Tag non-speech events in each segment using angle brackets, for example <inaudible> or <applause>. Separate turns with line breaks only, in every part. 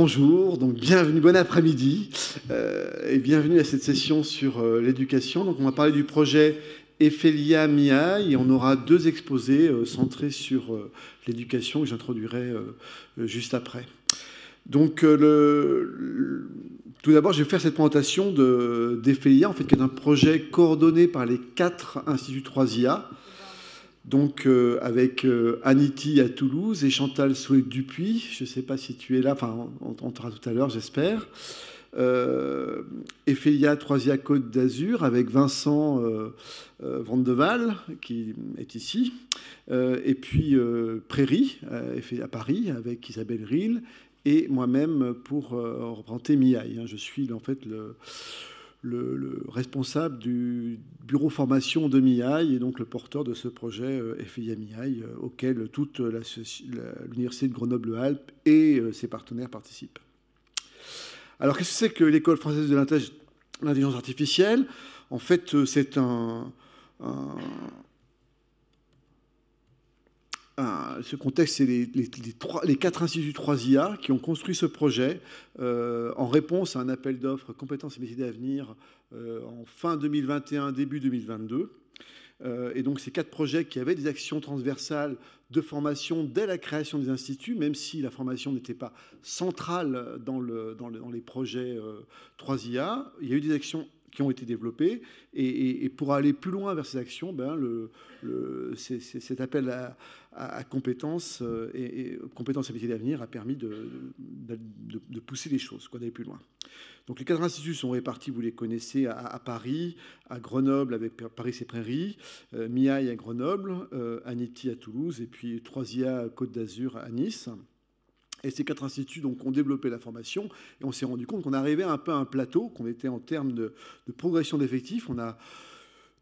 Bonjour, donc bienvenue, bon après-midi euh, et bienvenue à cette session sur euh, l'éducation. Donc on va parler du projet Ephelia MIAI et on aura deux exposés euh, centrés sur l'éducation que j'introduirai juste après. Donc tout d'abord je vais faire cette présentation d'Ephelia, en fait qui est un projet coordonné par les quatre instituts 3IA donc euh, avec euh, Aniti à Toulouse et Chantal Souet Dupuis. Je ne sais pas si tu es là, enfin on t'entendra tout à l'heure, j'espère. Euh, Ephelia Troisia Côte d'Azur avec Vincent euh, Vandeval qui est ici. et puis Prairie à Paris avec Isabelle Rille et moi-même pour représenter MIAI. Hein. Je suis en fait le le, responsable du bureau formation de MIAI et donc le porteur de ce projet euh, FIA MIAI euh, auquel toute l'Université de Grenoble-Alpes et euh, ses partenaires participent. Alors qu'est-ce que c'est que l'école française de l'intelligence artificielle? En fait, c'est un, ce contexte, c'est les, quatre instituts 3IA qui ont construit ce projet euh, en réponse à un appel d'offres compétences et métiers d'avenir euh, en fin 2021, début 2022. Euh, et donc ces quatre projets qui avaient des actions transversales de formation dès la création des instituts, même si la formation n'était pas centrale dans, les projets 3IA, il y a eu des actions qui ont été développées. Et, pour aller plus loin vers ces actions, ben, le, cet appel à, compétences euh, et, compétences et métiers d'avenir a permis de, pousser les choses, d'aller plus loin. Donc les quatre instituts sont répartis, vous les connaissez, à, Paris, à Grenoble avec Paris et Prairies, euh, MIAI à Grenoble, euh, à Toulouse et puis Troisia Côte d'Azur à Nice. Et ces quatre instituts ont développé la formation et on s'est rendu compte qu'on arrivait un peu à un plateau, qu'on était en termes de, progression d'effectifs. On a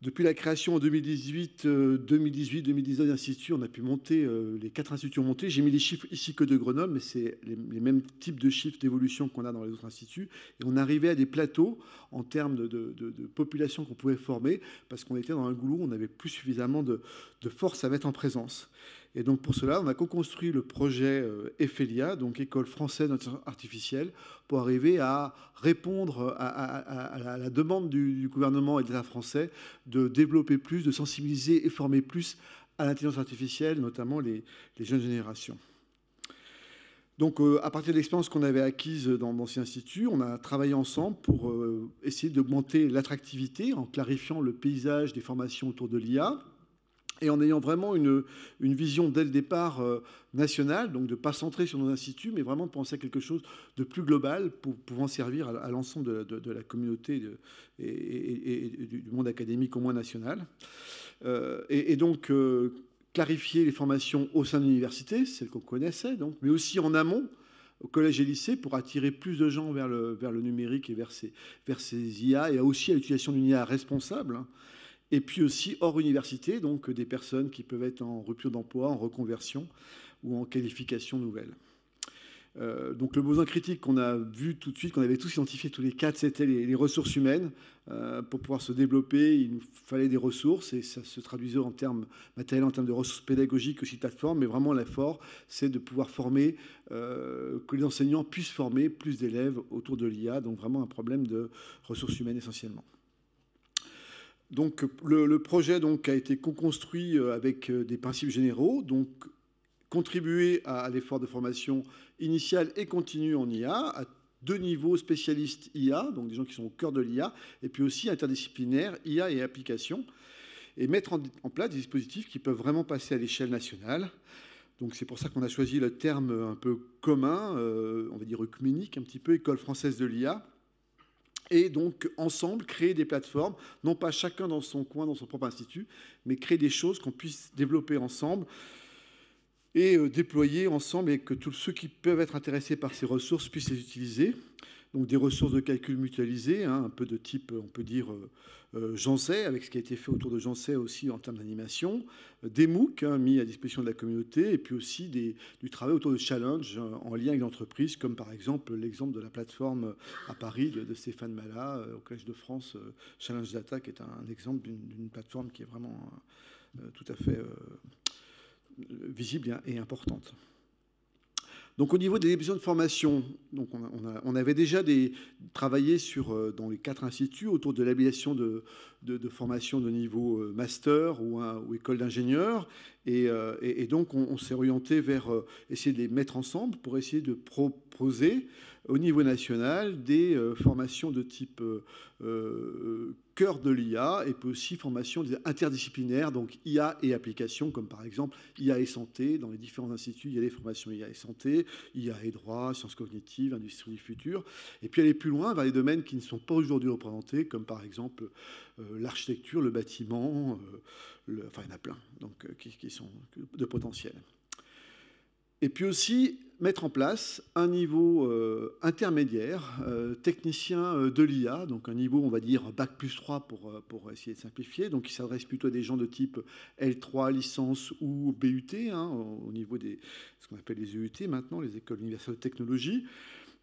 depuis la création en 2018, 2018, 2019 d'instituts, on a pu monter, euh, les quatre instituts ont monté. J'ai mis les chiffres ici que de Grenoble, mais c'est les, mêmes types de chiffres d'évolution qu'on a dans les autres instituts. Et on arrivait à des plateaux en termes de, population qu'on pouvait former, parce qu'on était dans un goulot où on n'avait plus suffisamment de, de force à mettre en présence. Et donc pour cela, on a co-construit le projet euh, EFELIA, donc École française d'intelligence artificielle, pour arriver à répondre à, la demande du, gouvernement et de l'État français de développer plus, de sensibiliser et former plus à l'intelligence artificielle, notamment les, jeunes générations. Donc, euh, à partir de l'expérience qu'on avait acquise dans, dans ces instituts, on a travaillé ensemble pour euh, essayer d'augmenter l'attractivité en clarifiant le paysage des formations autour de l'IA, et en ayant vraiment une, vision dès le départ euh, nationale, donc de ne pas centrer sur nos instituts, mais vraiment de penser à quelque chose de plus global pour pouvant servir à, l'ensemble de, la communauté et, du monde académique au moins national. Euh, et, donc euh, clarifier les formations au sein de l'université, celles qu'on connaissait, donc, mais aussi en amont, au collège et lycée, pour attirer plus de gens vers le, numérique et vers ces, vers ces IA, et aussi à l'utilisation d'une IA responsable. Hein et puis aussi hors université, donc des personnes qui peuvent être en rupture d'emploi, en reconversion ou en qualification nouvelle. Euh, donc le besoin critique qu'on a vu tout de suite, qu'on avait tous identifié tous les quatre, c'était les, ressources humaines. Euh, pour pouvoir se développer, il nous fallait des ressources et ça se traduisait en termes matériels, en termes de ressources pédagogiques aussi de plateforme, mais vraiment l'effort, c'est de pouvoir former, euh, que les enseignants puissent former plus d'élèves autour de l'IA, donc vraiment un problème de ressources humaines essentiellement. Donc le, projet donc, a été co-construit euh, avec euh, des principes généraux, donc contribuer à, l'effort de formation initiale et continue en IA, à deux niveaux spécialistes IA, donc des gens qui sont au cœur de l'IA, et puis aussi interdisciplinaires IA et applications, et mettre en, place des dispositifs qui peuvent vraiment passer à l'échelle nationale. Donc c'est pour ça qu'on a choisi le terme un peu commun, euh, on va dire œcuménique un petit peu, école française de l'IA, et donc ensemble créer des plateformes, non pas chacun dans son coin, dans son propre institut, mais créer des choses qu'on puisse développer ensemble et euh, déployer ensemble et que tous ceux qui peuvent être intéressés par ces ressources puissent les utiliser donc des ressources de calcul mutualisées, hein, un peu de type, on peut dire, euh, euh avec ce qui a été fait autour de Jancet aussi en termes d'animation, euh, des MOOC hein, mis à disposition de la communauté, et puis aussi du travail autour de challenges euh, en lien avec l'entreprise, comme par exemple l'exemple de la plateforme à Paris de, Stéphane Mala au Collège de France, Challenge Data, qui est un, exemple d'une plateforme qui est vraiment tout à fait visible et importante. Donc au niveau des divisions de formation, donc on, avait déjà travaillé sur, euh, dans les quatre instituts autour de l'habilitation de, de, formation de niveau euh, master ou, ou école d'ingénieur. Euh, et, donc on, s'est orienté vers essayer de les mettre ensemble pour essayer de proposer au niveau national des formations de type cœur de l'IA et aussi formation interdisciplinaires, donc IA et applications, comme par exemple IA et santé. Dans les différents instituts, il y a des formations IA et santé, IA et droit, sciences cognitives, industrie du futur. Et puis aller plus loin vers les domaines qui ne sont pas aujourd'hui représentés, comme par exemple euh, l'architecture, le bâtiment, euh, enfin il y en a plein, donc euh, qui sont de potentiel. Et puis aussi mettre en place un niveau euh, intermédiaire, euh, technicien euh, de l'IA, donc un niveau, on va dire, Bac plus 3 pour, pour essayer de simplifier. Donc il s'adresse plutôt à des gens de type L3, licence ou BUT, hein, au niveau des ce qu'on appelle les EUT maintenant, les écoles universelles de technologie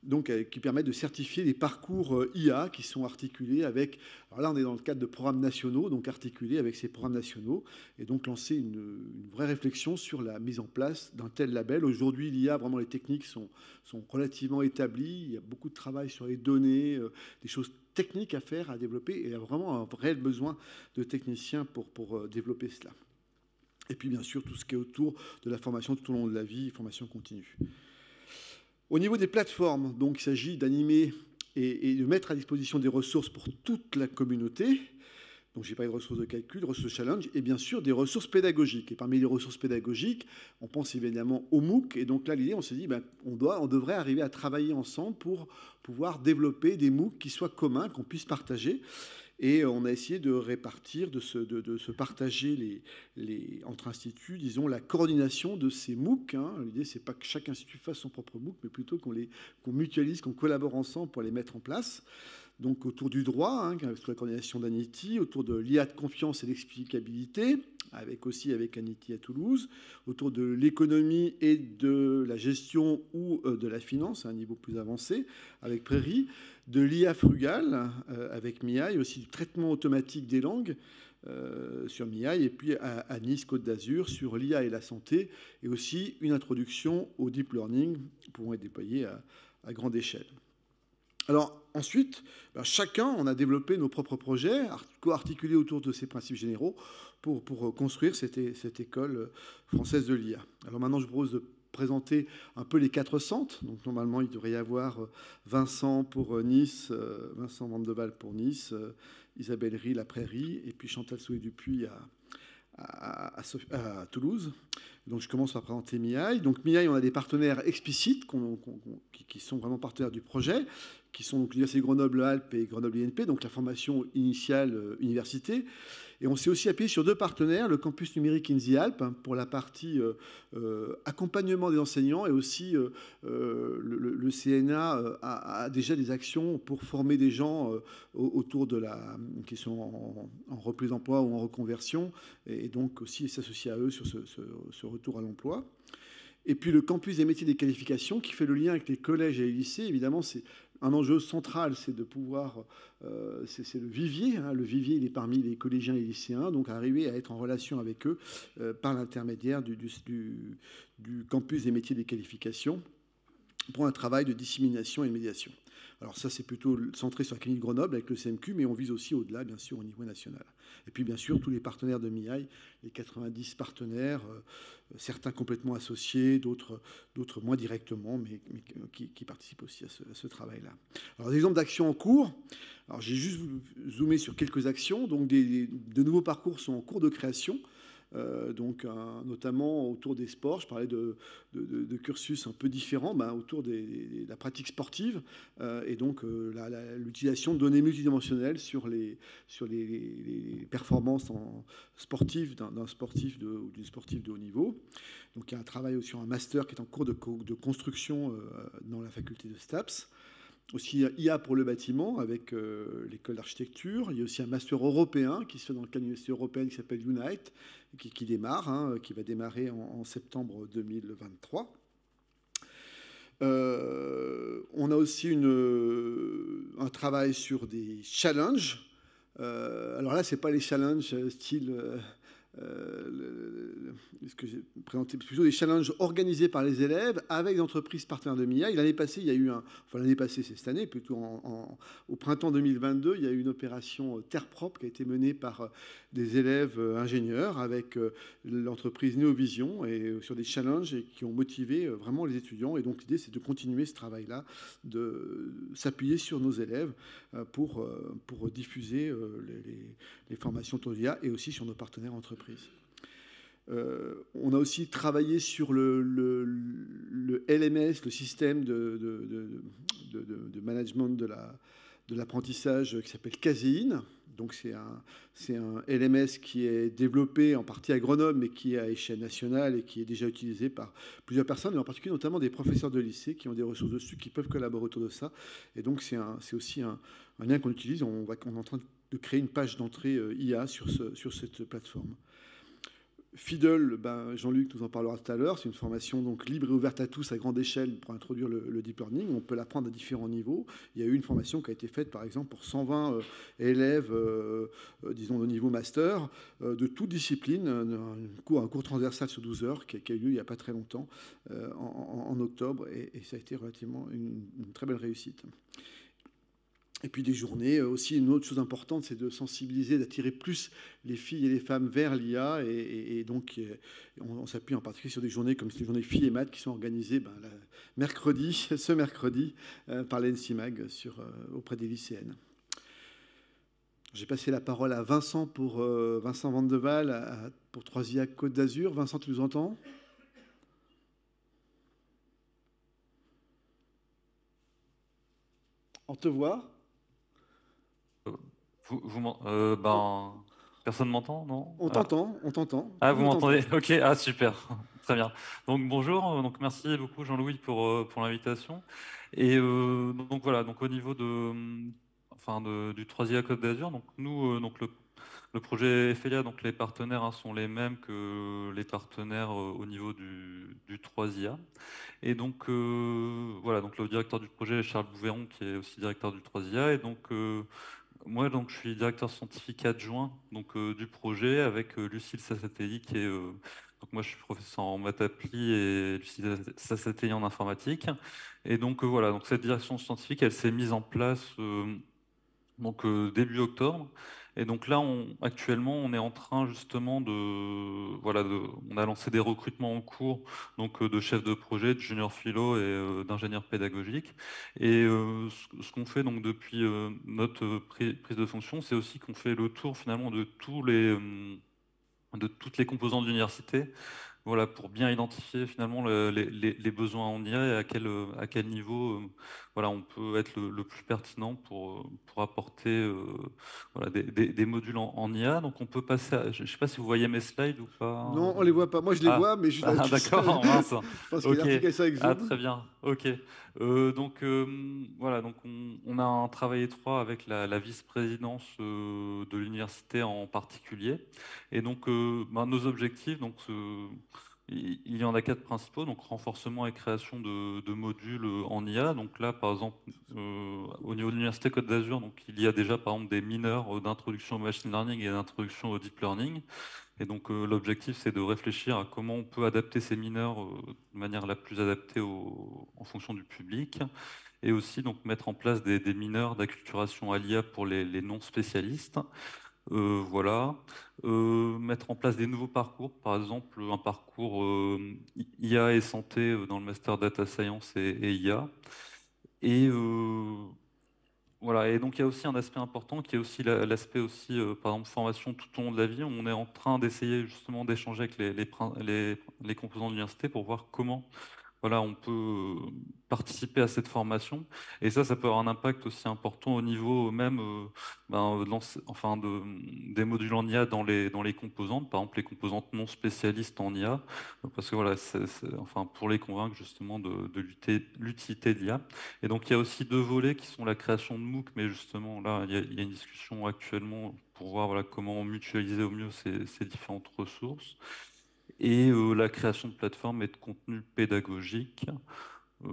donc, euh, qui permettent de certifier les parcours euh, IA qui sont articulés avec. Alors là, on est dans le cadre de programmes nationaux, donc articulés avec ces programmes nationaux, et donc lancer une, vraie réflexion sur la mise en place d'un tel label. Aujourd'hui, l'IA, vraiment, les techniques sont, sont, relativement établies. Il y a beaucoup de travail sur les données, euh, des choses techniques à faire, à développer, et il y a vraiment un réel besoin de techniciens pour, pour développer cela. Et puis, bien sûr, tout ce qui est autour de la formation tout au long de la vie, formation continue. Au niveau des plateformes, donc, il s'agit d'animer et, de mettre à disposition des ressources pour toute la communauté. Donc, j'ai parlé de ressources de calcul, ressources de challenge, et bien sûr des ressources pédagogiques. Et parmi les ressources pédagogiques, on pense évidemment au MOOC. Et donc là, l'idée, on s'est dit, ben, on, on devrait arriver à travailler ensemble pour pouvoir développer des MOOC qui soient communs, qu'on puisse partager. Et on a essayé de répartir, de se, de, se partager les, les, entre instituts, disons, la coordination de ces MOOC. Hein. L'idée, c'est pas que chaque institut fasse son propre MOOC, mais plutôt qu'on les qu'on mutualise, qu'on collabore ensemble pour les mettre en place. Donc autour du droit, hein, avec la coordination d'Anity, autour de l'IA de confiance et l'explicabilité, avec aussi avec Anity à Toulouse, autour de l'économie et de la gestion ou euh, de la finance à un niveau plus avancé, avec Prairie, de l'IA frugale euh, avec MIAI, aussi du traitement automatique des langues euh, sur MIAI, et puis à, Nice, Côte d'Azur, sur l'IA et la santé, et aussi une introduction au deep learning pouvant être déployé à, grande échelle. Alors ensuite, ben, chacun, on a développé nos propres projets, co-articulés autour de ces principes généraux, pour, pour construire cette, école française de l'IA. Alors maintenant, je propose de présenter un peu les quatre centres. Donc normalement, il devrait y avoir euh, Vincent pour euh, Nice, euh, Vincent Vandeval pour Nice, Isabelle Rie, La Prairie, et puis Chantal Soué-Dupuis à, à, Toulouse. Donc je commence par présenter MIAI. Donc MIAI, on a des partenaires explicites qui, sont vraiment partenaires du projet, qui sont l'Université Grenoble-Alpes et Grenoble-INP, donc la formation initiale université. Et on s'est aussi appuyé sur deux partenaires, le campus numérique INSI Alpes hein, pour la partie euh, euh, accompagnement des enseignants et aussi euh, le, CNA a, déjà des actions pour former des gens autour de la qui sont en, reprise d'emploi ou en reconversion et, donc aussi s'associer à eux sur ce retour à l'emploi. Et puis le campus des métiers des qualifications qui fait le lien avec les collèges et les lycées. Évidemment, c'est un enjeu central, c'est de pouvoir, euh, c'est le vivier, hein. le vivier il est parmi les collégiens et lycéens, donc arriver à être en relation avec eux euh, par l'intermédiaire du, du, campus des métiers des qualifications pour un travail de dissémination et de médiation. Alors ça, c'est plutôt centré sur la clinique Grenoble avec le CMQ, mais on vise aussi au-delà, bien sûr, au niveau national. Et puis, bien sûr, tous les partenaires de MIAI, les 90 partenaires, euh, certains complètement associés, d'autres, moins directement, mais, qui, participent aussi à ce, travail-là. Alors, des exemples d'actions en cours. Alors, j'ai juste zoomé sur quelques actions. Donc, de nouveaux parcours sont en cours de création. Euh, donc notamment autour des sports. Je parlais de, cursus un peu différents, ben, autour de la pratique sportive euh, et donc euh, l'utilisation de données multidimensionnelles sur les, sur les, performances sportives d'un sportif ou d'une sportive de haut niveau. Donc il y a un travail sur un master qui est en cours de construction dans la faculté de STAPS aussi IA pour le bâtiment avec euh, l'école d'architecture. Il y a aussi un master européen qui se fait dans le cadre de l'université européenne qui s'appelle Unite, qui, démarre, hein, qui va démarrer en, septembre 2023. Euh, on a aussi une, un travail sur des challenges. Euh, alors là, ce n'est pas les challenges style ce que j'ai présenté plutôt des challenges organisés par les élèves avec des entreprises partenaires de MIA. L'année passée, il y a eu enfin l'année passée, c'est cette année, plutôt au printemps 2022, il y a eu une opération Terre propre qui a été menée par des élèves ingénieurs avec l'entreprise Néovision et sur des challenges et qui ont motivé vraiment les étudiants. Et donc l'idée, c'est de continuer ce travail-là, de s'appuyer sur nos élèves pour, pour diffuser les, les formations TODIA et aussi sur nos partenaires entreprises. Euh, on a aussi travaillé sur le, LMS, le système de, de, management de l'apprentissage qui s'appelle Caséine. Donc c'est un, un, LMS qui est développé en partie à Grenoble, mais qui est à échelle nationale et qui est déjà utilisé par plusieurs personnes, et en particulier notamment des professeurs de lycée qui ont des ressources dessus, qui peuvent collaborer autour de ça. Et donc c'est aussi un, lien qu'on utilise. On, va, on est en train de créer une page d'entrée euh, IA sur, ce, sur cette plateforme. Fiddle, ben, Jean-Luc nous en parlera tout à l'heure, c'est une formation donc libre et ouverte à tous à grande échelle pour introduire le, deep learning. On peut l'apprendre à différents niveaux. Il y a eu une formation qui a été faite par exemple pour 120 euh, élèves, euh, euh, disons au niveau master, de toute discipline, un cours transversal sur 12 heures qui, a eu lieu il n'y a pas très longtemps, en, octobre, et, ça a été relativement une très belle réussite. Et puis des journées. Euh, aussi, une autre chose importante, c'est de sensibiliser, d'attirer plus les filles et les femmes vers l'IA. Et, donc, euh, on, s'appuie en particulier sur des journées comme les journées filles et maths qui sont organisées ben, mercredi, <laughs> ce mercredi, euh, par l'NCIMAG sur, auprès des lycéennes. J'ai passé la parole à Vincent pour Vincent Vandeval pour 3IA Côte d'Azur. Vincent, tu nous entends? On te voit?
Vous, euh, ben, personne m'entend, non?
On t'entend, on t'entend.
Ah, vous m'entendez? Ok, ah super, <laughs> très bien. Donc bonjour, euh, donc merci beaucoup Jean-Louis pour, euh, pour l'invitation. Et donc voilà, donc au niveau de, enfin du 3IA Côte d'Azur, donc nous, donc le, le projet Ephelia, donc les partenaires hein, sont les mêmes que les partenaires au niveau du, du 3IA. Et donc voilà, donc le directeur du projet est Charles Bouveron qui est aussi directeur du 3IA. Et donc moi, donc, je suis directeur scientifique adjoint donc, euh, du projet avec euh, Lucille Sassatelli, qui est. Euh, donc, moi, je suis professeur en maths appli et Lucille Sassatelli en informatique. Et donc, voilà, donc, cette direction scientifique, elle s'est mise en place donc, début octobre. Et donc là, actuellement, on est en train justement de, voilà, on a lancé des recrutements en cours, donc euh, de chefs de projet, de junior philo et euh, d'ingénieurs pédagogiques. Et euh, ce, qu'on fait donc depuis notre prise de fonction, c'est aussi qu'on fait le tour finalement de tous les, de toutes les composantes de l'université voilà, pour bien identifier finalement les, besoins en IA et à quel, à quel niveau voilà, on peut être le, plus pertinent pour, pour apporter euh, voilà, des, modules en, IA. Donc on peut passer à, je ne sais pas si vous voyez mes slides ou pas.
Non, on ne les voit pas. Moi je les ah. vois, mais je
Ah d'accord, mince. <laughs>
pense okay. ça avec
Ah très bien, ok. Euh, donc voilà, donc on, a un travail étroit avec la, vice-présidence de l'université en particulier. Et donc ben, nos objectifs, donc il y en a quatre principaux, donc renforcement et création de, modules en IA. Donc là, par exemple, euh, au niveau de l'Université Côte d'Azur, il y a déjà par exemple des mineurs d'introduction au machine learning et d'introduction au deep learning. Et donc euh, l'objectif, c'est de réfléchir à comment on peut adapter ces mineurs euh, de manière la plus adaptée en fonction du public, et aussi donc mettre en place des, mineurs d'acculturation à l'IA pour les non spécialistes. Voilà. Euh, mettre en place des nouveaux parcours, par exemple un parcours euh, IA et santé dans le master data science et, IA. Et voilà. Et donc il y a aussi un aspect important qui est aussi l'aspect aussi, par exemple, formation tout au long de la vie. On est en train d'essayer justement d'échanger avec les composants de l'université pour voir comment voilà, on peut euh, participer à cette formation. Et ça, ça peut avoir un impact aussi important au niveau même euh, ben, enfin de, des modules en IA dans les, dans les composantes, par exemple les composantes non spécialistes en IA, parce que voilà, enfin, pour les convaincre justement de, de l'utilité d'IA. Et donc il y a aussi deux volets qui sont la création de MOOC, mais justement là, il y a, une discussion actuellement pour voir voilà, comment mutualiser au mieux ces différentes ressources et euh, la création de plateformes et de contenus pédagogiques. Euh,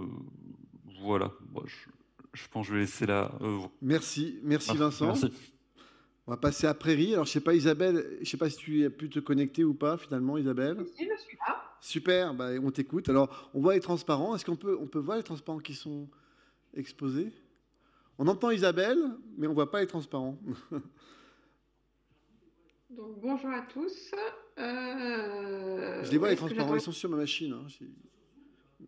voilà, je, pense que je vais laisser là.
merci, merci ah, Vincent. On va passer à Prairie. Alors, je sais pas, Isabelle, je sais pas si tu as pu te connecter ou pas, finalement, Isabelle.
Si, je suis là.
Super, bah, on t'écoute. Alors, on voit les transparents. Est-ce qu'on peut, on peut voir les transparents qui sont exposés? On entend Isabelle, mais on voit pas les transparents. <laughs>
Donc, bonjour à tous. Euh,
je les vois, les transparents. Ils sont sur ma machine. hein.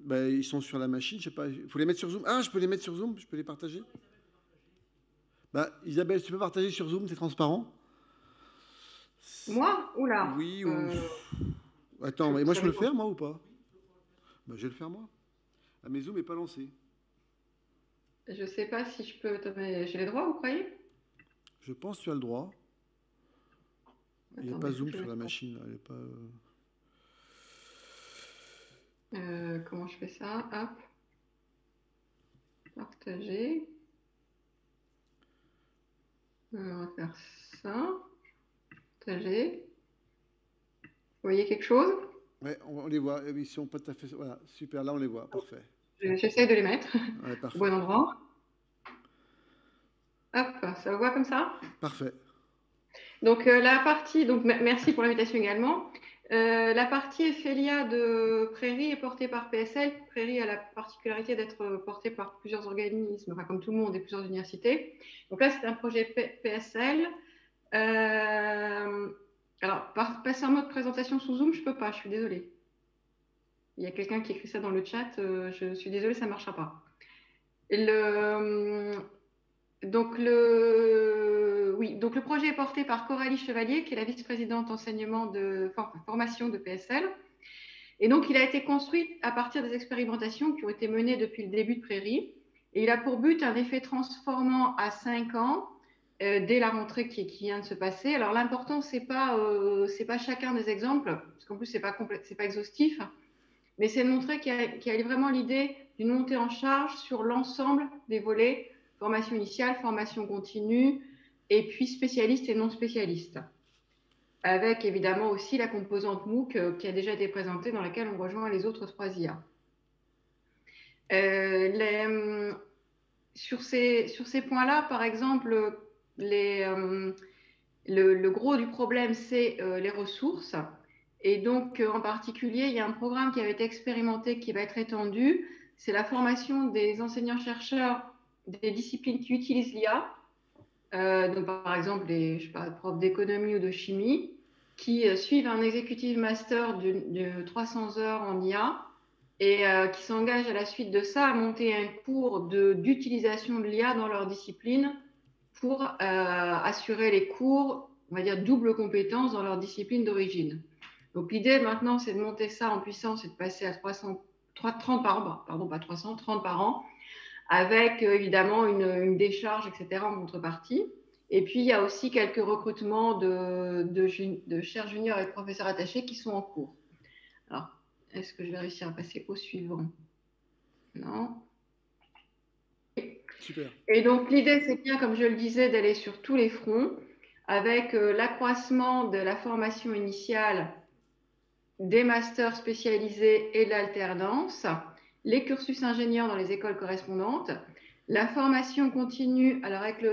Bah, ils sont sur la machine. Je sais pas. Il faut les mettre sur Zoom. Ah, je peux les mettre sur Zoom Je peux les partager? Bah, Isabelle, tu peux partager sur Zoom tes transparents
Moi? Oula.
Oui, ou...
Euh,
Attends, et moi je peux le faire, moi, ou pas? Bah, Je vais le faire, moi. Ah, mais Zoom n'est pas lancé.
je sais pas si je peux. J'ai les droits, vous croyez?
Je pense que tu as le droit. Il n'y a pas Zoom sur la machine. Elle est pas... euh,
comment je fais ça? Hop. Partager. Euh, on va faire ça. Partager. Vous voyez quelque chose?
Ouais, on, les voit. Oui, Ils sont pas tout à fait... Voilà, super, là on les voit. Parfait.
Je- J'essaie de les mettre
Ouais, <laughs>
au bon endroit. Hop, ça vous voit comme ça?
Parfait.
Donc euh, la partie, donc me- merci pour l'invitation également. Euh, la partie Ephelia de Prairie est portée par PSL. Prairie a la particularité d'être portée par plusieurs organismes, comme tout le monde et plusieurs universités. Donc là, c'est un projet PSL. Euh, alors, passer en mode présentation sous Zoom, je peux pas, je suis désolée. Il y a quelqu'un qui écrit ça dans le chat, euh, je suis désolée, ça ne marchera pas. Le, donc le, oui, donc le projet est porté par Coralie Chevalier, qui est la vice-présidente enseignement de for- formation de PSL. Et donc, il a été construit à partir des expérimentations qui ont été menées depuis le début de Prairie. Et il a pour but un effet transformant à 5 ans, euh, dès la rentrée qui, vient de se passer. Alors, l'important, ce n'est pas, euh, pas chacun des exemples, parce qu'en plus, ce n'est pas, pas exhaustif, mais c'est de montrer qu'il y a vraiment l'idée d'une montée en charge sur l'ensemble des volets formation initiale, formation continue, et puis spécialiste et non spécialiste. Avec évidemment aussi la composante MOOC euh, qui a déjà été présentée, dans laquelle on rejoint les autres trois IA. Euh, hum, sur ces, points-là, par exemple, le, gros du problème, c'est euh, les ressources. Et donc, euh, en particulier, il y a un programme qui avait été expérimenté qui va être étendu. C'est la formation des enseignants-chercheurs des disciplines qui utilisent l'IA, euh, donc par exemple les profs d'économie ou de chimie, qui euh, suivent un executive master de, de 300 heures en IA et euh, qui s'engagent à la suite de ça à monter un cours d'utilisation de, l'IA dans leur discipline pour euh, assurer les cours, on va dire double compétence dans leur discipline d'origine. Donc l'idée maintenant, c'est de monter ça en puissance et de passer à 300, 30 par an, pardon, pas 300, 30 par an, avec euh, évidemment une, une décharge, etc. en contrepartie. Et puis, il y a aussi quelques recrutements de, de, de chers juniors et de professeurs attachés qui sont en cours. Alors, est-ce que je vais réussir à passer au suivant? Non.
Super.
Et donc, l'idée, c'est bien, comme je le disais, d'aller sur tous les fronts, avec euh, l'accroissement de la formation initiale, des masters spécialisés et de l'alternance, les cursus ingénieurs dans les écoles correspondantes, la formation continue, alors avec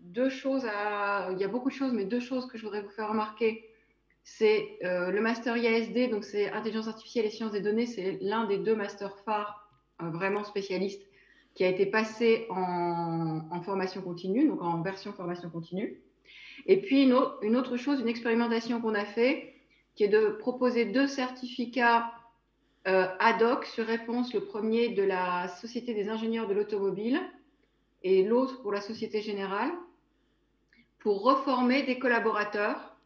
deux choses, à, il y a beaucoup de choses, mais deux choses que je voudrais vous faire remarquer, c'est euh, le master IASD, donc c'est intelligence artificielle et sciences des données, c'est l'un des deux masters phares euh, vraiment spécialistes qui a été passé en, formation continue, donc en version formation continue. Et puis une, une autre chose, une expérimentation qu'on a fait, qui est de proposer deux certificats ad hoc sur réponse, le premier de la Société des ingénieurs de l'automobile et l'autre pour la Société Générale, pour reformer des collaborateurs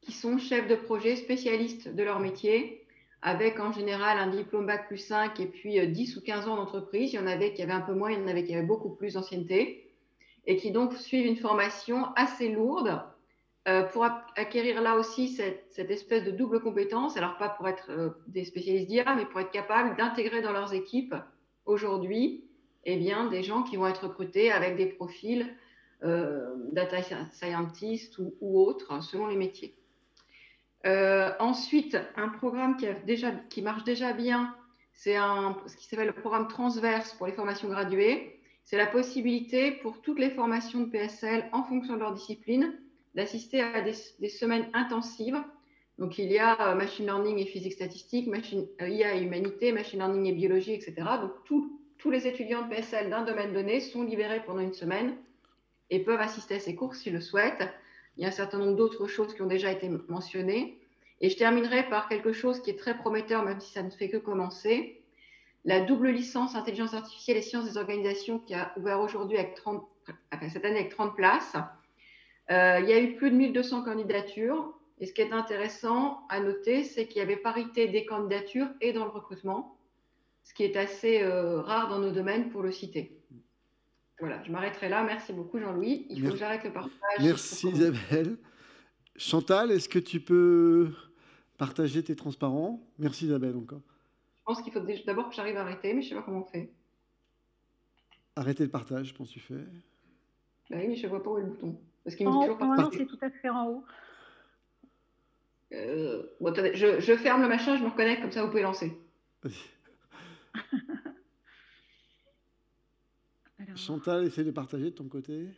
qui sont chefs de projet, spécialistes de leur métier, avec en général un diplôme Bac plus 5 et puis euh, 10 ou 15 ans d'entreprise. Il y en avait qui avaient un peu moins, il y en avait qui avaient beaucoup plus d'ancienneté, et qui donc suivent une formation assez lourde euh, pour ac- acquérir là aussi cette, espèce de double compétence, alors pas pour être euh, des spécialistes d'IA, mais pour être capable d'intégrer dans leurs équipes aujourd'hui eh bien, des gens qui vont être recrutés avec des profils euh, data scientist ou, autres, selon les métiers. Euh, ensuite, un programme qui, qui marche déjà bien, c'est ce qui s'appelle le programme transverse pour les formations graduées. C'est la possibilité pour toutes les formations de PSL, en fonction de leur discipline, d'assister à des, semaines intensives. Donc, il y a machine learning et physique statistique, machine, IA et humanité, machine learning et biologie, etc. Donc, tous les étudiants de PSL d'un domaine donné sont libérés pendant une semaine et peuvent assister à ces cours s'ils le souhaitent. Il y a un certain nombre d'autres choses qui ont déjà été mentionnées. Et je terminerai par quelque chose qui est très prometteur, même si ça ne fait que commencer. La double licence intelligence artificielle et sciences des organisations qui a ouvert aujourd'hui avec 30, cette année avec 30 places. Euh, il y a eu plus de 1200 candidatures. Et ce qui est intéressant à noter, c'est qu'il y avait parité des candidatures et dans le recrutement, ce qui est assez euh, rare dans nos domaines pour le citer. Voilà, je m'arrêterai là. Merci beaucoup, Jean-Louis. Il faut que j'arrête le partage.
Merci, Isabelle. Chantal, est-ce que tu peux partager tes transparents? Merci, Isabelle, encore.
Je pense qu'il faut d'abord que j'arrive à arrêter, mais je ne sais pas comment on fait.
Arrêter le partage, je pense que tu fais.
Bah oui, mais je ne vois pas où est le bouton.
Parce qu'il me dit toujours pas c'est tout à fait en haut.
Euh, je, je, ferme le machin, je me reconnecte, comme ça vous pouvez lancer. <laughs>
Chantal, essaie de partager de ton côté.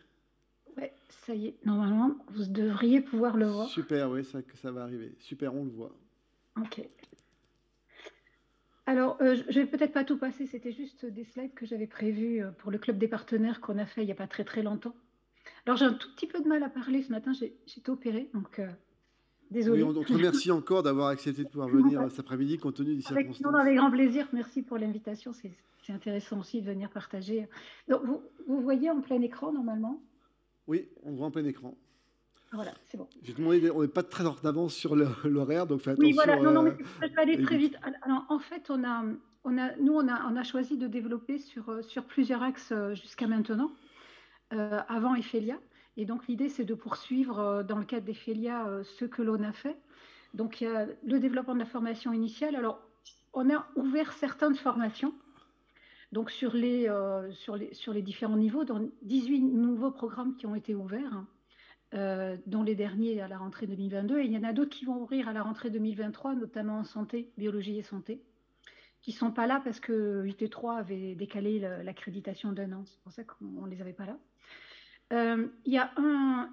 Ouais, ça y est. Normalement, vous devriez pouvoir le voir.
Super, oui, ça, ça va arriver. Super, on le voit.
Ok. Alors, euh, je vais peut-être pas tout passer, c'était juste des slides que j'avais prévus euh, pour le club des partenaires qu'on a fait il n'y a pas très très longtemps. Alors, j'ai un tout petit peu de mal à parler ce matin, j'ai été opérée, donc euh, désolé.
Oui, on, te remercie encore d'avoir accepté de pouvoir venir cet après-midi compte tenu des circonstances.
Non, avec grand plaisir, merci pour l'invitation, c'est intéressant aussi de venir partager. Donc, vous, vous voyez en plein écran normalement?
Oui, on voit en plein écran.
Voilà, c'est bon.
J'ai demandé, on n'est pas très en avance sur <laughs> l'horaire, donc fais attention.
Oui, voilà, non, non, mais je vais aller très vite. Alors, en fait, on a, on a, nous, on a, on a choisi de développer sur, sur plusieurs axes euh, jusqu'à maintenant, euh, avant Ephelia. Et donc, l'idée, c'est de poursuivre euh, dans le cadre d'Ephelia ce que l'on a fait. Donc, il y a le développement de la formation initiale. Alors, on a ouvert certaines formations. Donc, sur les, différents niveaux, dans 18 nouveaux programmes qui ont été ouverts. Euh, dont les derniers à la rentrée 2022. Et il y en a d'autres qui vont ouvrir à la rentrée 2023, notamment en santé, biologie et santé, qui sont pas là parce que UT3 avait décalé l'accréditation d'un an. C'est pour ça qu'on ne les avait pas là. Euh, il y a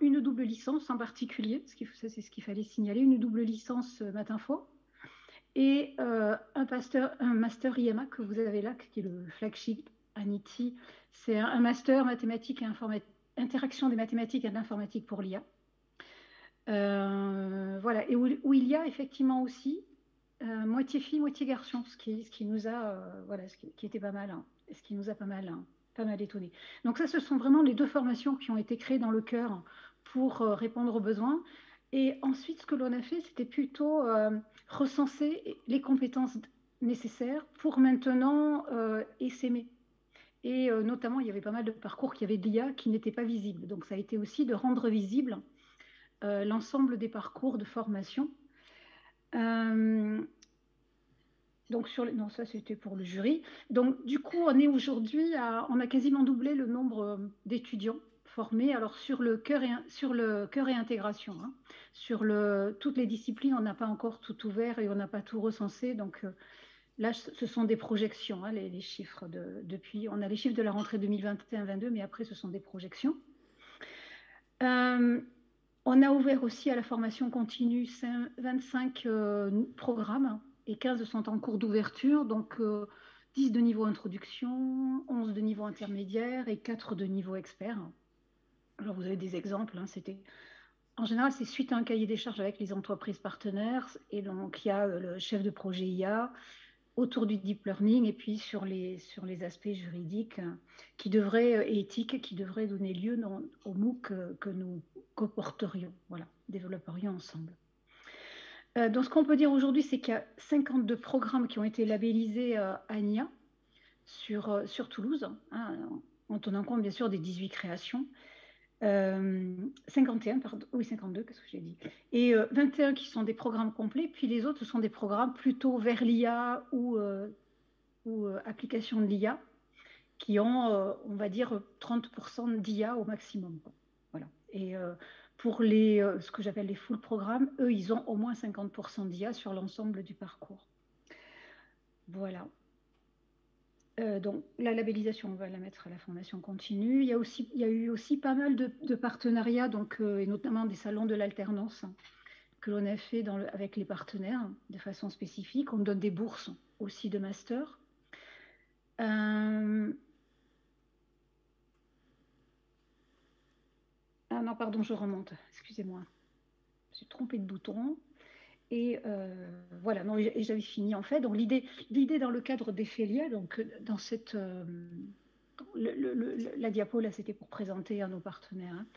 une double licence en particulier, c'est ce qu'il fallait signaler, une double licence Matinfo et euh, un, un master IMA que vous avez là, qui est le flagship Aniti. C'est un, master mathématiques et interaction des mathématiques et de l'informatique pour l'IA. Euh, voilà, et où, il y a effectivement aussi euh, moitié fille, moitié garçon, ce qui, ce qui nous a, euh, voilà, ce qui, était pas mal, hein, ce qui nous a pas mal, hein, pas mal étonné. Donc ça, ce sont vraiment les deux formations qui ont été créées dans le cœur pour répondre aux besoins. Et ensuite, ce que l'on a fait, c'était plutôt recenser les compétences nécessaires pour maintenant essaimer et euh, notamment, il y avait pas mal de parcours qui avaient de l'IA qui n'étaient pas visibles. Donc, ça a été aussi de rendre visible euh, l'ensemble des parcours de formation. Euh, donc, sur non, ça c'était pour le jury. Donc, du coup, on est aujourd'hui on a quasiment doublé le nombre d'étudiants formés. Alors, sur le cœur et, sur le cœur et intégration, hein. sur le, toutes les disciplines, on n'a pas encore tout ouvert et on n'a pas tout recensé. Donc, Là, ce sont des projections, hein, les, chiffres de, depuis. On a les chiffres de la rentrée 2021-22, mais après, ce sont des projections. Euh, on a ouvert aussi à la formation continue 25 euh, programmes et 15 sont en cours d'ouverture, donc 10 euh, de niveau introduction, 11 de niveau intermédiaire et 4 de niveau expert. Alors, vous avez des exemples, hein, c'était en général, c'est suite à un cahier des charges avec les entreprises partenaires. Et donc, il y a le chef de projet IA, autour du deep learning et puis sur les, sur les aspects juridiques qui devraient, et éthiques qui devraient donner lieu au MOOC que, nous comporterions, voilà, développerions ensemble. Euh, donc ce qu'on peut dire aujourd'hui, c'est qu'il y a 52 programmes qui ont été labellisés euh, ANIA sur, euh, sur Toulouse, hein, en tenant compte bien sûr des 18 créations. 51, euh, pardon, oui 52, qu'est-ce que j'ai dit? Et 21 euh, qui sont des programmes complets, puis les autres sont des programmes plutôt vers l'IA ou, euh, ou application de l'IA, qui ont, on va dire, 30% d'IA au maximum. Voilà. Et pour les, ce que j'appelle les full programmes, eux, ils ont au moins 50% d'IA sur l'ensemble du parcours. Voilà. Euh, donc la labellisation, on va la mettre à la formation continue. Il y a, eu aussi pas mal de, partenariats, donc, euh, et notamment des salons de l'alternance que l'on a fait avec les partenaires de façon spécifique. On donne des bourses aussi de master. Euh, ah non, pardon, je remonte. Excusez-moi. Je suis trompée de bouton. Et euh, voilà, non, j'avais fini en fait. Donc l'idée, l'idée dans le cadre des FELIA, donc dans cette, euh, la diapo là, c'était pour présenter à nos partenaires. Hein.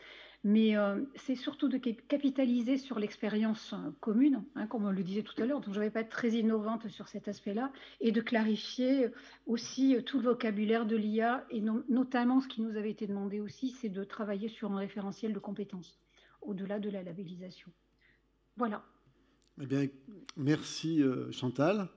Mais euh, c'est surtout de capitaliser sur l'expérience commune, hein, comme on le disait tout à l'heure. Donc je ne vais pas être très innovante sur cet aspect-là, et de clarifier aussi tout le vocabulaire de l'IA, et notamment ce qui nous avait été demandé aussi, c'est de travailler sur un référentiel de compétences, au-delà de la labellisation. Voilà.
Eh bien, merci euh, Chantal.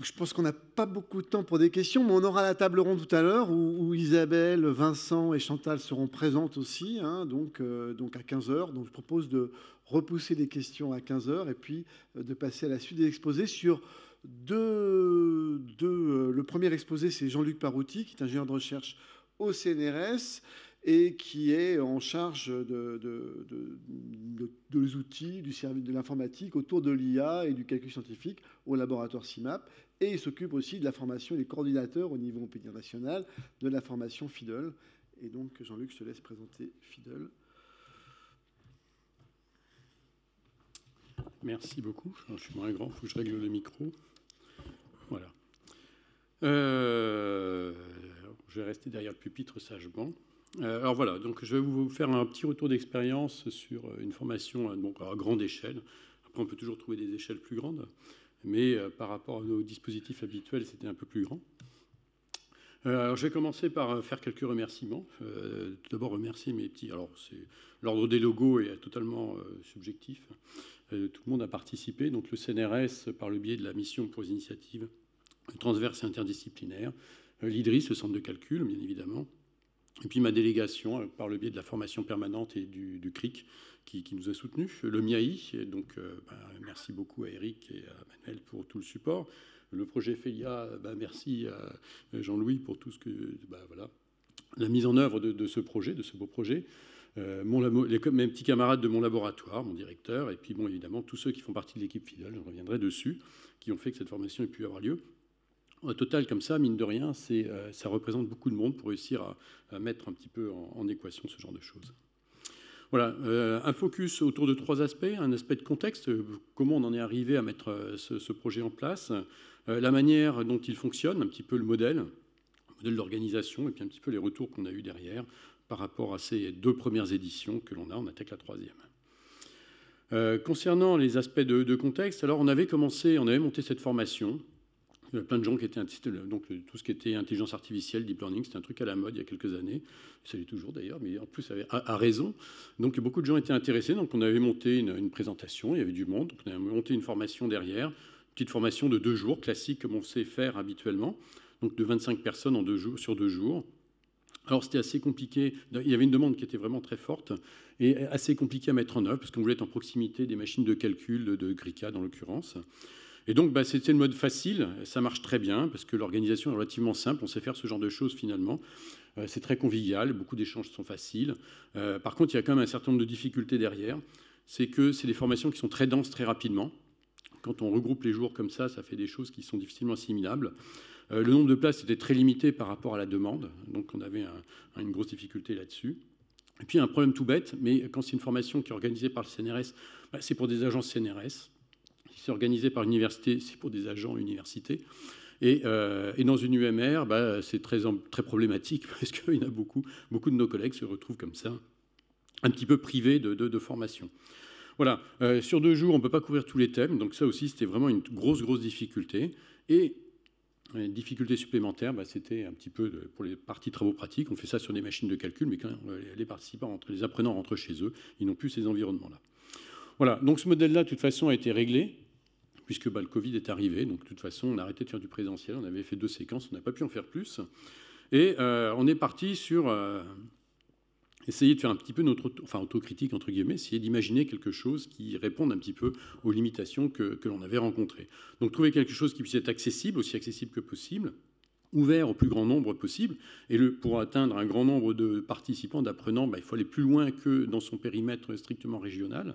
je pense qu'on n'a pas beaucoup de temps pour des questions, mais on aura la table ronde tout à l'heure où, Isabelle, Vincent et Chantal seront présentes aussi, hein, donc, euh, donc à 15h. Donc je propose de repousser les questions à 15h et puis euh, de passer à la suite des exposés sur deux. deux le premier exposé, c'est Jean-Luc Parouti, qui est ingénieur de recherche au CNRS et qui est en charge de, de, outils du service de l'informatique autour de l'IA et du calcul scientifique au laboratoire CIMAP. Et il s'occupe aussi de la formation des coordinateurs au niveau national de la formation FIDEL. Et donc, Jean-Luc, je te laisse présenter FIDEL.
Merci beaucoup. Je suis moins grand, il faut que je règle le micro. Voilà. Euh, je vais rester derrière le pupitre sagement. Euh, alors voilà, donc je vais vous faire un petit retour d'expérience sur euh, une formation euh, donc à grande échelle. Après, on peut toujours trouver des échelles plus grandes, mais par rapport à nos dispositifs habituels, c'était un peu plus grand. alors, je vais commencer par faire quelques remerciements. tout d'abord, remercier mes petits. Alors, l'ordre des logos est totalement subjectif. tout le monde a participé. Donc, le CNRS, par le biais de la mission pour les initiatives transverses et interdisciplinaires. L'IDRIS, le centre de calcul, bien évidemment. Et puis ma délégation, euh, par le biais de la formation permanente et du, CRIC, qui, nous a soutenus. Le MIAI, donc euh, bah, merci beaucoup à Eric et à Manuel pour tout le support. Le projet FEIA, bah, merci à Jean-Louis pour tout ce que. Bah, voilà, la mise en œuvre de, ce projet, de ce beau projet. Euh, mes petits camarades de mon laboratoire, mon directeur, et puis bon, évidemment, tous ceux qui font partie de l'équipe Fidel, je reviendrai dessus, qui ont fait que cette formation ait pu avoir lieu. Au total, comme ça, mine de rien, euh, ça représente beaucoup de monde pour réussir à, mettre un petit peu en, équation ce genre de choses. Voilà, euh, un focus autour de trois aspects. Un aspect de contexte, euh, comment on en est arrivé à mettre ce, projet en place, la manière dont il fonctionne, un petit peu le modèle, le modèle d'organisation, et puis un petit peu les retours qu'on a eus derrière par rapport à ces deux premières éditions que l'on a. On attaque la troisième. concernant les aspects de, de, contexte, alors on avait commencé, on avait monté cette formation il y avait plein de gens qui étaient donc tout ce qui était intelligence artificielle, deep learning, c'était un truc à la mode il y a quelques années. Ça l'est toujours d'ailleurs, mais en plus à, raison. Donc beaucoup de gens étaient intéressés. Donc on avait monté une, présentation, il y avait du monde. Donc on avait monté une formation derrière, petite formation de deux jours, classique comme on sait faire habituellement. Donc de 25 personnes en deux jours, sur deux jours. Alors c'était assez compliqué. Il y avait une demande qui était vraiment très forte et assez compliquée à mettre en œuvre parce qu'on voulait être en proximité des machines de calcul de, de Grika dans l'occurrence. Et donc, bah, c'était le mode facile. Ça marche très bien parce que l'organisation est relativement simple. On sait faire ce genre de choses finalement. Euh, c'est très convivial. Beaucoup d'échanges sont faciles. Euh, par contre, il y a quand même un certain nombre de difficultés derrière. C'est que c'est des formations qui sont très denses très rapidement. Quand on regroupe les jours comme ça, ça fait des choses qui sont difficilement assimilables. Euh, le nombre de places était très limité par rapport à la demande. Donc, on avait une grosse difficulté là-dessus. Et puis, un problème tout bête, mais quand c'est une formation qui est organisée par le CNRS, bah, c'est pour des agences CNRS c'est organisé par l'université, c'est pour des agents universités. Et, euh, dans une UMR, bah, c'est très, problématique <laughs> parce qu'il y en a beaucoup, beaucoup de nos collègues se retrouvent comme ça, un petit peu privés de, formation. Voilà, euh, sur deux jours, on ne peut pas couvrir tous les thèmes, donc ça aussi, c'était vraiment une grosse, grosse difficulté. Et une difficulté supplémentaire, bah, c'était un petit peu pour les parties travaux pratiques. On fait ça sur des machines de calcul, mais quand les participants, les apprenants rentrent chez eux, ils n'ont plus ces environnements-là. Voilà, donc ce modèle-là, de toute façon, a été réglé puisque bah, le Covid est arrivé. Donc, de toute façon, on a arrêté de faire du présentiel. On avait fait deux séquences, on n'a pas pu en faire plus. Et euh, on est parti sur, euh, essayer de faire un petit peu notre enfin, autocritique, entre guillemets, essayer d'imaginer quelque chose qui réponde un petit peu aux limitations que, que l'on avait rencontrées. Donc trouver quelque chose qui puisse être accessible, aussi accessible que possible, ouvert au plus grand nombre possible. Et pour atteindre un grand nombre de participants, d'apprenants, bah, il faut aller plus loin que dans son périmètre strictement régional.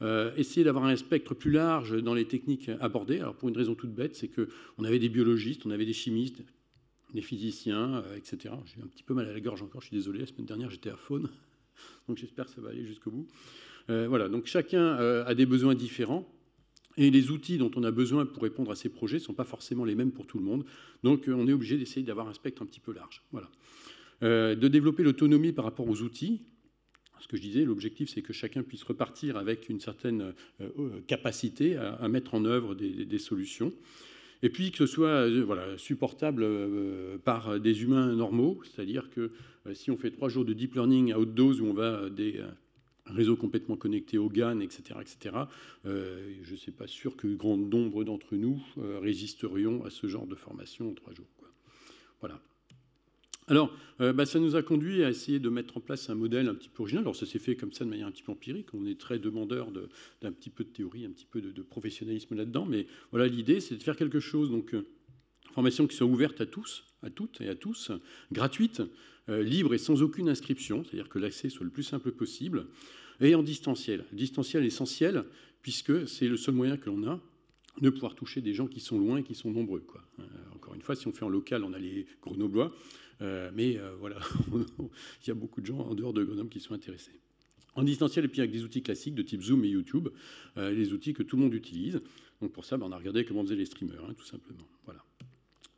Euh, essayer d'avoir un spectre plus large dans les techniques abordées. Alors pour une raison toute bête, c'est qu'on avait des biologistes, on avait des chimistes, des physiciens, euh, etc. J'ai un petit peu mal à la gorge encore, je suis désolé, la semaine dernière j'étais à faune, <laughs> donc j'espère que ça va aller jusqu'au bout. Euh, voilà, donc chacun a des besoins différents. Et les outils dont on a besoin pour répondre à ces projets ne sont pas forcément les mêmes pour tout le monde. Donc on est obligé d'essayer d'avoir un spectre un petit peu large. Voilà. de développer l'autonomie par rapport aux outils ce que je disais, l'objectif, c'est que chacun puisse repartir avec une certaine euh, euh, capacité à, mettre en œuvre des, solutions. Et puis que ce soit euh, voilà, supportable par des humains normaux, c'est-à-dire que si on fait trois jours de deep learning à haute dose où on va des réseaux complètement connectés au GAN, etc., etc., je ne suis pas sûr que grand nombre d'entre nous résisterions à ce genre de formation en trois jours. Voilà. Alors, euh, bah, ça nous a conduit à essayer de mettre en place un modèle un petit peu original. Alors, ça s'est fait comme ça de manière un petit peu empirique. On est très demandeur d'un petit peu de théorie, un petit peu de, professionnalisme là-dedans. Mais voilà, l'idée, c'est de faire quelque chose, donc, euh, formation qui soit ouverte à tous, à toutes et à tous, gratuite, euh, libre et sans aucune inscription, c'est-à-dire que l'accès soit le plus simple possible, et en distanciel. Distanciel essentiel, puisque c'est le seul moyen que l'on a de pouvoir toucher des gens qui sont loin et qui sont nombreux. Encore une fois, si on fait en local, on a les grenoblois. Euh, mais euh, voilà, <laughs> il y a beaucoup de gens en dehors de Grenoble qui sont intéressés. En distanciel, et puis avec des outils classiques de type Zoom et YouTube, euh, les outils que tout le monde utilise. Donc pour ça, ben, on a regardé comment faisaient les streamers, hein, tout simplement. Voilà.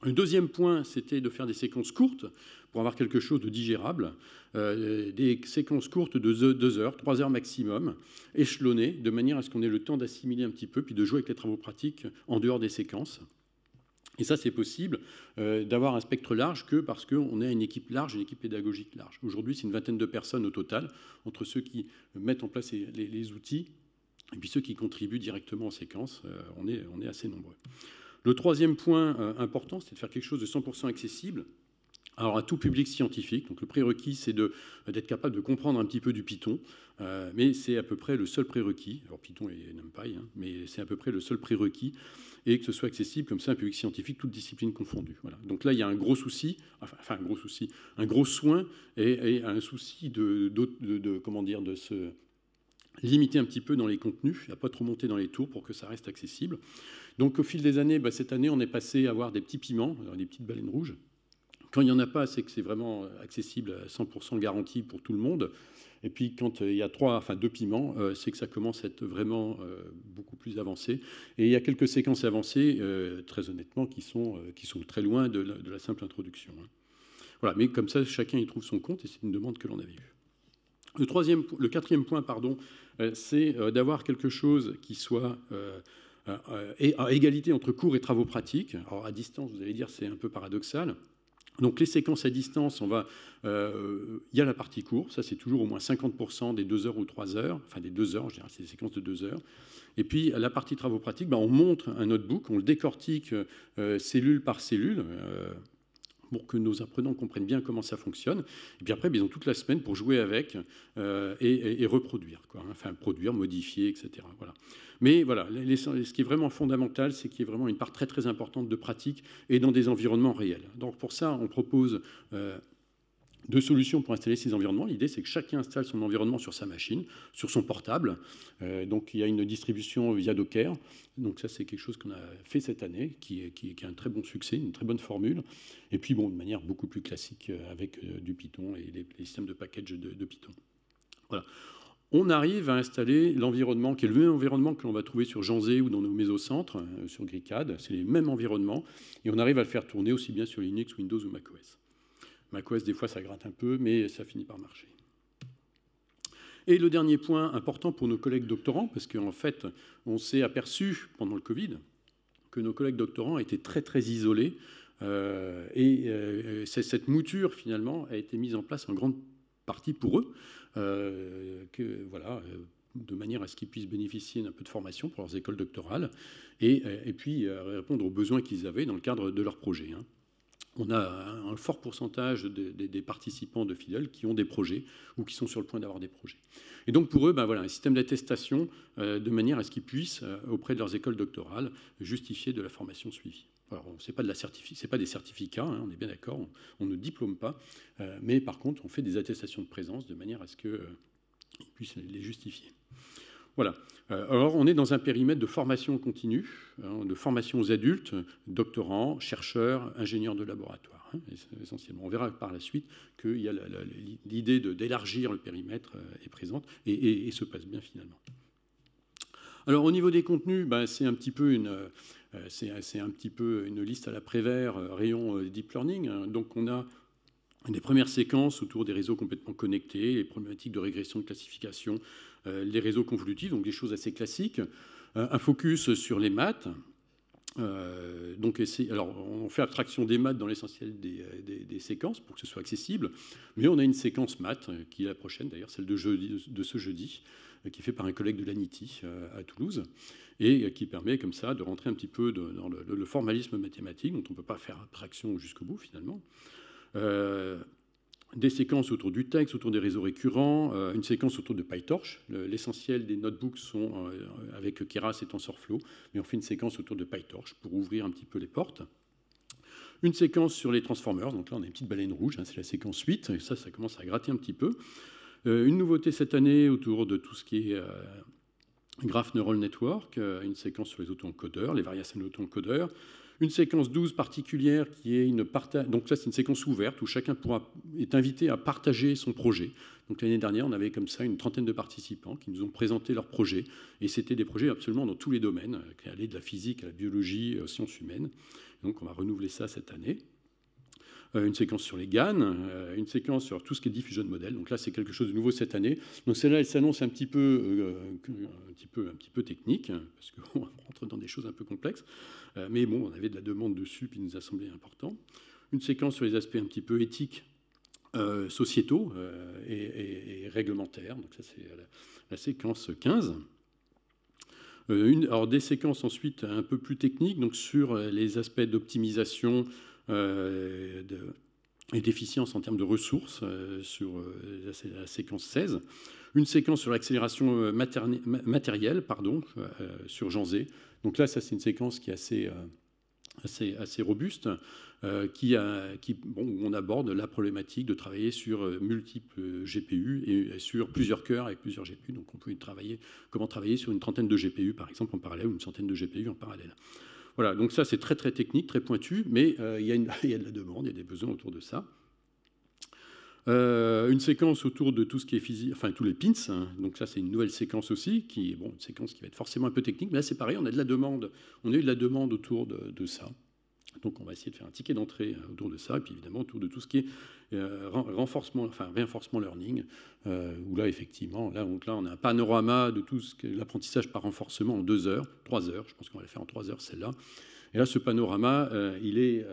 Un deuxième point, c'était de faire des séquences courtes pour avoir quelque chose de digérable. des séquences courtes de 2 heures, 3 heures maximum, échelonnées, de manière à ce qu'on ait le temps d'assimiler un petit peu, puis de jouer avec les travaux pratiques en dehors des séquences. Et ça, c'est possible euh, d'avoir un spectre large que parce qu'on a une équipe large, une équipe pédagogique large. Aujourd'hui, c'est une vingtaine de personnes au total, entre ceux qui mettent en place les, outils et ceux qui contribuent directement aux séquences. Euh, on, est, on est assez nombreux. Le troisième point euh, important, c'est de faire quelque chose de 100% accessible. Alors à tout public scientifique, donc le prérequis c'est d'être capable de comprendre un petit peu du Python, mais c'est à peu près le seul prérequis. Alors Python et NumPy, hein, mais c'est à peu près le seul prérequis et que ce soit accessible comme ça un public scientifique, toutes disciplines confondues. Voilà. Donc là, il y a un gros souci, enfin un gros souci, un gros soin et, un souci de, comment dire, de se limiter un petit peu dans les contenus, à pas trop monter dans les tours pour que ça reste accessible. Donc au fil des années, bah, cette année, on est passé à avoir des petits piments, des petites baleines rouges. Quand il n'y en a pas, c'est que c'est vraiment accessible à 100% garantie pour tout le monde. Et puis quand euh, il y a trois, enfin deux piments, euh, c'est que ça commence à être vraiment euh, beaucoup plus avancé. Et il y a quelques séquences avancées, très honnêtement, qui sont, qui sont très loin de la, simple introduction. Hein. Voilà, mais comme ça, chacun y trouve son compte, et c'est une demande que l'on avait eue. Le, troisième, le quatrième point, pardon, c'est d'avoir quelque chose qui soit à égalité entre cours et travaux pratiques. Alors à distance, vous allez dire, c'est un peu paradoxal. Donc les séquences à distance, on va, euh, il y a la partie courte, ça c'est toujours au moins 50% des deux heures ou trois heures, enfin des deux heures, je dirais, c'est des séquences de deux heures. Et puis la partie travaux pratiques, ben, on montre un notebook, on le décortique euh, cellule par cellule. Euh, pour que nos apprenants comprennent bien comment ça fonctionne. Et puis après, ben, ils ont toute la semaine pour jouer avec et, reproduire. Hein. enfin produire, modifier, etc. Voilà. Mais voilà, ce qui est vraiment fondamental, c'est qu'il y ait vraiment une part très très importante de pratique et dans des environnements réels. Donc pour ça, on propose euh, deux solutions pour installer ces environnements. L'idée, c'est que chacun installe son environnement sur sa machine, sur son portable. Euh, donc il y a une distribution via Docker. Donc ça, c'est quelque chose qu'on a fait cette année, qui est, qui, un très bon succès, une très bonne formule. Et puis bon, de manière beaucoup plus classique euh, avec du Python et les, systèmes de package de, Python. Voilà on arrive à installer l'environnement qui est le même environnement que l'on va trouver sur Janzé ou dans nos mésocentres, euh, sur GricAD. C'est les mêmes environnements. Et on arrive à le faire tourner aussi bien sur Linux, Windows ou macOS. macOS, des fois, ça gratte un peu, mais ça finit par marcher. Et le dernier point important pour nos collègues doctorants, parce qu'en fait, on s'est aperçu pendant le Covid que nos collègues doctorants étaient très très isolés. Euh, et euh, cette mouture, finalement, a été mise en place en grande partie pour eux. Euh, que, voilà, de manière à ce qu'ils puissent bénéficier d'un peu de formation pour leurs écoles doctorales et, et puis répondre aux besoins qu'ils avaient dans le cadre de leur projet. Hein. On a un, fort pourcentage des participants de Fidel qui ont des projets ou qui sont sur le point d'avoir des projets. Et donc pour eux, ben voilà, un système d'attestation euh, de manière à ce qu'ils puissent, euh, auprès de leurs écoles doctorales, justifier de la formation suivie. Alors, ce n'est pas, pas, des certificats, hein, on est bien d'accord, on, ne diplôme pas, euh, mais par contre, on fait des attestations de présence de manière à ce qu'ils puissent les justifier. Voilà. Euh, alors, on est dans un périmètre de formation continue, hein, de formation aux adultes, doctorants, chercheurs, ingénieurs de laboratoire, hein, essentiellement. On verra par la suite que l'idée d'élargir le périmètre euh, est présente et, se passe bien finalement. Alors, au niveau des contenus, ben, c'est un petit peu une. Euh, c'est un petit peu une liste à la Prévert, rayon deep learning. Hein. Donc, on a des premières séquences autour des réseaux complètement connectés, les problématiques de régression de classification, euh, les réseaux convolutifs, donc des choses assez classiques, euh, un focus sur les maths. Euh, donc, alors, on fait abstraction des maths dans l'essentiel des, séquences pour que ce soit accessible, mais on a une séquence maths qui est la prochaine, d'ailleurs, celle de, ce jeudi, qui est fait par un collègue de l'ANITI à Toulouse, et qui permet comme ça de rentrer un petit peu dans le, formalisme mathématique, dont on ne peut pas faire abstraction jusqu'au bout finalement des séquences autour du texte, autour des réseaux récurrents, euh, une séquence autour de PyTorch. L'essentiel des notebooks sont euh, avec Keras et TensorFlow, mais on fait une séquence autour de PyTorch pour ouvrir un petit peu les portes. Une séquence sur les transformers, donc là on a une petite baleine rouge, hein, c'est la séquence 8, et ça, ça commence à gratter un petit peu. Euh, une nouveauté cette année autour de tout ce qui est Graph Neural Network, une séquence sur les auto-encodeurs, les variations auto-encodeurs, une séquence 12 particulière qui est une. Donc ça, c'est une séquence ouverte où chacun pourra, est invité à partager son projet. Donc l'année dernière, on avait comme ça une trentaine de participants qui nous ont présenté leurs projets. Et c'était des projets absolument dans tous les domaines, euh, qui allaient de la physique à la biologie, aux sciences humaines. Donc on va renouveler ça cette année. Euh, une séquence sur les GAN, euh, une séquence sur tout ce qui est diffusion de modèles. Donc là, c'est quelque chose de nouveau cette année. Donc celle-là, elle s'annonce un petit peu, euh, un un petit peu technique, hein, parce qu'on <laughs> rentre dans des choses un peu complexes. mais bon, on avait de la demande dessus, puis il nous a semblé important. Une séquence sur les aspects un petit peu éthiques, sociétaux et, réglementaires. Donc ça, c'est la, séquence 15. Une, alors des séquences ensuite un peu plus techniques, donc sur les aspects d'optimisation euh, et d'efficience en termes de ressources euh, sur euh, la, séquence 16. Une séquence sur l'accélération matérielle pardon, sur Jean Zé. Donc là, ça c'est une séquence qui est assez, assez, assez robuste, qui, a, qui bon, on aborde la problématique de travailler sur multiples GPU et sur plusieurs cœurs avec plusieurs GPU. Donc on peut travailler, comment travailler sur une trentaine de GPU par exemple en parallèle ou une centaine de GPU en parallèle. Voilà, donc ça c'est très très technique, très pointu, mais euh, <laughs> il, y a de la demande, il y a des besoins autour de ça. Euh, une séquence autour de tout ce qui est physique, enfin tous les pins. Hein. donc ça, c'est une nouvelle séquence aussi, qui est une séquence qui va être forcément un peu technique, mais là c'est pareil, on a eu de la demande autour de ça. Donc on va essayer de faire un ticket d'entrée euh, autour de ça, et puis évidemment autour de tout ce qui est euh, renforcement, enfin reinforcement learning, euh, où là effectivement, là, donc là on a un panorama de tout ce que l'apprentissage par renforcement en deux heures, trois heures, je pense qu'on va le faire en trois heures celle-là. Et là ce panorama, il est...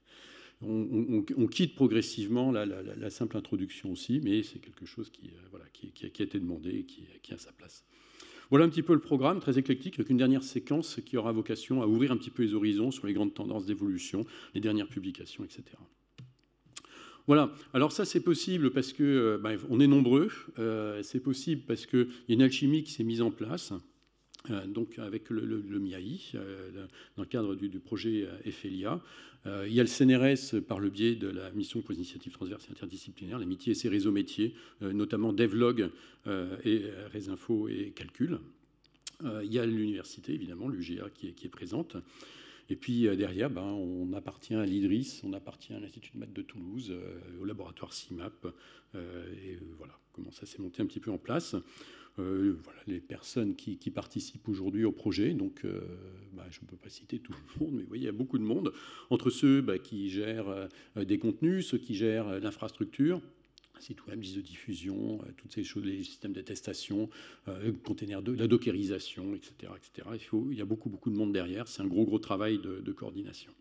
<laughs> on, quitte progressivement la, simple introduction aussi, mais c'est quelque chose qui, voilà, qui, a été demandé et qui a sa place. Voilà un petit peu le programme, très éclectique, avec une dernière séquence qui aura vocation à ouvrir un petit peu les horizons sur les grandes tendances d'évolution, les dernières publications, etc. Voilà. Alors ça, c'est possible parce que euh, ben, on est nombreux. Euh, c'est possible parce qu'il y a une alchimie qui s'est mise en place. Euh, donc avec le, MIAI, dans le cadre du, projet Ephelia. il y a le CNRS par le biais de la mission pour les initiatives transverses et interdisciplinaires, l'amitié et ses réseaux métiers, notamment Devlog et Résinfo et Calcul. il y a l'université, évidemment, l'UGA qui, qui est, présente. Et puis derrière, ben, on appartient à l'IDRIS, on appartient à l'Institut de maths de Toulouse, au laboratoire CIMAP. et voilà comment ça s'est monté un petit peu en place. Euh, voilà, les personnes qui, participent aujourd'hui au projet. Donc, euh, bah, je ne peux pas citer tout le <laughs> monde, mais vous voyez, il y a beaucoup de monde. Entre ceux bah, qui gèrent euh, des contenus, ceux qui gèrent l'infrastructure, site web, liste de diffusion, toutes ces choses, les systèmes d'attestation, la dockerisation, etc. etc. Il, faut, y a beaucoup, beaucoup de monde derrière. C'est un gros, gros travail de, coordination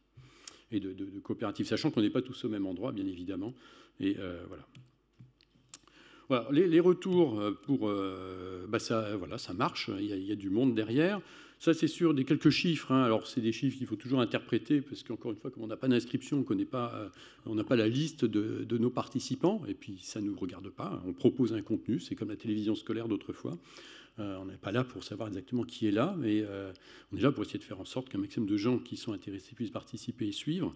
et de, de coopérative, sachant qu'on n'est pas tous au même endroit, bien évidemment. Et voilà. Les, retours pour bah ça, voilà, ça marche. Il y, a, du monde derrière. Ça, c'est sûr, des quelques chiffres. Hein. Alors, c'est des chiffres qu'il faut toujours interpréter parce qu'encore une fois, comme on n'a pas d'inscription, on pas, on n'a pas la liste de, nos participants, et puis ça ne nous regarde pas. On propose un contenu, c'est comme la télévision scolaire d'autrefois. Euh, on n'est pas là pour savoir exactement qui est là, mais euh, on est là pour essayer de faire en sorte qu'un maximum de gens qui sont intéressés puissent participer et suivre.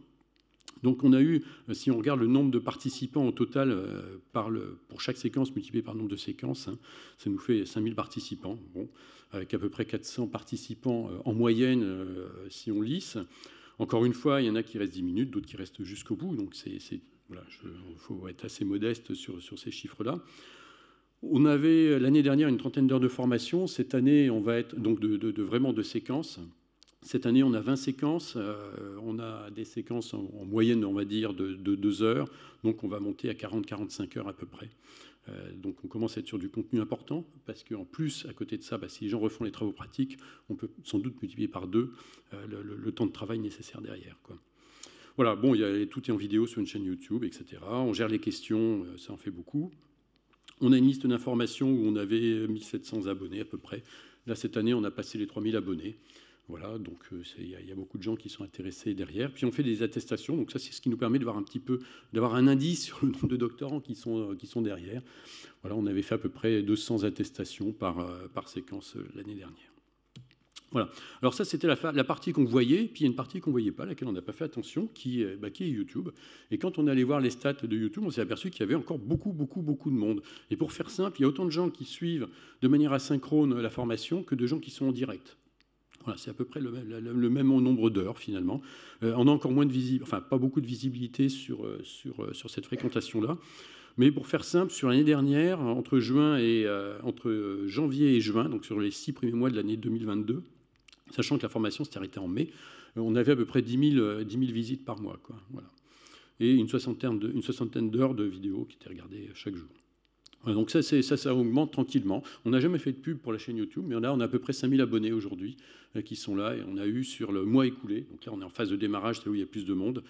Donc on a eu, euh, si on regarde le nombre de participants au total le, pour chaque séquence multiplié par le nombre de séquences, hein, ça nous fait 5000 participants, bon, avec à peu près 400 participants en moyenne si on lisse. Encore une fois, il y en a qui restent 10 minutes, d'autres qui restent jusqu'au bout, donc il voilà, faut être assez modeste sur, ces chiffres-là. On avait euh, l'année dernière une trentaine d'heures de formation. Cette année, on va être donc de, vraiment de séquences. Cette année, on a 20 séquences. Euh, on a des séquences en, moyenne, on va dire, de, 2 heures. Donc, on va monter à 40-45 heures à peu près. Euh, donc, on commence à être sur du contenu important parce qu'en plus, à côté de ça, bah, si les gens refont les travaux pratiques, on peut sans doute multiplier par deux le, temps de travail nécessaire derrière. Voilà, bon, tout est en vidéo sur une chaîne YouTube, etc. On gère les questions, ça en fait beaucoup. On a une liste d'informations où on avait 1700 abonnés à peu près. Là, cette année, on a passé les 3000 abonnés. Voilà, donc euh, il y, a beaucoup de gens qui sont intéressés derrière. Puis on fait des attestations, donc ça c'est ce qui nous permet de voir un petit peu, d'avoir un indice <laughs> sur le nombre de doctorants qui sont, euh, qui sont derrière. Voilà, on avait fait à peu près 200 attestations par, euh, par séquence l'année dernière. Voilà. Alors ça, c'était la, partie qu'on voyait, puis il y a une partie qu'on ne voyait pas, laquelle on n'a pas fait attention, qui, bah, qui, est YouTube. Et quand on allait voir les stats de YouTube, on s'est aperçu qu'il y avait encore beaucoup, beaucoup, beaucoup de monde. Et pour faire simple, il y a autant de gens qui suivent de manière asynchrone la formation que de gens qui sont en direct. Voilà, c'est à peu près le, même nombre d'heures finalement. Euh, on a encore moins de visibilité, enfin pas beaucoup de visibilité sur, euh, euh, sur cette fréquentation-là. Mais pour faire simple, sur l'année dernière, entre, juin et, janvier et juin, donc sur les six premiers mois de l'année 2022, sachant que la formation s'est arrêtée en mai, on avait à peu près 10 000, euh, visites par mois. Et une soixantaine d'heures de, vidéos qui étaient regardées chaque jour. Donc ça, ça, augmente tranquillement. On n'a jamais fait de pub pour la chaîne YouTube, mais on a, on a à peu près 5000 abonnés aujourd'hui euh, qui sont là. Et on a eu sur le mois écoulé, donc là on est en phase de démarrage, c'est où il y a plus de monde,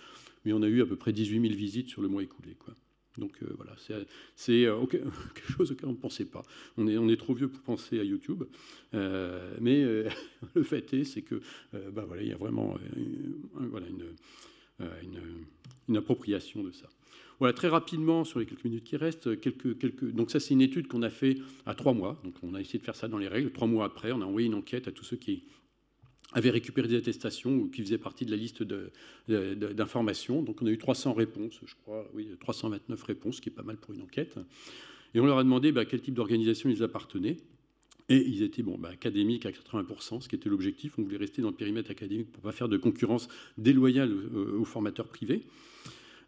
mais on a eu à peu près 18 000 visites sur le mois écoulé. Donc euh, voilà, c'est euh, quelque <laughs> chose auquel on ne pensait pas. On est, on est trop vieux pour penser à YouTube, euh, mais <laughs> le fait est, c'est que bah, voilà, il y a vraiment voilà, une, une, appropriation de ça. Voilà, très rapidement, sur les quelques minutes qui restent, donc ça c'est une étude qu'on a fait à trois mois, donc on a essayé de faire ça dans les règles. Trois mois après, on a envoyé une enquête à tous ceux qui, avaient récupéré des attestations ou qui faisaient partie de la liste d'informations. Donc on a eu 300 réponses, je crois, oui, 329 réponses, ce qui est pas mal pour une enquête. Et on leur a demandé bah, quel type d'organisation ils appartenaient. Et ils étaient bon, bah, académiques à 80%, ce qui était l'objectif. On voulait rester dans le périmètre académique pour ne pas faire de concurrence déloyale euh, aux formateurs privés.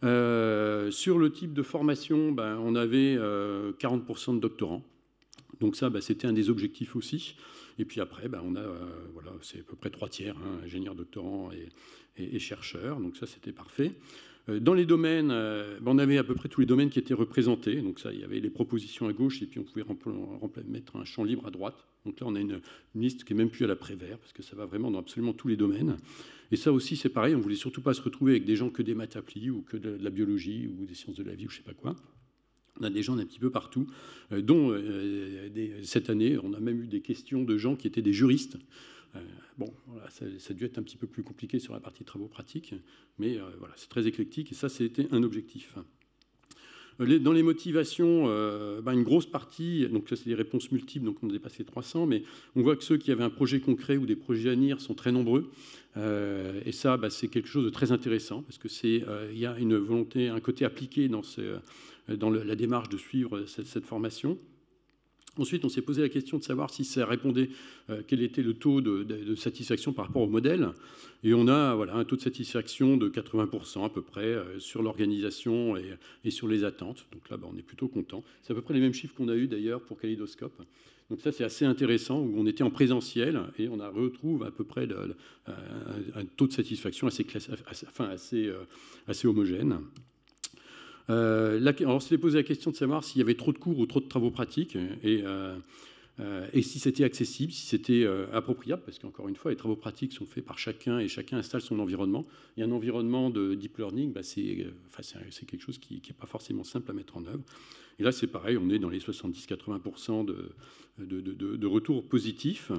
Euh, sur le type de formation, bah, on avait 40% euh, de doctorants. Donc ça, c'était un des objectifs aussi. Et puis après, ben, a, euh, voilà, c'est à peu près trois tiers, hein, ingénieurs, doctorants et, chercheurs. Donc ça, c'était parfait. Euh, dans les domaines, euh, ben, on avait à peu près tous les domaines qui étaient représentés. Donc ça, il y avait les propositions à gauche et puis on pouvait mettre un champ libre à droite. Donc là, on a une, liste qui est même plus à la Prévert parce que ça va vraiment dans absolument tous les domaines. Et ça aussi, c'est pareil. On voulait surtout pas se retrouver avec des gens que des maths applies ou que de la biologie ou des sciences de la vie ou je sais pas quoi. On a des gens d'un petit peu partout, euh, dont cette année, on a même eu des questions de gens qui étaient des juristes. Euh, bon, ça, a dû être un petit peu plus compliqué sur la partie travaux pratiques, mais voilà, c'est très éclectique et ça, c'était un objectif. Dans les motivations, ben, une grosse partie, donc ça c'est des réponses multiples, donc on a dépassé 300, mais on voit que ceux qui avaient un projet concret ou des projets à venir sont très nombreux. et ça, ben, c'est quelque chose de très intéressant parce que c'est, y a une volonté, un côté appliqué euh, dans la démarche de suivre cette, formation. Ensuite, on s'est posé la question de savoir si ça répondait, euh, quel était le taux de, satisfaction par rapport au modèle. Et on a voilà, un taux de satisfaction de 80% à peu près euh, sur l'organisation et, sur les attentes. Donc là, bah, on est plutôt content. C'est à peu près les mêmes chiffres qu'on a eu d'ailleurs pour Kaleidoscope. Donc ça, c'est assez intéressant, où on était en présentiel et on retrouve à peu près un, taux de satisfaction assez, enfin, assez, assez homogène. Euh, on s'est posé la question de savoir s'il y avait trop de cours ou trop de travaux pratiques. Et euh, euh, et si c'était accessible, si c'était appropriable, parce qu'encore une fois, les travaux pratiques sont faits par chacun et chacun installe son environnement. Et un environnement de deep learning, bah, c'est quelque chose qui n'est pas forcément simple à mettre en œuvre. Et là, c'est pareil, on est dans les 70-80% de, de, de, de, retours positifs.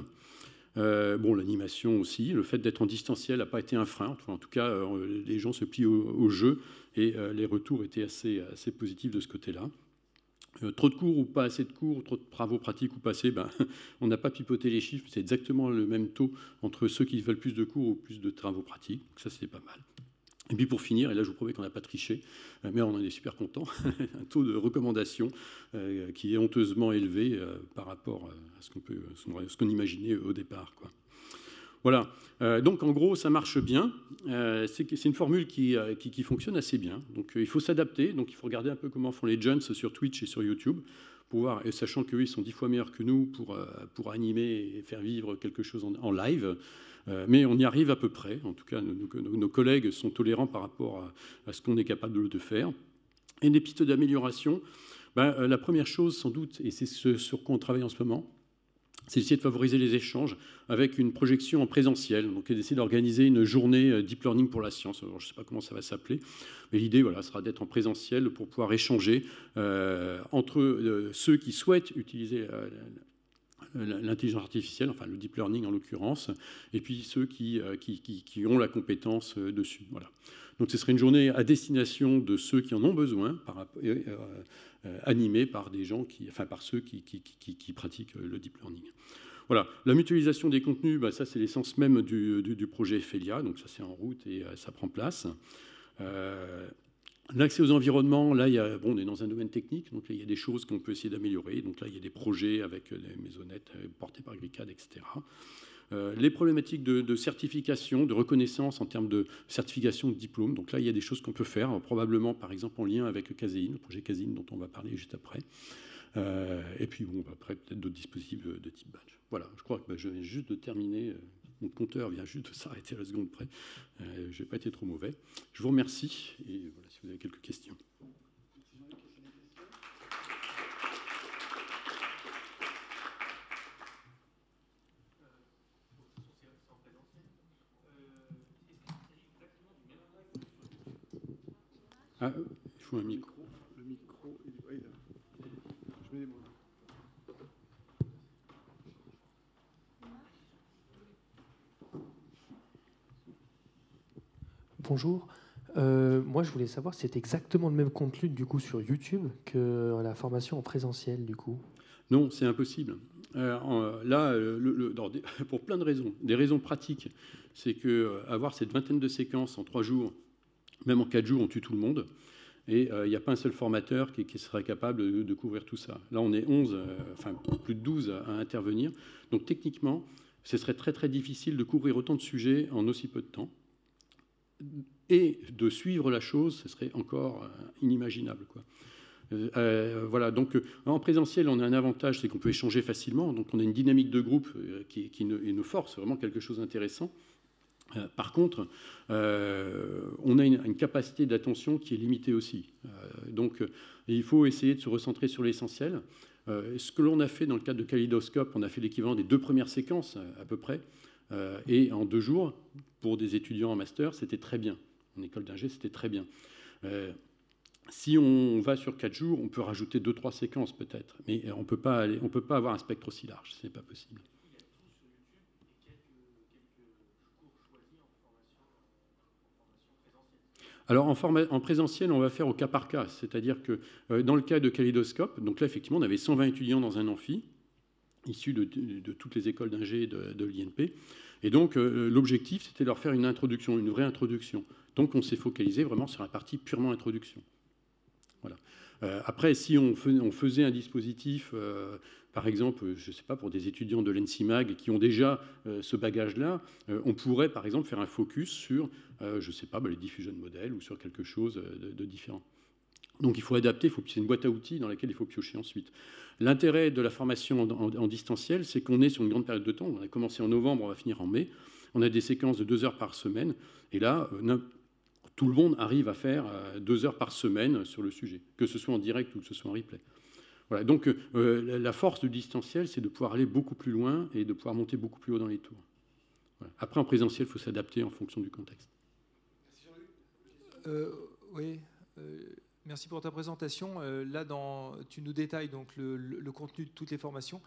Euh, bon, l'animation aussi, le fait d'être en distanciel n'a pas été un frein. en tout cas, euh, les gens se plient au, jeu et euh, les retours étaient assez, positifs de ce côté-là. trop de cours ou pas assez de cours, trop de travaux pratiques ou pas assez, ben, <laughs> on n'a pas pipoté les chiffres. C'est exactement le même taux entre ceux qui veulent plus de cours ou plus de travaux pratiques. ça, c'est pas mal. Et puis pour finir, et là je vous promets qu'on n'a pas triché, euh, mais on en est super content, <laughs> un taux de recommandation euh, qui est honteusement élevé euh, par rapport à ce qu'on peut, ce qu'on imaginait au départ. Quoi. Voilà. donc en gros, ça marche bien. c'est une formule qui, qui, fonctionne assez bien. Donc il faut s'adapter. Donc il faut regarder un peu comment font les jeunes sur Twitch et sur YouTube, pour voir, et sachant qu'eux ils sont dix fois meilleurs que nous pour, pour animer et faire vivre quelque chose en, en live. Euh, mais on y arrive à peu près. En tout cas, nos, collègues sont tolérants par rapport à, ce qu'on est capable de faire. Et des pistes d'amélioration, ben, euh, la première chose, sans doute, et c'est ce sur quoi on travaille en ce moment, c'est d'essayer de favoriser les échanges avec une projection en présentiel. Donc, d'essayer d'organiser une journée euh, deep learning pour la science. je ne sais pas comment ça va s'appeler, mais l'idée, voilà, sera d'être en présentiel pour pouvoir échanger entre ceux qui souhaitent utiliser l'intelligence artificielle, enfin le deep learning en l'occurrence, et puis ceux qui, euh, qui, ont la compétence euh, dessus. Voilà. Donc ce serait une journée à destination de ceux qui en ont besoin, euh, animée par des gens qui, enfin par ceux qui, qui pratiquent le deep learning. Voilà, la mutualisation des contenus, bah, ça c'est l'essence même du, du, projet Ephelia, donc ça c'est en route et ça prend place. L'accès aux environnements, là, il y a, bon, on est dans un domaine technique, donc là, il y a des choses qu'on peut essayer d'améliorer. Donc là, il y a des projets avec euh, des maisonnettes euh, portées par Gricad, etc. Euh, les problématiques de, certification, de reconnaissance en termes de certification de diplôme. Donc là, il y a des choses qu'on peut faire, probablement par exemple en lien avec Caséine, le projet Caséine dont on va parler juste après. et puis bon, après peut-être d'autres dispositifs de type badge. Voilà, je crois que bah, je viens juste de terminer mon compteur vient juste de s'arrêter à la seconde près. Euh, je n'ai pas été trop mauvais. Je vous remercie et voilà si vous avez quelques questions. Ah, il faut un micro il est... Je mets les
Bonjour. Euh, moi, je voulais savoir si c'est exactement le même contenu du coup sur YouTube que la formation en présentiel du coup.
Non, c'est impossible. Euh, là, <laughs> pour plein de raisons, des raisons pratiques, c'est que euh, avoir cette vingtaine de séquences en trois jours, même en quatre jours, on tue tout le monde. Et il n'y a pas un seul formateur qui, serait capable de, couvrir tout ça. Là, on est 11, enfin plus de 12 à, à intervenir. Donc techniquement, ce serait très très difficile de couvrir autant de sujets en aussi peu de temps et de suivre la chose, ce serait encore euh, inimaginable. Euh, euh, voilà, donc en présentiel, on a un avantage, c'est qu'on peut échanger facilement, donc on a une dynamique de groupe qui, nous, force vraiment quelque chose d'intéressant. par contre, on a une, capacité d'attention qui est limitée aussi. donc, il faut essayer de se recentrer sur l'essentiel. ce que l'on a fait dans le cadre de Kaleidoscope, on a fait l'équivalent des deux premières séquences à peu près. Euh, et en deux jours, pour des étudiants en master, c'était très bien. En école d'ingé, c'était très bien. Euh, si on va sur quatre jours, on peut rajouter deux, trois séquences peut-être, mais on on peut pas avoir un spectre aussi large, ce n'est pas possible. Alors en, en, présentiel, on va faire au cas par cas, c'est-à-dire que euh, dans le cas de Kaleidoscope, donc là effectivement on avait 120 étudiants dans un amphi, issus de, toutes les écoles d'ingé de, de l'INP. Et donc, euh, l'objectif, c'était de leur faire une introduction, une vraie introduction. Donc, on s'est focalisé vraiment sur la partie purement introduction. Voilà. Euh, après, si on, faisait un dispositif, euh, par exemple, je ne sais pas, pour des étudiants de l'ENSIMAG qui ont déjà ce bagage-là, on pourrait, par exemple, faire un focus sur, je ne sais pas, bah, les diffusion modèles ou sur quelque chose de, de différent. Donc, il faut adapter, c'est une boîte à outils dans laquelle il faut piocher ensuite. L'intérêt de la formation en, distanciel, c'est qu'on est sur une grande période de temps. On a commencé en novembre, on va finir en mai. On a des séquences de deux heures par semaine. Et là, euh, tout le monde arrive à faire euh, deux heures par semaine sur le sujet, que ce soit en direct ou que ce soit en replay. Voilà, donc euh, la force du distanciel, c'est de pouvoir aller beaucoup plus loin et de pouvoir monter beaucoup plus haut dans les tours. Après, en présentiel, il faut s'adapter en fonction du contexte.
Oui, merci pour ta présentation. là, dans, tu nous détailles donc le, contenu de toutes les formations.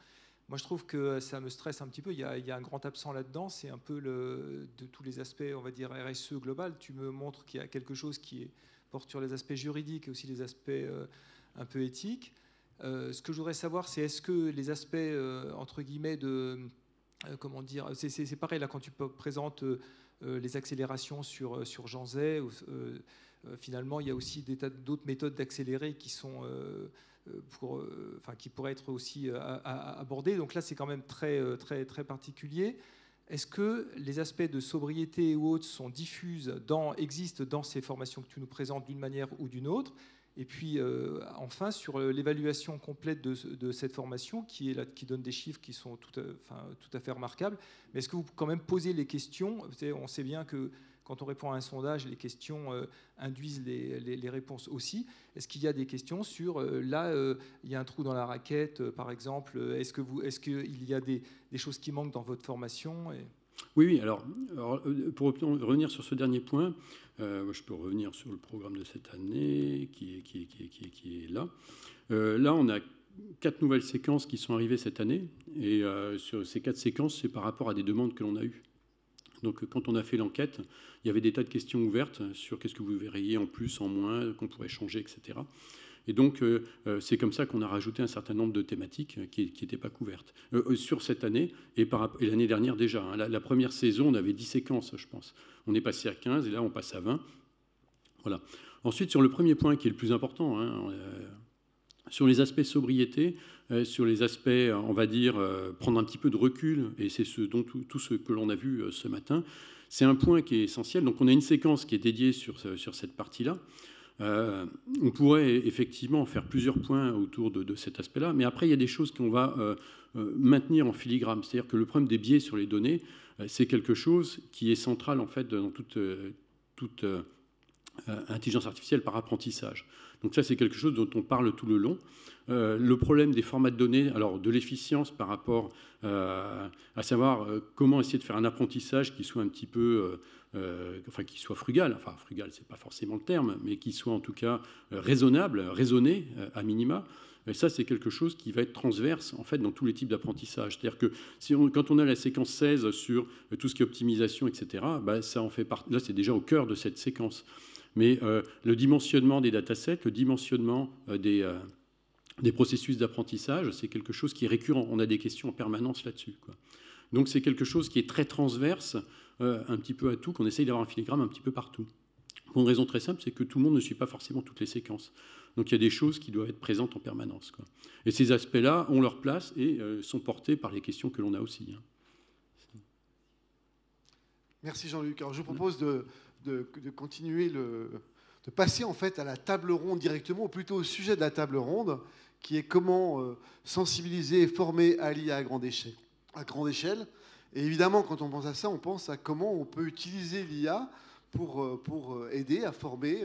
Moi, je trouve que ça me stresse un petit peu. Il y a, un grand absent là-dedans. C'est un peu de tous les aspects, on va dire, RSE global. Tu me montres qu'il y a quelque chose qui porte sur les aspects juridiques et aussi les aspects un peu éthiques. Euh, ce que je voudrais savoir, c'est est-ce que les aspects, euh, entre guillemets, de... Euh, comment dire C'est pareil, là, quand tu présentes les accélérations sur, sur Jean Zay, finalement, il y a aussi d'autres méthodes d'accélérer qui enfin, qui pourraient être aussi abordées. Donc là, c'est quand même très, très, très particulier. Est-ce que les aspects de sobriété ou autres sont diffuses dans, existent dans ces formations que tu nous présentes d'une manière ou d'une autre? Et puis, euh, enfin, sur euh, l'évaluation complète de, cette formation, qui, donne des chiffres qui sont tout à, enfin, tout à fait remarquables, mais est-ce que vous quand même posez les questions? On sait bien que quand on répond à un sondage, les questions euh, induisent les, réponses aussi. Est-ce qu'il y a des questions sur, là, il y a un trou dans la raquette, par exemple, est-ce qu'il est y a des, choses qui manquent dans votre formation.
Oui, oui. Alors, pour revenir sur ce dernier point, euh, je peux revenir sur le programme de cette année qui est, là. Euh, là, on a quatre nouvelles séquences qui sont arrivées cette année. Et euh, sur ces quatre séquences, c'est par rapport à des demandes que l'on a eues. Donc, quand on a fait l'enquête, il y avait des tas de questions ouvertes sur qu'est-ce que vous verriez en plus, en moins, qu'on pourrait changer, etc. Et donc, euh, euh, c'est comme ça qu'on a rajouté un certain nombre de thématiques qui n'étaient pas couvertes. Euh, sur cette année, et, l'année dernière déjà, hein, la, première saison, on avait 10 séquences, je pense. On est passé à 15, et là, on passe à 20. Voilà. Ensuite, sur le premier point qui est le plus important, hein, sur les aspects sobriété, sur les aspects, on va dire, prendre un petit peu de recul, et c'est ce, dont tout, ce que l'on a vu ce matin, c'est un point qui est essentiel. Donc on a une séquence qui est dédiée sur, sur cette partie-là. Euh, on pourrait effectivement faire plusieurs points autour de, cet aspect-là, mais après, il y a des choses qu'on va euh, euh, maintenir en filigrane. C'est-à-dire que le problème des biais sur les données, c'est quelque chose qui est central en fait dans toute, toute intelligence artificielle par apprentissage. Donc ça, c'est quelque chose dont on parle tout le long. le problème des formats de données, alors de l'efficience par rapport à savoir comment essayer de faire un apprentissage qui soit un petit peu euh, enfin qui soit frugal, enfin frugal c'est pas forcément le terme, mais qui soit en tout cas euh, raisonnable, raisonné euh, à minima. Et ça, c'est quelque chose qui va être transverse en fait dans tous les types d'apprentissage. C'est-à-dire que quand on a la séquence 16 sur tout ce qui est optimisation, etc., bah, ça en fait partie. Là, c'est déjà au cœur de cette séquence. Mais le dimensionnement des datasets, le dimensionnement des, des processus d'apprentissage, c'est quelque chose qui est récurrent. On a des questions en permanence là-dessus. Donc c'est quelque chose qui est très transverse euh, un petit peu à tout, qu'on essaye d'avoir un filigrane un petit peu partout. Pour une raison très simple, c'est que tout le monde ne suit pas forcément toutes les séquences. Donc il y a des choses qui doivent être présentes en permanence. Et ces aspects-là ont leur place et euh, sont portés par les questions que l'on a aussi. Hein.
Merci Jean-Luc. Alors je vous propose de, de, continuer le, de passer en fait à la table ronde directement, ou plutôt au sujet de la table ronde, qui est comment euh, sensibiliser et former à l'IA à grande échelle. À grande échelle. Et évidemment, quand on pense à ça, on pense à comment on peut utiliser l'IA pour, euh, pour euh, aider à former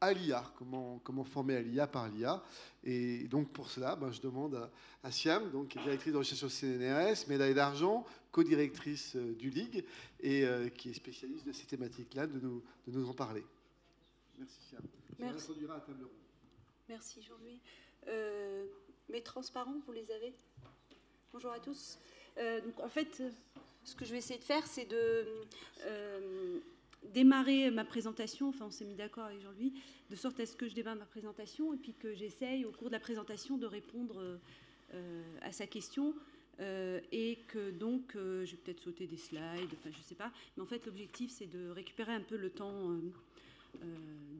à l'IA, comment, comment former à l'IA par l'IA. Et donc pour cela, ben, je demande à, Siam, donc, qui est directrice de recherche au CNRS, médaille d'argent, co-directrice du LIG, et qui est spécialiste de ces thématiques-là, de nous, de nous en parler. Merci Siam.
Merci. à table ronde. Merci Jean-Louis. mes transparents, vous les avez? Bonjour à tous. Euh, donc en fait, ce que je vais essayer de faire, c'est de euh, démarrer ma présentation. Enfin, on s'est mis d'accord avec Jean-Louis, de sorte à ce que je démarre ma présentation et puis que j'essaye au cours de la présentation de répondre euh, à sa question. et que donc, je vais peut-être sauter des slides, enfin je sais pas, mais en fait l'objectif c'est de récupérer un peu le temps,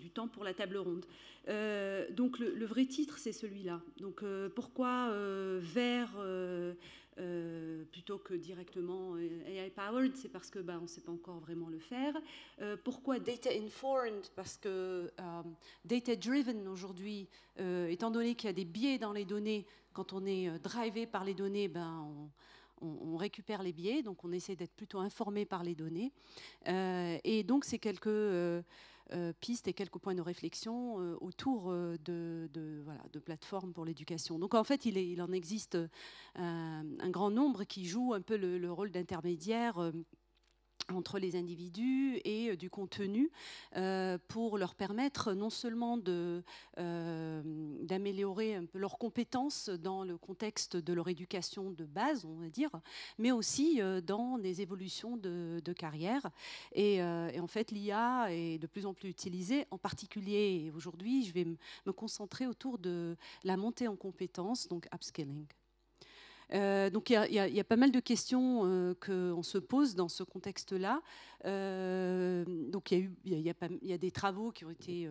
du temps pour la table ronde. donc le, le, vrai titre c'est celui-là. Donc pourquoi vers euh, plutôt que directement euh, AI powered, c'est parce que ben, on ne sait pas encore vraiment le faire. Euh, pourquoi data informed Parce que data driven aujourd'hui, étant donné qu'il y a des biais dans les données, quand on est drivé par les données, ben, on, récupère les biais, donc on essaie d'être plutôt informé par les données. et donc c'est quelque pistes et quelques points de réflexion autour de, voilà, de plateformes pour l'éducation. Donc en fait, il, il en existe un, grand nombre qui jouent un peu le rôle d'intermédiaire entre les individus et euh, du contenu euh, pour leur permettre non seulement euh, d'améliorer un peu leurs compétences dans le contexte de leur éducation de base, on va dire, mais aussi dans des évolutions de, carrière. Et, en fait, l'IA est de plus en plus utilisée, en particulier aujourd'hui, je vais me concentrer autour de la montée en compétences, donc upskilling. Euh, donc il y, a pas mal de questions euh, qu'on se pose dans ce contexte-là. Euh, donc il y, a des travaux qui ont été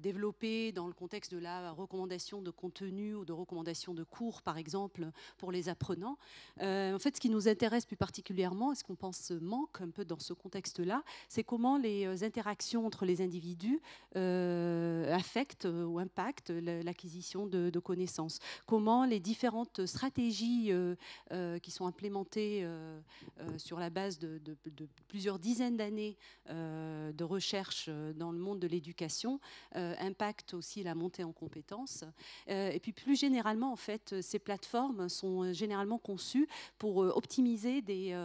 développés dans le contexte de la recommandation de contenu ou de recommandation de cours, par exemple, pour les apprenants. en fait, ce qui nous intéresse plus particulièrement, et ce qu'on pense manque un peu dans ce contexte-là, c'est comment les interactions entre les individus affectent ou impactent l'acquisition de, de connaissances. Comment les différentes stratégies euh, euh, qui sont implémentées euh, sur la base de, plusieurs dizaines d'années de recherche dans le monde de l'éducation impactent aussi la montée en compétences. et puis plus généralement, en fait, ces plateformes sont généralement conçues pour optimiser des,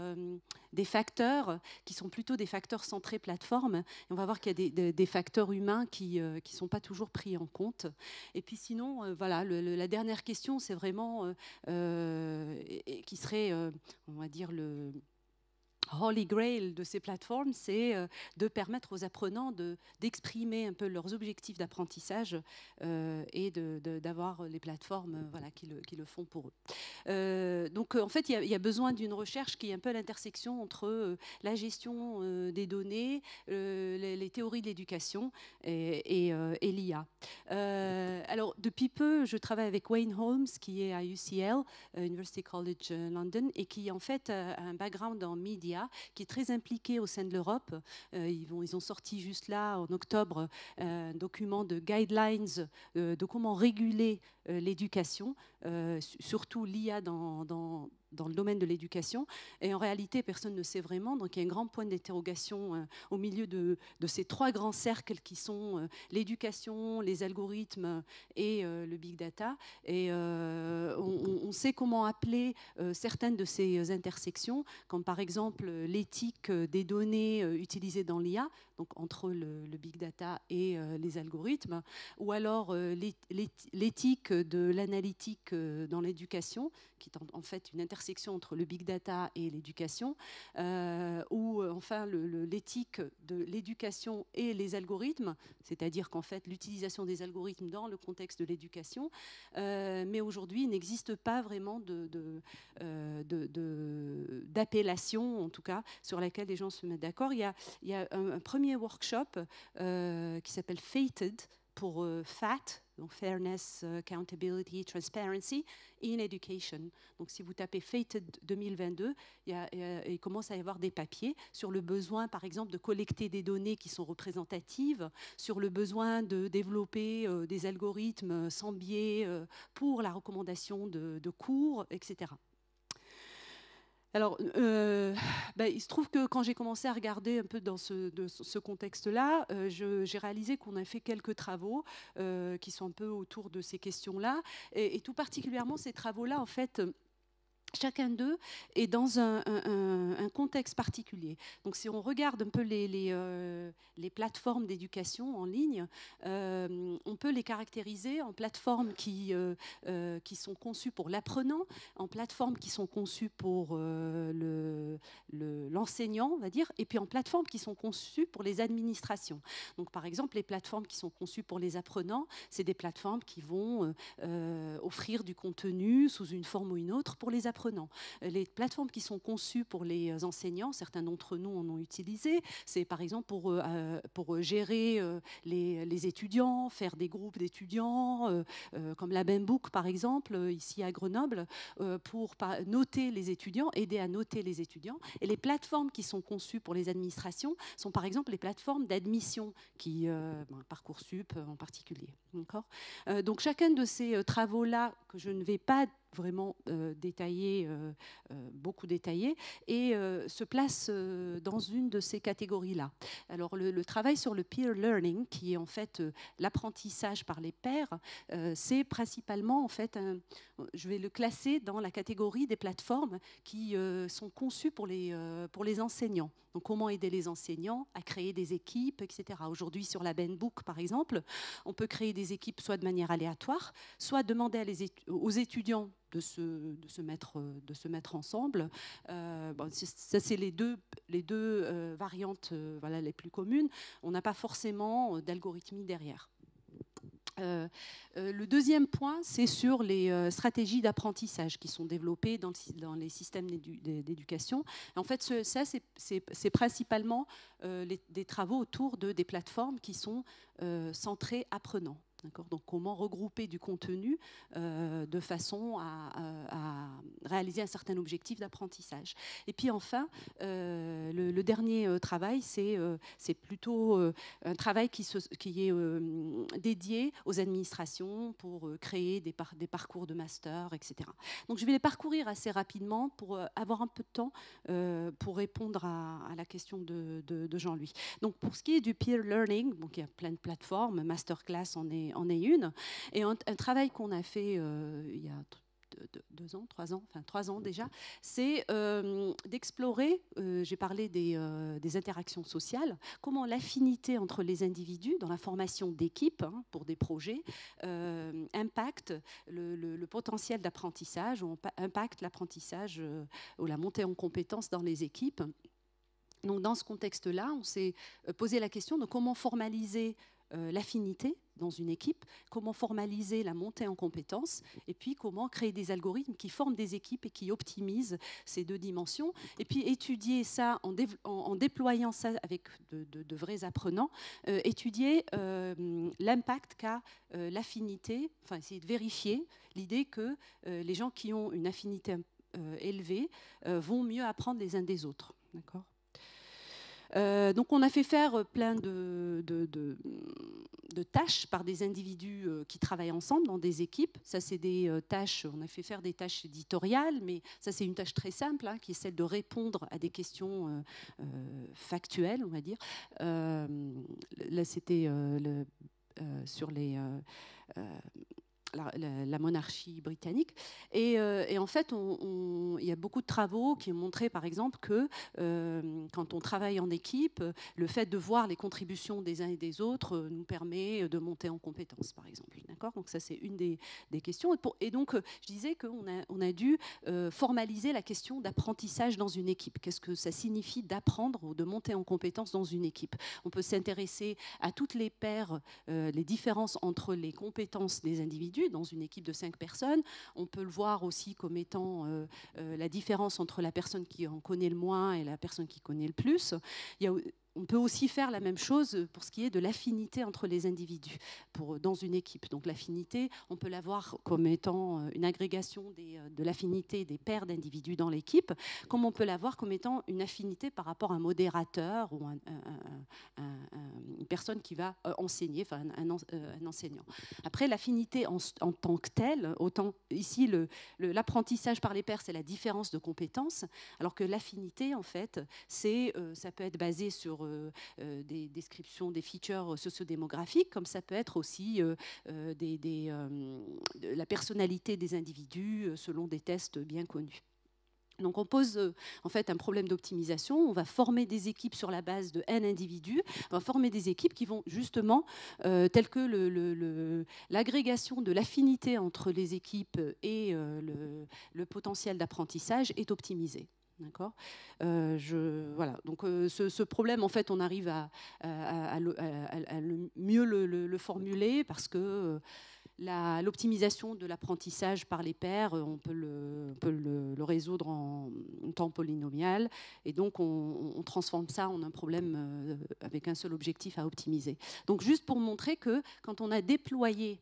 des facteurs qui sont plutôt des facteurs centrés plateforme. On va voir qu'il y a des, des, facteurs humains qui ne sont pas toujours pris en compte. Et puis sinon, voilà, la dernière question, c'est vraiment euh, qui serait, euh, on va dire, le, holy grail de ces plateformes, c'est euh, de permettre aux apprenants d'exprimer un peu leurs objectifs d'apprentissage euh, et d'avoir les plateformes euh, qui, le, font pour eux. donc en fait, il y, a besoin d'une recherche qui est un peu l'intersection entre la gestion des données, les, théories de l'éducation et, et, l'IA. alors depuis peu, je travaille avec Wayne Holmes, qui est à UCL, University College London, et qui en fait a un background en qui est très impliqué au sein de l'Europe. Euh, ils, ont sorti juste là, en octobre, un document de guidelines euh, de comment réguler euh, l'éducation, surtout l'IA dans dans le domaine de l'éducation. Et en réalité, personne ne sait vraiment. Donc il y a un grand point d'interrogation euh, au milieu de, ces trois grands cercles qui sont euh, l'éducation, les algorithmes et euh, le big data. Et on, sait comment appeler certaines de ces intersections, comme par exemple l'éthique des données utilisées dans l'IA, donc entre le, big data et les algorithmes, ou alors l'éthique de l'analytique dans l'éducation, qui est en, fait une intersection section entre le big data et l'éducation, euh, ou euh, enfin l'éthique de l'éducation et les algorithmes, c'est-à-dire qu'en fait l'utilisation des algorithmes dans le contexte de l'éducation, euh, mais aujourd'hui il n'existe pas vraiment d'appellation, de, de, en tout cas, sur laquelle les gens se mettent d'accord. Il il y a un, premier workshop qui s'appelle Fated pour FAT, donc Fairness, Accountability, Transparency in Education. Donc si vous tapez Fated 2022, il, commence à y avoir des papiers sur le besoin, par exemple, de collecter des données qui sont représentatives, sur le besoin de développer euh, des algorithmes sans biais euh, pour la recommandation de cours, etc. Alors, euh, bah, il se trouve que quand j'ai commencé à regarder un peu dans ce, contexte-là, euh, j'ai réalisé qu'on a fait quelques travaux euh, qui sont un peu autour de ces questions-là. et, tout particulièrement, ces travaux-là, en fait, Chacun d'eux est dans un, contexte particulier. Donc si on regarde un peu les, les, euh, plateformes d'éducation en ligne, euh, on peut les caractériser en plateformes qui, euh, qui sont conçues pour l'apprenant, en plateformes qui sont conçues pour l'enseignant, on va dire, et puis en plateformes qui sont conçues pour les administrations. Donc par exemple, les plateformes qui sont conçues pour les apprenants, c'est des plateformes qui vont offrir du contenu sous une forme ou une autre pour les apprenants les plateformes qui sont conçues pour les enseignants, certains d'entre nous en ont utilisé, c'est par exemple pour, euh, euh, gérer euh, les, étudiants, faire des groupes d'étudiants, comme la Bambook par exemple, ici à Grenoble, pour noter les étudiants, aider à noter les étudiants. Et les plateformes qui sont conçues pour les administrations sont par exemple les plateformes d'admission, qui ben, Parcoursup en particulier. donc chacun de ces travaux-là, que je ne vais pas vraiment détaillé, beaucoup détaillé, et se place dans une de ces catégories-là. Alors le, travail sur le peer learning, qui est en fait l'apprentissage par les pairs, c'est principalement en fait, je vais le classer dans la catégorie des plateformes qui sont conçues pour les, pour les enseignants. Comment aider les enseignants à créer des équipes, etc. Aujourd'hui sur la Benbook par exemple, on peut créer des équipes soit de manière aléatoire, soit demander aux étudiants de se, de se, mettre, de se mettre ensemble. Euh, ça, c'est les deux, les deux euh, variantes euh, voilà, les plus communes. On n'a pas forcément d'algorithmie derrière. Le deuxième point, c'est sur les stratégies d'apprentissage qui sont développées dans, les systèmes d'éducation. En fait, ça, c'est principalement des travaux autour de, des plateformes qui sont centrées apprenants. Donc comment regrouper du contenu euh, de façon à, réaliser un certain objectif d'apprentissage. Et puis enfin, euh, le, dernier euh, travail, c'est plutôt un travail qui, est dédié aux administrations pour créer des, parcours de master, etc. Donc je vais les parcourir assez rapidement pour avoir un peu de temps pour répondre à, la question de, Jean-Louis. Donc pour ce qui est du peer learning, donc il y a plein de plateformes, masterclass en est en est une. Et un, travail qu'on a fait euh, il y a deux, ans, trois ans, enfin trois ans déjà, c'est euh, d'explorer, euh, j'ai parlé des, interactions sociales, comment l'affinité entre les individus dans la formation d'équipes hein, pour des projets impacte le, potentiel d'apprentissage impacte l'apprentissage ou la montée en compétences dans les équipes. Donc dans ce contexte-là, on s'est posé la question de comment formaliser l'affinité dans une équipe, comment formaliser la montée en compétences, et puis comment créer des algorithmes qui forment des équipes et qui optimisent ces deux dimensions, et puis étudier ça en, déployant ça avec de, vrais apprenants, euh, étudier euh, l'impact qu'a euh, l'affinité, enfin essayer de vérifier l'idée que les gens qui ont une affinité élevée vont mieux apprendre les uns des autres. D'accord? Euh, donc on a fait faire plein de, tâches par des individus euh, qui travaillent ensemble dans des équipes. Ça, c'est des euh, tâches, on a fait faire des tâches éditoriales, mais ça, c'est une tâche très simple, hein, qui est celle de répondre à des questions factuelles, on va dire. là, c'était sur les la, monarchie britannique. Et, euh, en fait, il y a beaucoup de travaux qui ont montré, par exemple, que euh, quand on travaille en équipe, le fait de voir les contributions des uns et des autres euh, nous permet de monter en compétences, par exemple. D'accord? Donc ça, c'est une des, questions. Et, donc, je disais qu'on a, dû formaliser la question d'apprentissage dans une équipe. Qu'est-ce que ça signifie d'apprendre ou de monter en compétences dans une équipe? On peut s'intéresser à toutes les paires, les différences entre les compétences des individus dans une équipe de cinq personnes. On peut le voir aussi comme étant euh, euh, la différence entre la personne qui en connaît le moins et la personne qui connaît le plus. On peut aussi faire la même chose pour ce qui est de l'affinité entre les individus pour, dans une équipe. Donc l'affinité, on peut la voir comme étant euh, une agrégation euh, de l'affinité des paires d'individus dans l'équipe, comme on peut la voir comme étant une affinité par rapport à un modérateur ou une personne qui va euh, enseigner, enfin un, enseignant. Après, l'affinité en, tant que telle, autant ici l'apprentissage par les pairs, c'est la différence de compétences, alors que l'affinité, en fait, c'est ça peut être basé sur euh, euh, des descriptions des features sociodémographiques, comme ça peut être aussi euh, la personnalité des individus selon des tests bien connus. Donc on pose en fait un problème d'optimisation, on va former des équipes sur la base de N individus, on va former des équipes qui vont justement, euh, telles que l'agrégation de l'affinité entre les équipes et le, potentiel d'apprentissage est optimisée. D'accord? Euh, je, voilà. Donc, euh, ce, problème, en fait, on arrive à, mieux le, formuler parce que euh, l'optimisation de l'apprentissage par les pairs, on peut le, le, résoudre en, temps polynomial. Et donc, on, transforme ça en un problème avec un seul objectif à optimiser. Donc, juste pour montrer que quand on a déployé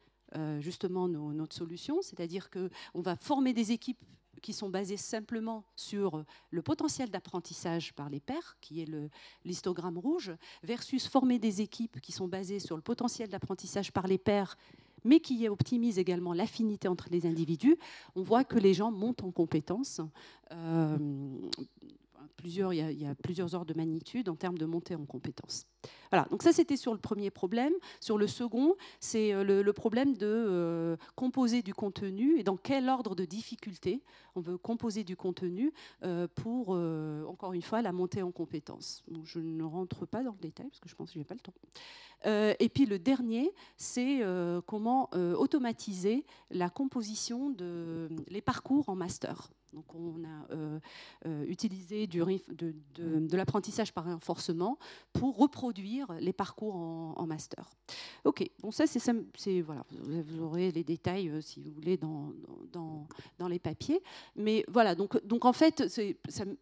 justement notre solution, c'est-à-dire qu'on va former des équipes qui sont basées simplement sur le potentiel d'apprentissage par les pairs, qui est l'histogramme rouge, versus former des équipes qui sont basées sur le potentiel d'apprentissage par les pairs, mais qui optimise également l'affinité entre les individus, on voit que les gens montent en compétences il, y a, plusieurs ordres de magnitude en termes de montée en compétences. Voilà, donc ça c'était sur le premier problème. Sur le second, c'est euh, le, problème de euh, composer du contenu et dans quel ordre de difficulté on veut composer du contenu euh, pour, encore une fois, la montée en compétences. je ne rentre pas dans le détail parce que je pense que je n'ai pas le temps. et puis le dernier, c'est comment automatiser la composition de parcours en master. Donc on a euh, euh, utilisé de, l'apprentissage par renforcement pour reproduire les parcours en, master. Ok, bon ça c'est voilà, vous aurez les détails euh, si vous voulez dans, les papiers. Mais voilà, donc, en fait ça,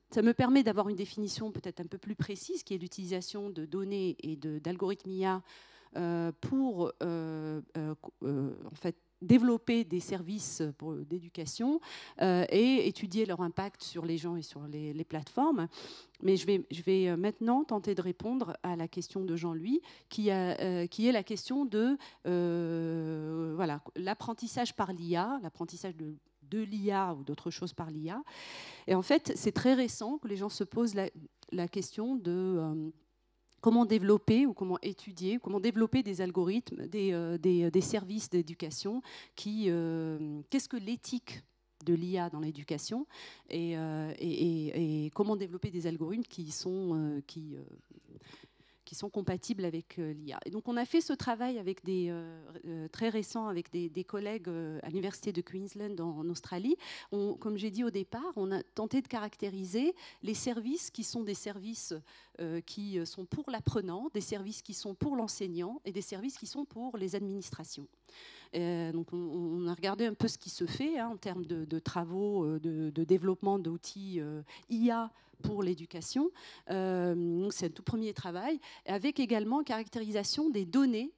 ça, me permet d'avoir une définition peut-être un peu plus précise qui est l'utilisation de données et d'algorithmes IA pour en fait développer des services d'éducation euh, et étudier leur impact sur les gens et sur les, plateformes. Mais je vais, je vais, euh, maintenant tenter de répondre à la question de Jean-Louis, qui, euh, qui, est la question de voilà l'apprentissage par l'IA, l'apprentissage de, l'IA ou d'autres choses par l'IA. Et en fait, c'est très récent que les gens se posent la question de comment développer ou comment étudier, comment développer des algorithmes, des, euh, euh, services d'éducation qui... Euh, qu'est-ce que l'éthique de l'IA dans l'éducation et, et, comment développer des algorithmes qui sont... qui, sont compatibles avec euh, l'IA. Et donc on a fait ce travail avec des, euh, euh, très récent avec des, collègues à l'université de Queensland en, Australie. comme j'ai dit au départ, on a tenté de caractériser les services qui sont des services qui sont pour l'apprenant, des services qui sont pour l'enseignant et des services qui sont pour les administrations. donc on, a regardé un peu ce qui se fait hein, en termes de, travaux de développement d'outils IA pour l'éducation. Euh, c'est un tout premier travail, avec également caractérisation des données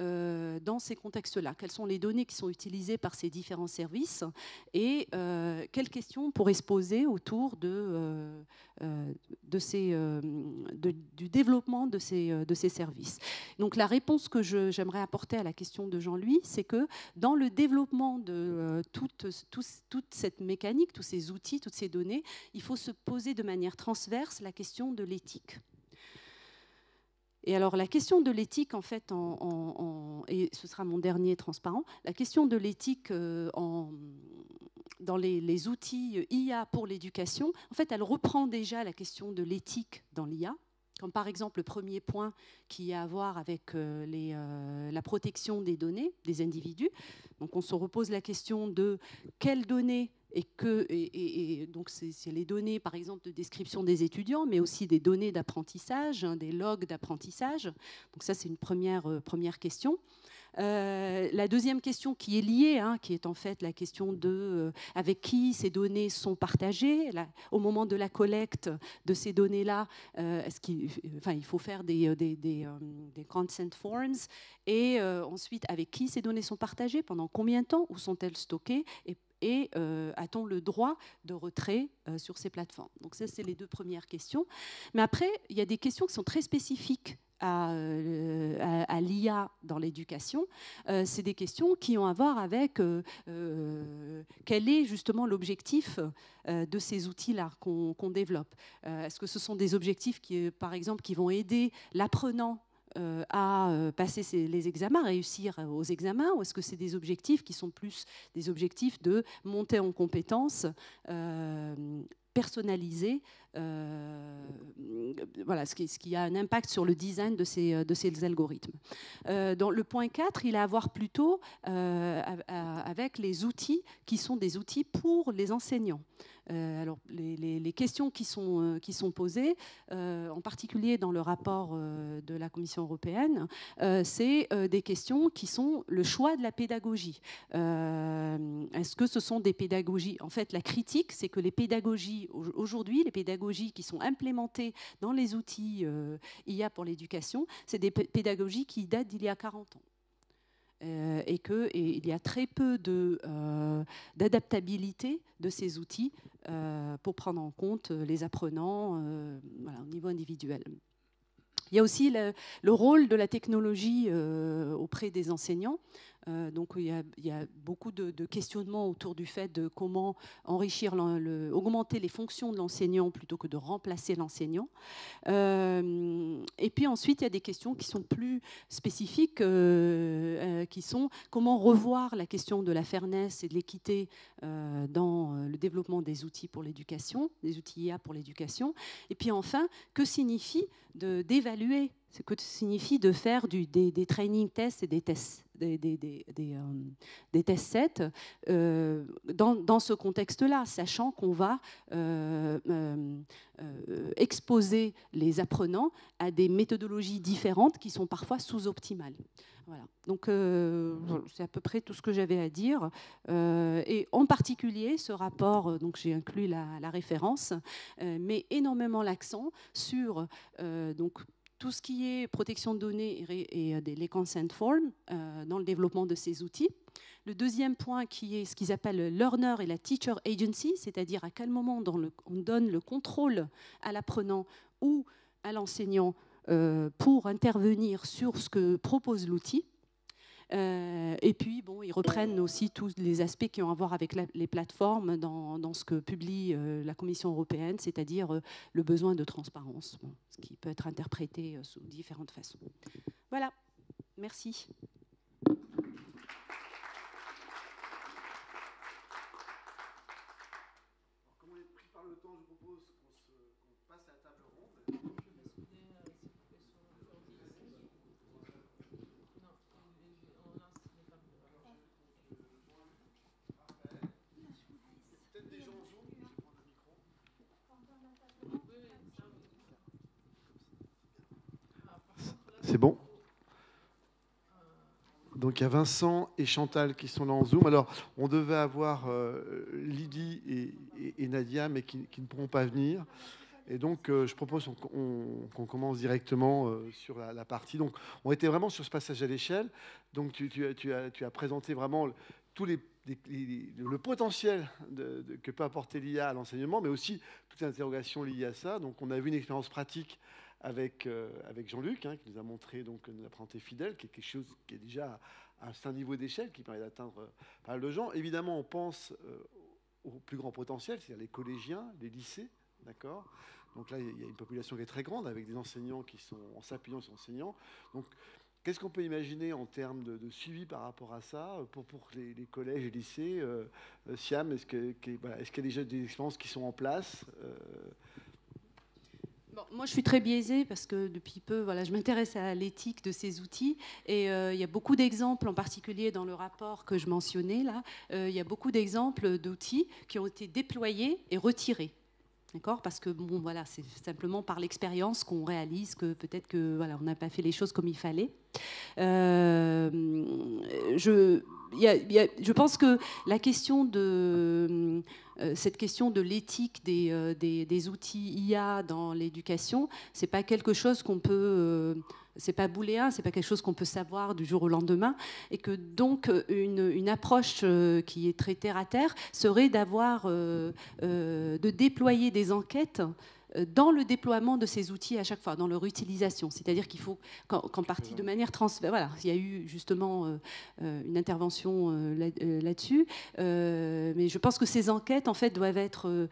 euh, dans ces contextes-là Quelles sont les données qui sont utilisées par ces différents services et euh, quelles questions on pourrait se poser autour de, euh, du développement de ces, de ces services? Donc la réponse que j'aimerais apporter à la question de Jean-Louis, c'est que dans le développement de toute, toute cette mécanique, tous ces outils, toutes ces données, il faut se poser de manière transverse la question de l'éthique. Et alors la question de l'éthique, en fait, et ce sera mon dernier transparent, la question de l'éthique euh, dans les, outils IA pour l'éducation, en fait, elle reprend déjà la question de l'éthique dans l'IA, comme par exemple le premier point qui a à voir avec euh, euh, la protection des données des individus. Donc on se repose la question de quelles données et que et, donc c'est les données par exemple de description des étudiants, mais aussi des données d'apprentissage, hein, des logs d'apprentissage. Donc ça c'est une première euh, première question. Euh, la deuxième question qui est liée, hein, qui est en fait la question de euh, avec qui ces données sont partagées. au moment de la collecte de ces données-là, est-ce qu'il il faut faire des, des consent forms et ensuite avec qui ces données sont partagées, pendant combien de temps, où sont-elles stockées et, et euh, a-t-on le droit de retrait euh, sur ces plateformes? Donc ça, c'est les deux premières questions. Mais après, il y a des questions qui sont très spécifiques à, euh, l'IA dans l'éducation, c'est des questions qui ont à voir avec quel est justement l'objectif de ces outils-là qu'on développe. Est-ce que ce sont des objectifs qui, par exemple, qui vont aider l'apprenant à euh, passer les examens, réussir aux examens, ou est-ce que c'est des objectifs qui sont plus des objectifs de monter en compétences euh, personnalisés voilà, ce qui, a un impact sur le design de ces, de ces algorithmes. dans le point 4, il a à voir plutôt avec les outils qui sont des outils pour les enseignants. Euh, alors, les, questions qui sont, euh, qui sont posées, euh, en particulier dans le rapport de la Commission européenne, c'est des questions qui sont le choix de la pédagogie. Est-ce que ce sont des pédagogies? En fait, la critique, c'est que les pédagogies, aujourd'hui, les pédagogies qui sont implémentées dans les outils IA pour l'éducation, c'est des pédagogies qui datent d'il y a 40 ans. Euh, et qu'il y a très peu euh, d'adaptabilité de, ces outils euh, pour prendre en compte les apprenants au niveau individuel. Il y a aussi le, rôle de la technologie auprès des enseignants. Donc il y, a, beaucoup de, questionnements autour du fait de comment enrichir, augmenter les fonctions de l'enseignant plutôt que de remplacer l'enseignant. et puis ensuite, il y a des questions qui sont plus spécifiques, qui sont comment revoir la question de la fairness et de l'équité dans le développement des outils pour l'éducation, des outils IA pour l'éducation. Et puis enfin, que signifie d'évaluer que signifie de faire des, training tests et des tests, des, des, euh, tests sets euh, dans, dans, ce contexte-là, sachant qu'on va euh, exposer les apprenants à des méthodologies différentes qui sont parfois sous-optimales. Voilà. Donc c'est à peu près tout ce que j'avais à dire. et en particulier, ce rapport, donc j'ai inclus la, la référence, met énormément l'accent sur donc tout ce qui est protection de données et, euh, les consent forms euh, dans le développement de ces outils. Le deuxième point qui est ce qu'ils appellent le learner et la teacher agency, c'est-à-dire à quel moment on donne le contrôle à l'apprenant ou à l'enseignant euh, pour intervenir sur ce que propose l'outil. Euh, et puis, bon, ils reprennent aussi tous les aspects qui ont à voir avec les plateformes dans, ce que publie euh, la Commission européenne, c'est-à-dire euh, le besoin de transparence, ce qui peut être interprété sous différentes façons. Voilà, merci.
C'est bon donc il y a Vincent et Chantal qui sont là en Zoom. Alors on devait avoir euh, Lydie et, Nadia, mais qui, ne pourront pas venir. Et donc euh, je propose qu'on commence directement euh, sur la, partie. Donc on était vraiment sur ce passage à l'échelle. Donc tu, as, présenté vraiment tous les, le potentiel que peut apporter l'IA à l'enseignement, mais aussi toutes les interrogations liées à ça. Donc on a vu une expérience pratique avec, euh, avec Jean-Luc, hein, qui nous a montré donc nous a fidèle, qui est quelque chose qui est déjà à un certain niveau d'échelle, qui permet d'atteindre euh, pas mal de gens. Évidemment, on pense euh, au plus grand potentiel, c'est-à-dire les collégiens, les lycées, d'accord? Donc là, il y a une population qui est très grande, avec des enseignants qui sont en s'appuyant sur enseignants. Donc, qu'est-ce qu'on peut imaginer en termes de, suivi par rapport à ça pour, pour les, collèges et lycées? Siam, est-ce qu'il est qu'il y a déjà des expériences qui sont en place?
Moi, je suis très biaisée parce que depuis peu, voilà, je m'intéresse à l'éthique de ces outils et euh, il y a beaucoup d'exemples, en particulier dans le rapport que je mentionnais là, euh, il y a beaucoup d'exemples d'outils qui ont été déployés et retirés. D'accord Parce que bon, voilà, c'est simplement par l'expérience qu'on réalise que peut-être que voilà, on n'a pas fait les choses comme il fallait. Euh, je, je pense que la question de euh, cette question de l'éthique des, euh, des, des, outils IA dans l'éducation, c'est pas quelque chose qu'on peut c'est pas booléen, c'est pas quelque chose qu'on peut savoir du jour au lendemain, et que donc une, une approche qui est très terre à terre serait d'avoir, de déployer des enquêtes dans le déploiement de ces outils à chaque fois, dans leur utilisation. C'est-à-dire qu'il faut qu'en partie de manière transversale, voilà, il y a eu justement euh, euh, une intervention euh, là-dessus, mais je pense que ces enquêtes, en fait, doivent être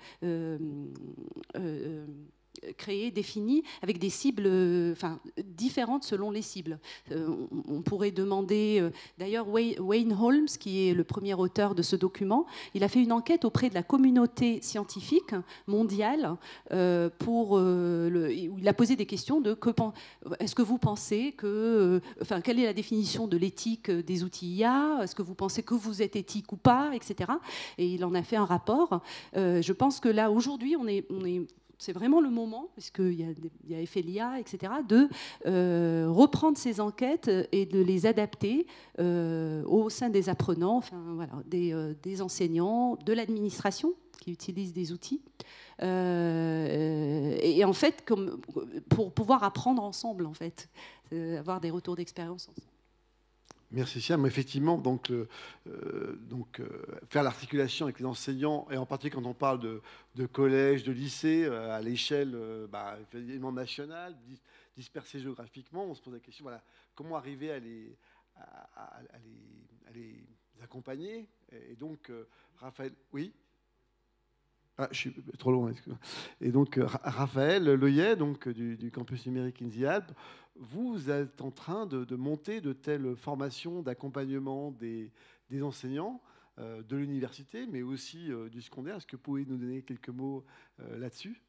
créé, défini, avec des cibles euh, enfin, différentes selon les cibles. Euh, on, pourrait demander, euh, d'ailleurs, Wayne Holmes, qui est le premier auteur de ce document, il a fait une enquête auprès de la communauté scientifique mondiale pour, le, il a posé des questions de que, est-ce que vous pensez que, enfin, quelle est la définition de l'éthique des outils IA Est-ce que vous pensez que vous êtes éthique ou pas, etc. Et il en a fait un rapport. je pense que là, aujourd'hui, on est c'est vraiment le moment, puisqu'il y a, il y FLIA, etc., de euh, reprendre ces enquêtes et de les adapter euh, au sein des apprenants, euh, des enseignants, de l'administration qui utilisent des outils. et, en fait, pour pouvoir apprendre ensemble, en fait, avoir des retours d'expérience ensemble.
Merci Siam. Effectivement, donc, euh, donc euh, faire l'articulation avec les enseignants, et en particulier quand on parle de, de collège, de lycée, euh, à l'échelle bah, nationale, dispersée géographiquement, on se pose la question, voilà, comment arriver à, les, accompagner? Et donc, Raphaël, oui? Ah, je suis trop loin. Et donc, Raphaël Leuillet, donc, du, campus numérique INSI Alpes, vous êtes en train de, monter de telles formations d'accompagnement des, enseignants de l'université, mais aussi du secondaire. Est-ce que vous pouvez nous donner quelques mots là-dessus?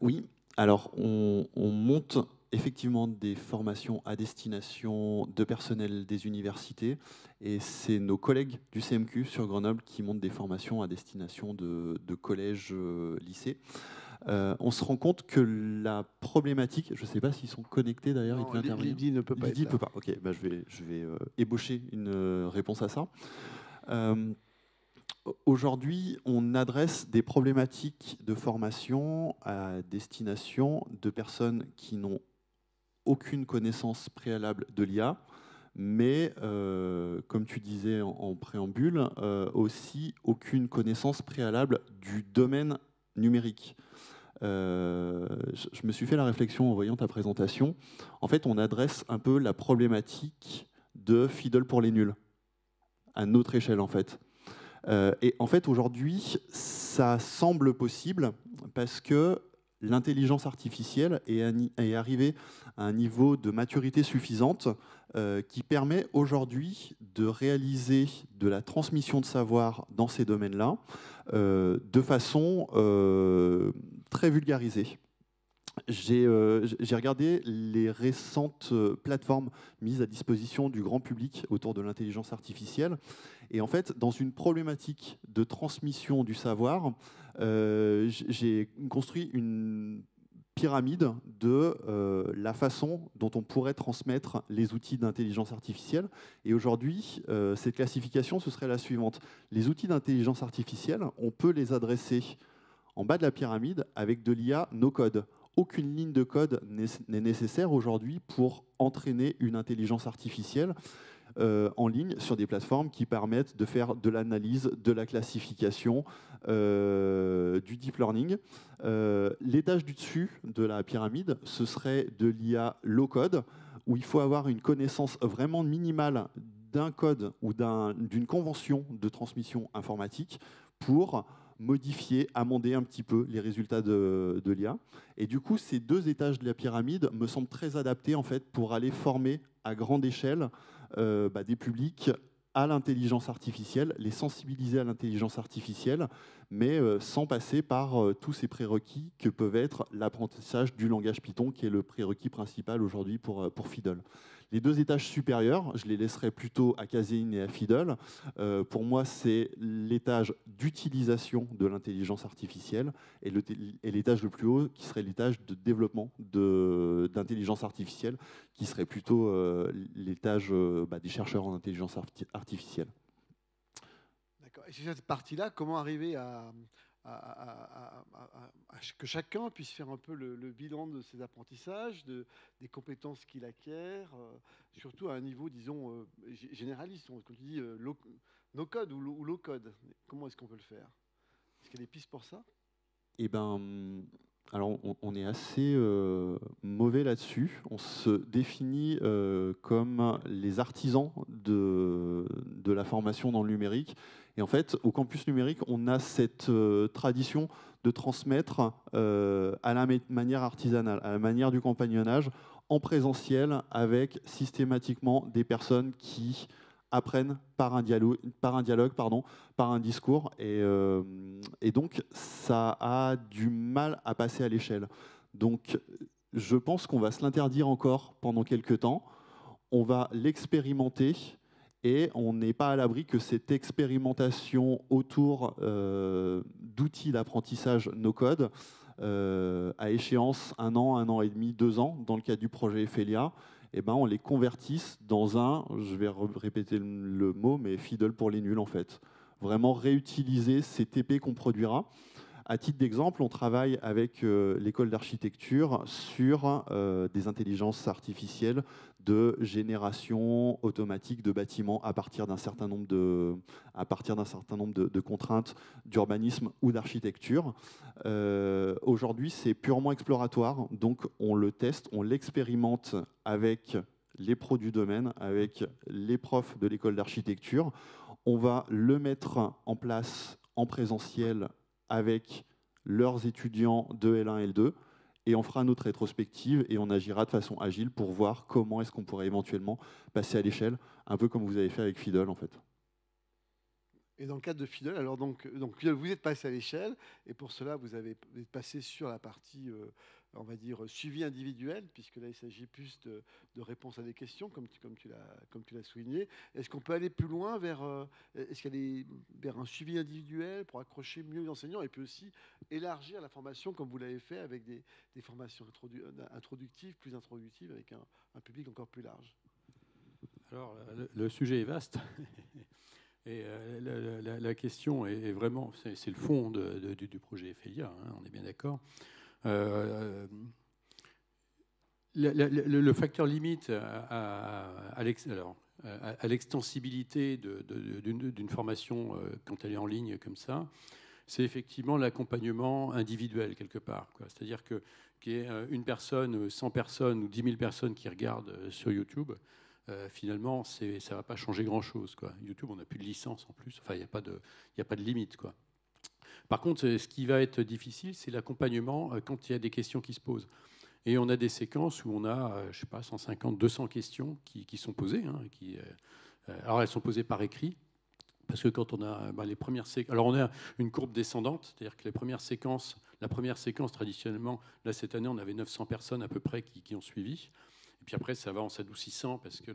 Oui, alors on, monte effectivement des formations à destination de personnel des universités et c'est nos collègues du CMQ sur Grenoble qui montent des formations à destination de, collèges, euh, lycées. Euh, on se rend compte que la problématique, je ne sais pas s'ils sont connectés d'ailleurs,
Lydie ne peut pas.
Lydie ne peut pas. Ok, bah, je vais, je vais euh, ébaucher une réponse à ça. Aujourd'hui, on adresse des problématiques de formation à destination de personnes qui n'ont aucune connaissance préalable de l'IA, mais, euh, comme tu disais en, préambule, euh, aussi aucune connaissance préalable du domaine numérique. Euh, je me suis fait la réflexion en voyant ta présentation. En fait, on adresse un peu la problématique de Fiddle pour les nuls, à notre échelle en fait. Et en fait, aujourd'hui, ça semble possible parce que l'intelligence artificielle est, arrivée à un niveau de maturité suffisante euh, qui permet aujourd'hui de réaliser de la transmission de savoir dans ces domaines-là euh, de façon très vulgarisée. Euh, j'ai regardé les récentes euh, plateformes mises à disposition du grand public autour de l'intelligence artificielle. Et en fait, dans une problématique de transmission du savoir, euh, j'ai construit une pyramide de la façon dont on pourrait transmettre les outils d'intelligence artificielle. Et aujourd'hui, cette classification, ce serait la suivante. Les outils d'intelligence artificielle, on peut les adresser en bas de la pyramide avec de l'IA no-code aucune ligne de code n'est nécessaire aujourd'hui pour entraîner une intelligence artificielle euh, en ligne sur des plateformes qui permettent de faire de l'analyse, de la classification, euh, du deep learning. Euh, L'étage du dessus de la pyramide, ce serait de l'IA low code, où il faut avoir une connaissance vraiment minimale d'un code ou d'une convention de transmission informatique pour modifier, amender un petit peu les résultats de, l'IA. Et du coup, ces deux étages de la pyramide me semblent très adaptés en fait pour aller former à grande échelle euh, bah, des publics à l'intelligence artificielle, les sensibiliser à l'intelligence artificielle, mais euh, sans passer par euh, tous ces prérequis que peuvent être l'apprentissage du langage Python, qui est le prérequis principal aujourd'hui pour, pour Fiddle. Les deux étages supérieurs, je les laisserai plutôt à Caséine et à Fiddle. Euh, pour moi, c'est l'étage d'utilisation de l'intelligence artificielle et l'étage le, plus haut qui serait l'étage de développement d'intelligence artificielle, qui serait plutôt euh, l'étage euh, bah, des chercheurs en intelligence artificielle.
D'accord. Et cette partie-là, comment arriver à, à, que chacun puisse faire un peu le, bilan de ses apprentissages, de, des compétences qu'il acquiert, euh, surtout à un niveau, disons, euh, généraliste, on dit euh, no code ou, low code. Comment est-ce qu'on peut le faire? Est-ce qu'il y a des pistes pour ça?
Eh ben, alors on, est assez mauvais là-dessus. On se définit comme les artisans de, de la formation dans le numérique et en fait, au campus numérique, on a cette euh, tradition de transmettre euh, à la manière artisanale, à la manière du compagnonnage, en présentiel, avec systématiquement des personnes qui apprennent par un dialogue, par un, pardon, par un discours. Et, euh, et donc, ça a du mal à passer à l'échelle. Donc, je pense qu'on va se l'interdire encore pendant quelques temps. On va l'expérimenter et on n'est pas à l'abri que cette expérimentation autour euh, d'outils d'apprentissage no-code, euh, à échéance un an, un an et demi, deux ans, dans le cadre du projet Ephelia, eh ben, on les convertisse dans un, je vais répéter le mot, mais fiddle pour les nuls en fait. Vraiment réutiliser ces TP qu'on produira. À titre d'exemple, on travaille avec euh, l'école d'architecture sur des intelligences artificielles de génération automatique de bâtiments à partir d'un certain nombre de, à partir d'un certain nombre de, contraintes d'urbanisme ou d'architecture. Euh, aujourd'hui, c'est purement exploratoire, donc on le teste, on l'expérimente avec les pros du domaine, avec les profs de l'école d'architecture. On va le mettre en place en présentiel avec leurs étudiants de L1 et L2 et on fera notre rétrospective et on agira de façon agile pour voir comment est-ce qu'on pourrait éventuellement passer à l'échelle, un peu comme vous avez fait avec Fiddle en fait.
Et dans le cadre de Fiddle, alors donc, vous êtes passé à l'échelle, et pour cela, vous avez passé sur la partie, euh, on va dire, suivi individuel, puisque là, il s'agit plus de, de réponses à des questions, comme tu, l'as souligné. Est-ce qu'on peut aller plus loin vers, euh, vers un suivi individuel pour accrocher mieux les enseignants, et puis aussi élargir la formation, comme vous l'avez fait, avec des, formations introductives, plus introductives, avec un, public encore plus large?
Alors, le, sujet est vaste. <laughs> Et euh, la, question est, vraiment, c'est le fond du, projet Ephelia, hein, on est bien d'accord. Euh, le, facteur limite à, l'extensibilité d'une formation euh, quand elle est en ligne comme ça, c'est effectivement l'accompagnement individuel quelque part. C'est-à-dire qu'il y ait une personne, 100 personnes ou 10 000 personnes qui regardent sur YouTube, euh, finalement, ça ne va pas changer grand-chose. YouTube, on n'a plus de licence en plus. Enfin, il n'y a, pas de, limite. Par contre, ce qui va être difficile, c'est l'accompagnement euh, quand il y a des questions qui se posent. Et on a des séquences où on a, euh, je sais pas, 150, 200 questions qui, sont posées. Hein, alors, elles sont posées par écrit. Parce que quand on a bah, les premières séquences. Alors, on a une courbe descendante, c'est-à-dire que les premières séquences, la première séquence, traditionnellement, là, cette année, on avait 900 personnes à peu près qui, ont suivi puis après, ça va en s'adoucissant, parce que,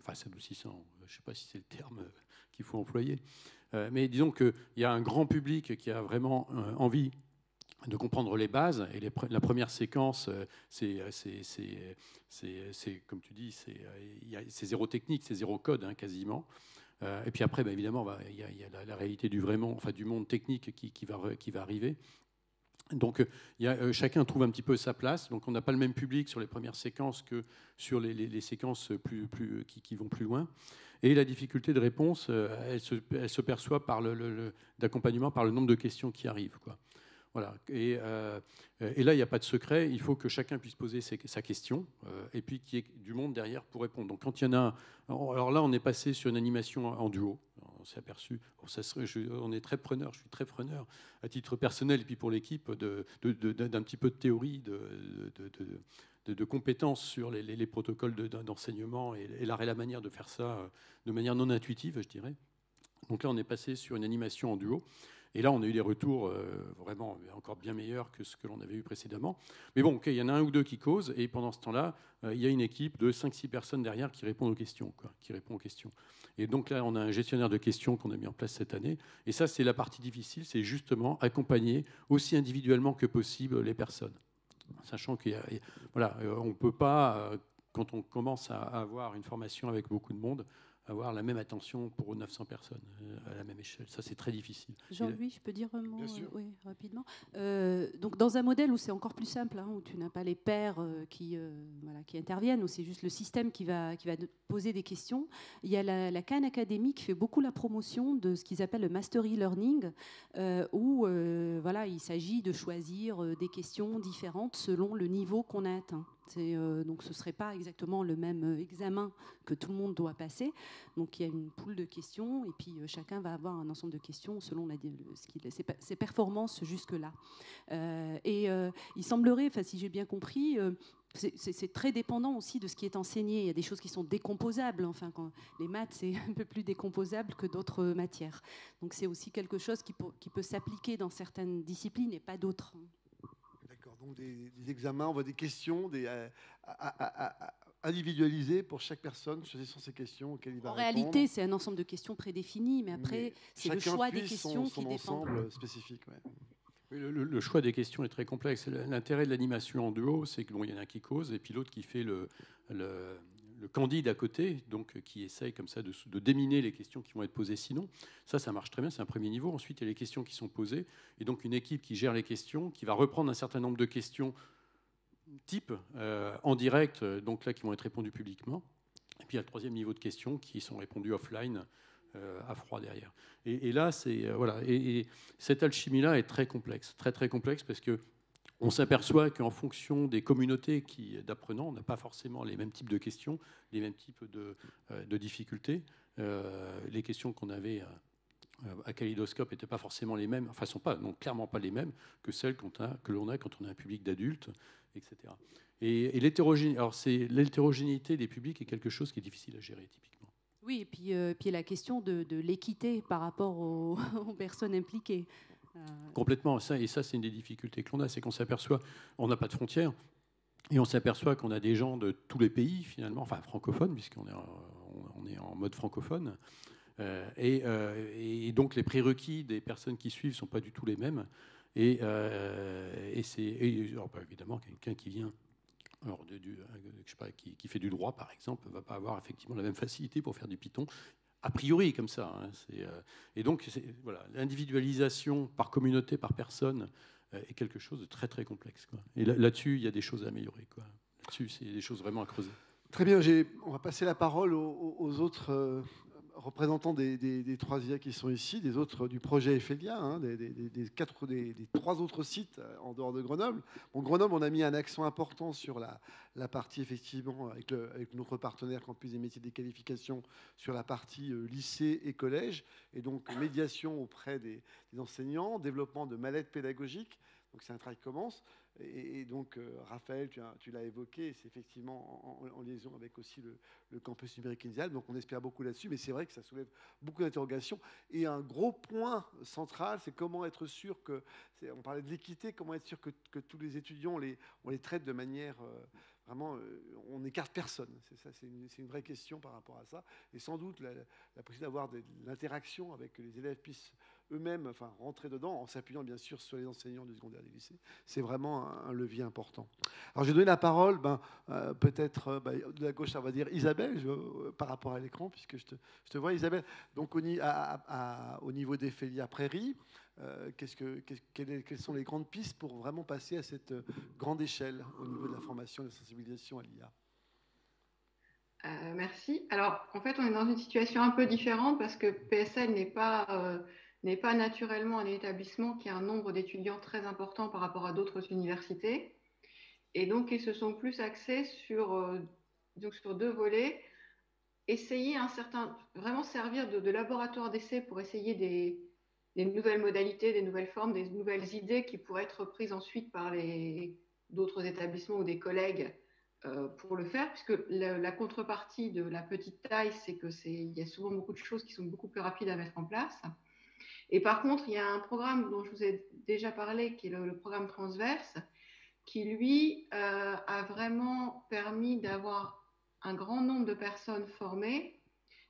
enfin, s'adoucissant, je ne sais pas si c'est le terme qu'il faut employer, euh, mais disons qu'il y a un grand public qui a vraiment euh, envie de comprendre les bases. Et la première séquence, euh, c'est, comme tu dis, c'est zéro technique, c'est zéro code hein, quasiment. et puis après, bah, évidemment, il y, a, la, réalité du, vraiment, enfin, du monde technique qui, va, arriver. Donc euh, chacun trouve un petit peu sa place. Donc on n'a pas le même public sur les premières séquences que sur les, séquences plus, qui, vont plus loin. Et la difficulté de réponse, euh, elle se, perçoit par le, d'accompagnement par le nombre de questions qui arrivent. Quoi. Voilà. Et, euh, et, là, il n'y a pas de secret. Il faut que chacun puisse poser sa question et puis qu'il y ait du monde derrière pour répondre. Donc, quand il y en a. Alors là, on est passé sur une animation en duo on s'est aperçu, on est très preneur, je suis très preneur à titre personnel et puis pour l'équipe d'un petit peu de théorie, de, compétences sur les, protocoles d'enseignement et, et, la, manière de faire ça euh, de manière non intuitive, je dirais. Donc là, on est passé sur une animation en duo. Et là, on a eu des retours euh, vraiment encore bien meilleurs que ce que l'on avait eu précédemment. Mais bon, il y en a un ou deux qui causent, et pendant ce temps-là, euh, il y a une équipe de 5-6 personnes derrière qui répondent aux questions. qui répond aux questions. Et donc là, on a un gestionnaire de questions qu'on a mis en place cette année. Et ça, c'est la partie difficile, c'est justement accompagner aussi individuellement que possible les personnes. Sachant qu'on voilà, euh, on ne peut pas, quand on commence à avoir une formation avec beaucoup de monde, avoir la même attention pour 900 personnes euh, à la même échelle. Ça, c'est très difficile.
Jean-Louis, je peux dire un mot euh, oui, rapidement. Euh, donc, dans un modèle où c'est encore plus simple, hein, où tu n'as pas les pairs qui, voilà, qui interviennent, où c'est juste le système qui va, qui va poser des questions, il y a la, la Cannes Academy qui fait beaucoup la promotion de ce qu'ils appellent le Mastery Learning, où voilà, il s'agit de choisir des questions différentes selon le niveau qu'on a atteint. Euh, donc ce ne serait pas exactement le même euh, examen que tout le monde doit passer. Donc il y a une poule de questions et puis euh, chacun va avoir un ensemble de questions selon la, ce ses, performances jusque-là. et il semblerait, si j'ai bien compris, c'est très dépendant aussi de ce qui est enseigné. Il y a des choses qui sont décomposables. Enfin, les maths, c'est <laughs> un peu plus décomposable que d'autres matières. Donc c'est aussi quelque chose qui peut s'appliquer dans certaines disciplines et pas d'autres
donc des, examens, on voit des questions des, euh, individualisées pour chaque personne, choisissant ses questions auxquelles il va
en réalité, c'est un ensemble de questions prédéfinies, mais après, c'est le choix des questions
son,
qui
dépend. ensemble spécifique.
le, choix des questions est très complexe. L'intérêt de l'animation en duo, c'est qu'il bon, y en a un qui cause et puis l'autre qui fait le, le candide à côté, donc euh, qui essaye comme ça de, déminer les questions qui vont être posées sinon. Ça, ça marche très bien, c'est un premier niveau. Ensuite, il y a les questions qui sont posées, et donc une équipe qui gère les questions, qui va reprendre un certain nombre de questions type euh, en direct, euh, donc là qui vont être répondues publiquement. Et puis il y a le troisième niveau de questions qui sont répondues offline. à froid derrière. Et, là, c'est voilà. Et, cette alchimie-là est très complexe, très très complexe parce que On s'aperçoit qu'en fonction des communautés d'apprenants, on n'a pas forcément les mêmes types de questions, les mêmes types de, de difficultés. les questions qu'on avait à Kaleidoscope n'étaient pas forcément les mêmes, enfin, sont pas, non, clairement pas les mêmes que celles que l'on a quand on a un public d'adultes, etc. Et, et l'hétérogénéité des publics est quelque chose qui est difficile à gérer, typiquement.
Oui, et puis, euh, puis la question de, l'équité par rapport aux, <laughs> personnes impliquées.
Euh, Complètement, ça, et ça, c'est une des difficultés que l'on a, c'est qu'on s'aperçoit, on n'a pas de frontières, et on s'aperçoit qu'on a des gens de tous les pays, finalement, enfin francophones, puisqu'on est, en mode francophone, euh, et, donc les prérequis des personnes qui suivent ne sont pas du tout les mêmes. Et, c'est évidemment quelqu'un qui vient alors, qui, fait du droit, par exemple, ne va pas avoir effectivement la même facilité pour faire du Python, a priori comme ça. Hein, euh, et donc, voilà, l'individualisation par communauté, par personne, euh, est quelque chose de très très complexe. Et là-dessus, il y a des choses à améliorer. Là-dessus, c'est des choses vraiment à creuser.
Très bien, on va passer la parole aux, autres euh, représentants des, trois IA qui sont ici, des autres du projet Ephelia, des, quatre, des, trois autres sites euh, en dehors de Grenoble. Bon, Grenoble, on a mis un accent important sur la, partie, effectivement, avec, avec, notre partenaire Campus des métiers des qualifications, sur la partie euh, lycée et collège, et donc médiation auprès des, enseignants, développement de mallettes pédagogiques. Donc c'est un travail qui commence. Et, donc, euh, Raphaël, tu, l'as évoqué, c'est effectivement en, liaison avec aussi le, campus numérique initial. Donc, on espère beaucoup là-dessus, mais c'est vrai que ça soulève beaucoup d'interrogations. Et un gros point central, c'est comment être sûr que, on parlait de l'équité, comment être sûr que, tous les étudiants, on les, traite de manière euh, vraiment, euh, on n'écarte personne. C'est ça, c'est une, vraie question par rapport à ça. Et sans doute, la, possibilité d'avoir de l'interaction avec les élèves puisse eux-mêmes enfin, rentrer dedans en s'appuyant bien sûr sur les enseignants du secondaire des lycées. C'est vraiment un, levier important. Alors j'ai donné la parole, ben, euh, peut-être euh, ben, de la gauche, ça va dire Isabelle, euh, par rapport à l'écran, puisque je te, vois Isabelle. Donc au, au niveau des Félia que, quelles, quelles, sont les grandes pistes pour vraiment passer à cette grande échelle au niveau de la formation et de la sensibilisation à l'IA
merci. Alors, en fait, on est dans une situation un peu différente parce que PSL n'est pas n'est pas naturellement un établissement qui a un nombre d'étudiants très important par rapport à d'autres universités. Et donc, ils se sont plus axés sur, euh, donc sur deux volets. Essayer un certain, vraiment servir de, laboratoire d'essai pour essayer des, nouvelles modalités, des nouvelles formes, des nouvelles idées qui pourraient être prises ensuite par d'autres établissements ou des collègues euh, pour le faire, puisque la, la, contrepartie de la petite taille, c'est qu'il y a souvent beaucoup de choses qui sont beaucoup plus rapides à mettre en place. Et par contre, il y a un programme dont je vous ai déjà parlé, qui est le, programme transverse, qui lui euh, a vraiment permis d'avoir un grand nombre de personnes formées,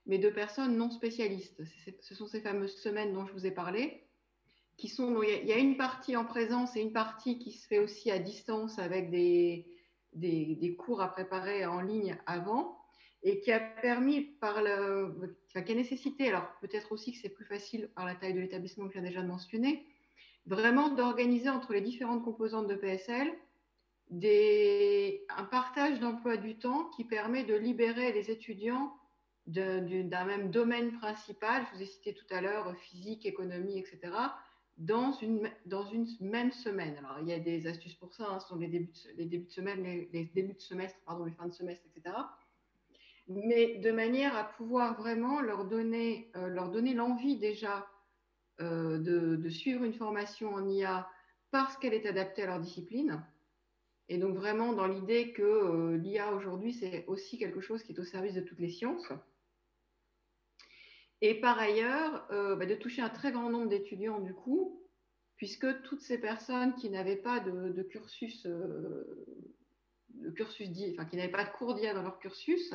mais de personnes non spécialistes. Ce sont ces fameuses semaines dont je vous ai parlé, qui sont, il y a une partie en présence et une partie qui se fait aussi à distance avec des, des, des cours à préparer en ligne avant et qui a permis qui a nécessité, alors peut-être aussi que c'est plus facile par la taille de l'établissement que j'ai déjà mentionné, vraiment d'organiser entre les différentes composantes de PSL un partage d'emploi du temps qui permet de libérer les étudiants d'un même domaine principal, je vous ai cité tout à l'heure physique, économie, etc., dans une, même semaine. Alors, il y a des astuces pour ça, hein, ce sont les débuts, de semaine, les, débuts de semestre, pardon, les fins de semestre, etc mais de manière à pouvoir vraiment leur donner euh, leur donner l'envie déjà euh, de, suivre une formation en IA parce qu'elle est adaptée à leur discipline. Et donc vraiment dans l'idée que euh, l'IA aujourd'hui, c'est aussi quelque chose qui est au service de toutes les sciences. Et par ailleurs, bah, de toucher un très grand nombre d'étudiants du coup, puisque toutes ces personnes qui n'avaient pas de, cursus, de cursus enfin qui n'avaient pas de cours d'IA dans leur cursus,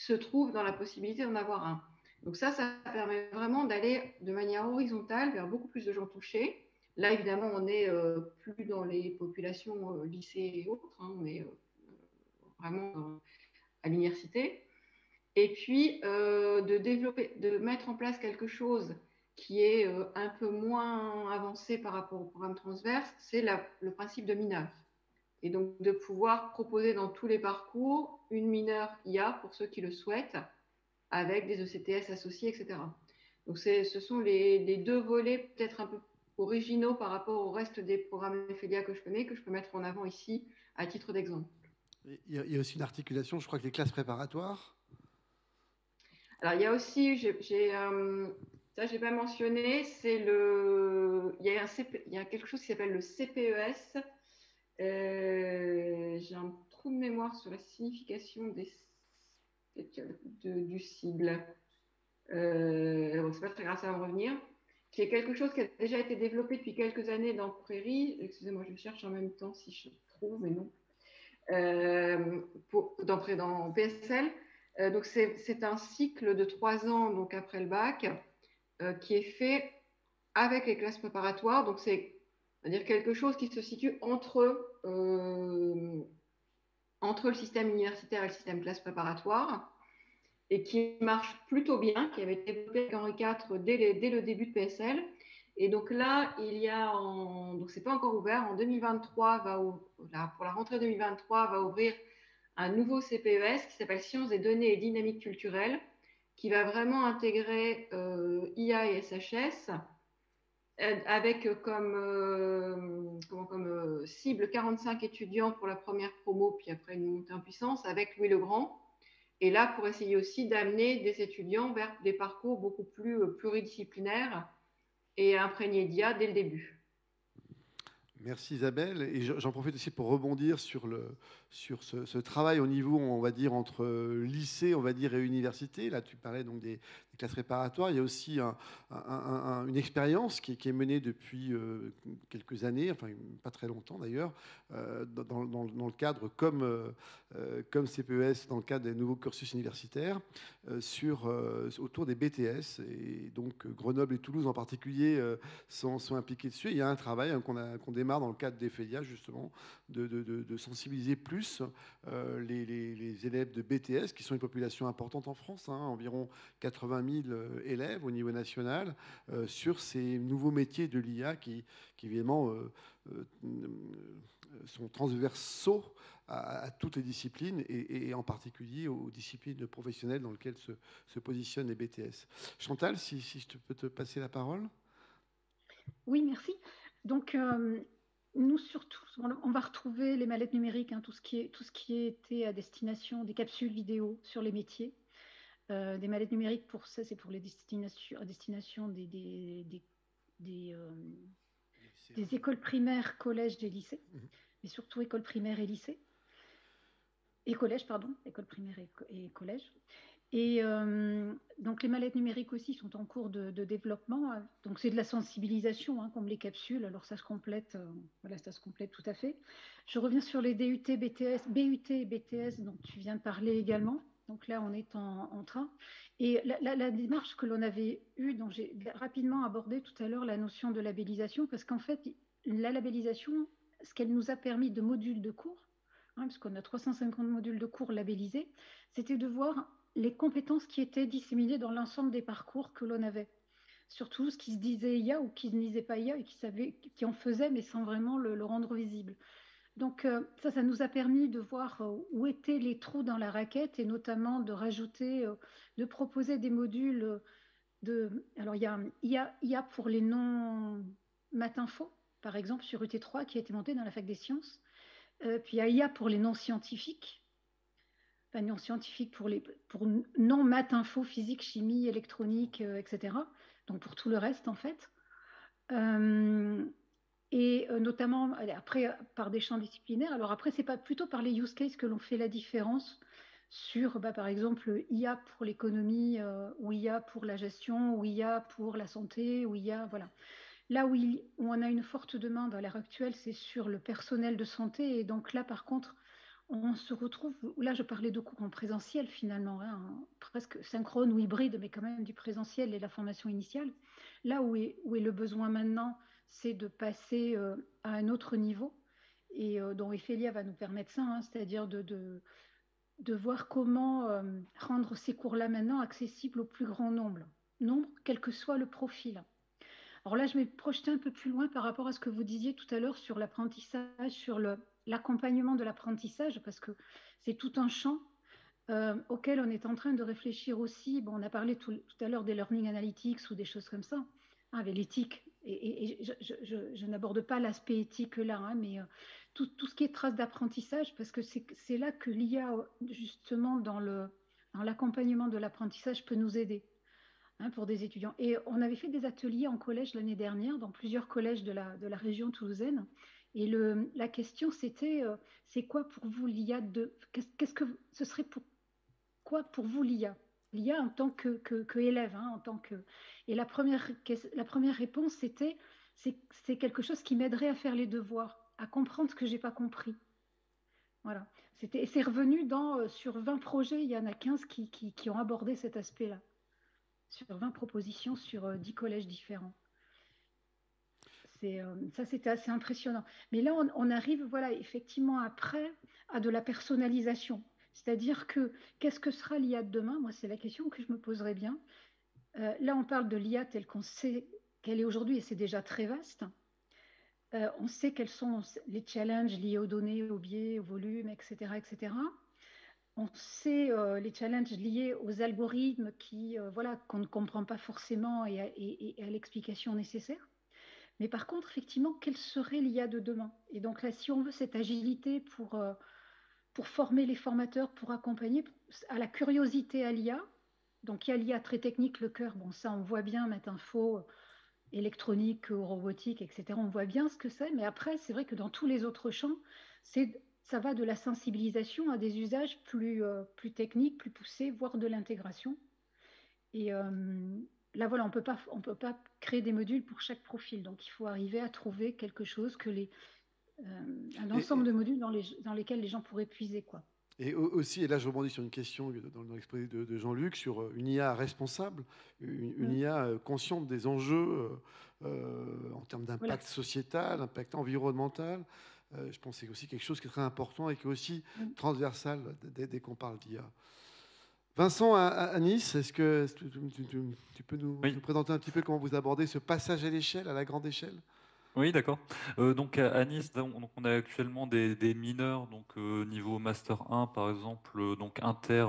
se trouve dans la possibilité d'en avoir un. Donc ça, ça permet vraiment d'aller de manière horizontale vers beaucoup plus de gens touchés. Là, évidemment, on n'est euh, plus dans les populations euh, lycées et autres, hein, on est euh, vraiment à l'université. Et puis, de développer, de mettre en place quelque chose qui est un peu moins avancé par rapport au programme transverse, c'est le principe de mineur. Et donc de pouvoir proposer dans tous les parcours une mineure IA pour ceux qui le souhaitent, avec des ECTS associés, etc. Donc ce sont les, deux volets peut-être un peu originaux par rapport au reste des programmes FELIA que je connais, que je peux mettre en avant ici à titre d'exemple.
Il, y a aussi une articulation, je crois que les classes préparatoires.
Alors, il y a aussi, j'ai, euh, ça, je n'ai pas mentionné, c'est le. Il y, a un il y a quelque chose qui s'appelle le CPES. Euh, j'ai un trou de mémoire sur la signification du sigle. Euh, c'est pas très grave, ça va revenir. Qui est quelque chose qui a déjà été développé depuis quelques années dans Prairie. Excusez-moi, je cherche en même temps si je trouve, mais non. Euh, dans, PSL. Euh, donc, c'est un cycle de trois ans donc après le bac qui est fait avec les classes préparatoires. Donc, c'est quelque chose qui se situe entre, entre le système universitaire et le système classe préparatoire et qui marche plutôt bien, qui avait été développé avec Henri IV dès, le début de PSL. Et donc là, il y a, en, donc c'est pas encore ouvert, en 2023, va pour la rentrée 2023, va ouvrir un nouveau CPES qui s'appelle Sciences des données et dynamique culturelle, qui va vraiment intégrer euh, IA et SHS, avec comme, euh, comme cible 45 étudiants pour la première promo, puis après une montée en puissance, avec Louis Legrand et là, pour essayer aussi d'amener des étudiants vers des parcours beaucoup plus euh, pluridisciplinaires et imprégnés d'IA dès le début.
Merci Isabelle. Et j'en profite aussi pour rebondir sur, le, sur ce, travail au niveau, on va dire, entre lycée, on va dire, et université. Là, tu parlais donc des, classes réparatoires. Il y a aussi une expérience qui, est menée depuis euh, quelques années, enfin pas très longtemps d'ailleurs, euh, dans, le cadre comme, euh, comme CPES, dans le cadre des nouveaux cursus universitaires, sur, autour des BTS. Et donc Grenoble et Toulouse en particulier sont, impliqués dessus. il y a un travail hein, qu'on démarre dans le cadre des FELIA, justement, de, sensibiliser plus les, les, élèves de BTS, qui sont une population importante en France, hein, environ 80 000 euh, élèves au niveau national euh, sur ces nouveaux métiers de l'IA qui, évidemment, euh, sont transversaux à, toutes les disciplines et, en particulier aux disciplines professionnelles dans lesquelles se, positionnent les BTS. Chantal, si, je peux te passer la parole.
Oui, merci. Donc, nous, surtout, on va retrouver les mallettes numériques, hein, tout, ce qui est, tout ce qui était à destination des capsules vidéo sur les métiers. Euh, des mallettes numériques, pour ça, c'est pour les destinations, destination des, des, des, euh, écoles primaires, collèges et lycées, mhm. mais surtout écoles primaires et lycées. Et collèges, pardon, écoles primaires et, collèges. Et euh, donc les mallettes numériques aussi sont en cours de, développement. Donc c'est de la sensibilisation, hein, comme les capsules. Alors ça se complète, voilà, ça se complète tout à fait. Je reviens sur les DUT, BTS, BUT et BTS dont tu viens de parler également. Donc là, on est en, train. Et la, démarche que l'on avait eue, dont j'ai rapidement abordé tout à l'heure la notion de labellisation, parce qu'en fait, la labellisation, ce qu'elle nous a permis de modules de cours, hein, puisqu'on a 350 modules de cours labellisés, c'était de voir les compétences qui étaient disséminées dans l'ensemble des parcours que l'on avait. Surtout ce qui se disait IA ou qui ne disait pas IA et qui, savait, qui en faisait, mais sans vraiment le rendre visible. Donc euh, ça, ça nous a permis de voir euh, où étaient les trous dans la raquette et notamment de rajouter, euh, de proposer des modules de... Alors il y a, il y a, pour les non matinfo, par exemple sur UT3 qui a été monté dans la fac des sciences. puis il y a IA pour les non scientifiques, enfin non scientifiques pour les pour non maths info, physique, chimie, électronique, etc. Donc pour tout le reste en fait et euh, notamment après par des champs disciplinaires. Alors après, c'est pas plutôt par les use cases que l'on fait la différence sur, bah, par exemple, IA pour l'économie, euh, ou IA pour la gestion, ou IA pour la santé, ou IA, voilà. Là où, on a une forte demande à l'heure actuelle, c'est sur le personnel de santé. Et donc là, par contre, on se retrouve, là je parlais de cours en présentiel finalement, hein, presque synchrone ou hybride, mais quand même du présentiel et la formation initiale. Là où est le besoin maintenant, c'est de passer euh, à un autre niveau et euh, dont Ephelia va nous permettre ça, hein, c'est-à-dire de, voir comment euh, rendre ces cours-là maintenant accessibles au plus grand nombre, nombre, quel que soit le profil. Alors là, je vais projeter un peu plus loin par rapport à ce que vous disiez tout à l'heure sur l'apprentissage, sur l'accompagnement de l'apprentissage, parce que c'est tout un champ auquel on est en train de réfléchir aussi. Bon, on a parlé tout, à l'heure des learning analytics ou des choses comme ça, hein, avec l'éthique et, je, n'aborde pas l'aspect éthique là, hein, mais tout, tout, ce qui est trace d'apprentissage, parce que c'est là que l'IA, justement, dans l'accompagnement dans de l'apprentissage, peut nous aider. Hein, pour des étudiants. Et on avait fait des ateliers en collège l'année dernière, dans plusieurs collèges de la, de la région toulousaine. Et le, la question, c'était euh, c'est quoi pour vous l'IA de Qu'est-ce que ce serait pour quoi pour vous l'IA L'IA en tant que, que, hein, en tant que. Et la première, la première réponse, c'était c'est quelque chose qui m'aiderait à faire les devoirs, à comprendre ce que j'ai pas compris. Voilà. C'est revenu dans, euh, sur 20 projets, il y en a 15 qui, qui, qui ont abordé cet aspect-là sur 20 propositions sur 10 euh, collèges différents. Euh, ça, c'était assez impressionnant. Mais là, on, arrive, voilà, effectivement, après, à de la personnalisation. C'est-à-dire que qu'est-ce que sera l'IA de demain? Moi, c'est la question que je me poserais bien. Euh, là, on parle de l'IA telle qu'on sait qu'elle est aujourd'hui, et c'est déjà très vaste. on sait quels sont les challenges liés aux données, aux biais, au volume, etc., etc. On sait euh, les challenges liés aux algorithmes qui, euh, voilà, qu'on ne comprend pas forcément et à, l'explication nécessaire. Mais par contre, effectivement, quelle serait l'IA de demain? Et donc là, si on veut cette agilité pour, euh, pour former les formateurs, pour accompagner à la curiosité à l'IA, donc il y a l'IA très technique, le cœur, bon ça on voit bien, mettre info électronique, robotique, etc. On voit bien ce que c'est, mais après, c'est vrai que dans tous les autres champs, c'est ça va de la sensibilisation à des usages plus, euh, plus techniques, plus poussés, voire de l'intégration. Et euh, là, voilà, on ne peut pas créer des modules pour chaque profil. Donc, il faut arriver à trouver quelque chose que les, un ensemble de modules dans, les, dans lesquels les gens pourraient puiser, quoi.
Et aussi, et là je rebondis sur une question dans l'exposé de, Jean-Luc, sur une IA responsable, une, mm. IA consciente des enjeux en termes d'impact sociétal, impact environnemental, euh, je pense que c'est aussi quelque chose qui est très important et qui est aussi mm. transversal dès, qu'on parle d'IA. Vincent, à, Nice, est-ce que tu, peux nous, présenter un petit peu comment vous abordez ce passage à l'échelle, à la grande échelle?
Oui, d'accord. Euh, donc à Nice, donc, on a actuellement des, mineurs, donc euh, niveau master 1 par exemple, donc inter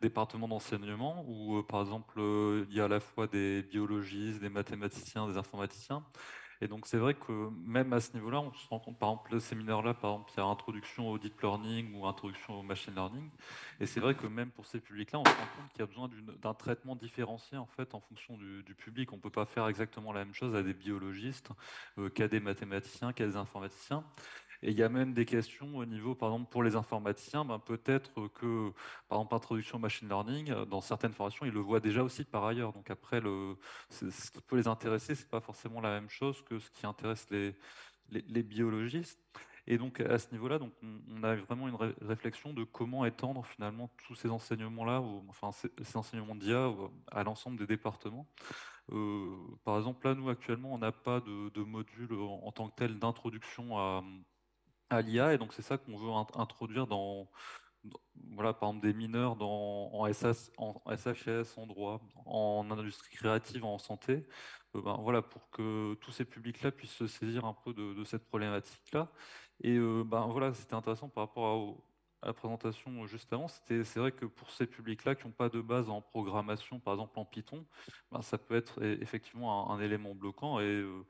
département d'enseignement, où par exemple il y a à la fois des biologistes, des mathématiciens, des informaticiens, et donc c'est vrai que même à ce niveau-là, on se rend compte, par exemple, le séminaire-là, par exemple, il y a introduction au deep learning ou introduction au machine learning. Et c'est vrai que même pour ces publics-là, on se rend compte qu'il y a besoin d'un traitement différencié en fait en fonction du, public. On ne peut pas faire exactement la même chose à des biologistes euh, qu'à des mathématiciens, qu'à des informaticiens. Et il y a même des questions au niveau, par exemple, pour les informaticiens, ben peut-être que, par exemple, introduction au machine learning, euh, dans certaines formations, ils le voient déjà aussi par ailleurs. Donc après, ce qui peut les intéresser, c'est pas forcément la même chose que ce qui intéresse les, les, biologistes. Et donc à ce niveau-là, donc on, a vraiment une réflexion de comment étendre finalement tous ces enseignements-là, enfin ces, enseignements d'IA à l'ensemble des départements. Euh, par exemple, là, nous actuellement, on n'a pas de module en, tant que tel d'introduction à, à l'IA. Et donc, c'est ça qu'on veut introduire dans, voilà, par exemple, des mineurs dans, en, SAS, en SHS, en droit, en industrie créative, en santé, euh, ben, voilà, pour que tous ces publics-là puissent se saisir un peu de, cette problématique-là. Et euh, ben, voilà, c'était intéressant par rapport à, la présentation juste avant. C'est vrai que pour ces publics-là qui n'ont pas de base en programmation, par exemple en Python, ben, ça peut être effectivement un, élément bloquant. Euh,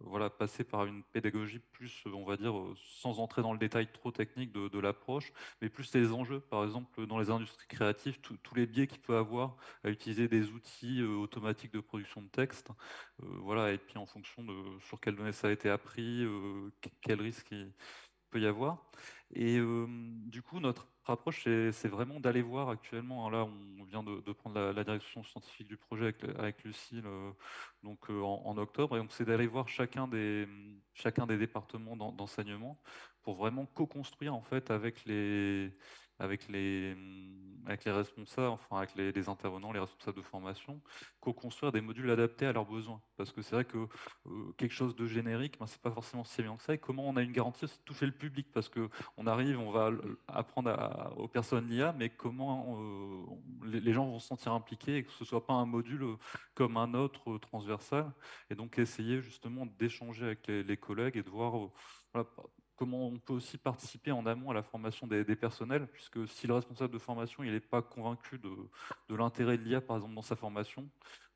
voilà, passer par une pédagogie plus, on va dire, euh, sans entrer dans le détail trop technique de, l'approche, mais plus les enjeux. Par exemple, dans les industries créatives, tous les biais qu'il peut avoir à utiliser des outils euh, automatiques de production de texte, euh, voilà, et puis en fonction de sur quelles données ça a été appris, quel risque il peut y avoir. Et du coup, notre approche, c'est vraiment d'aller voir actuellement. Hein, là, on vient de, prendre la, direction scientifique du projet avec, avec Lucille donc, euh, en, octobre. Et donc, c'est d'aller voir chacun des, chacun des départements d'enseignement pour vraiment co-construire en fait avec les, avec les, avec les responsables, enfin avec les, intervenants, les responsables de formation, co-construire des modules adaptés à leurs besoins. Parce que c'est vrai que euh, quelque chose de générique, ben, c'est pas forcément si bien que ça. Et comment on a une garantie de toucher le public Parce que on arrive, on va apprendre aux personnes l'IA, mais comment euh, les, gens vont se sentir impliqués et que ce soit pas un module euh, comme un autre transversal. Et donc essayer justement d'échanger avec les, collègues et de voir comment on peut aussi participer en amont à la formation des, personnels, puisque si le responsable de formation il n'est pas convaincu de, l'intérêt de l'IA, par exemple, dans sa formation,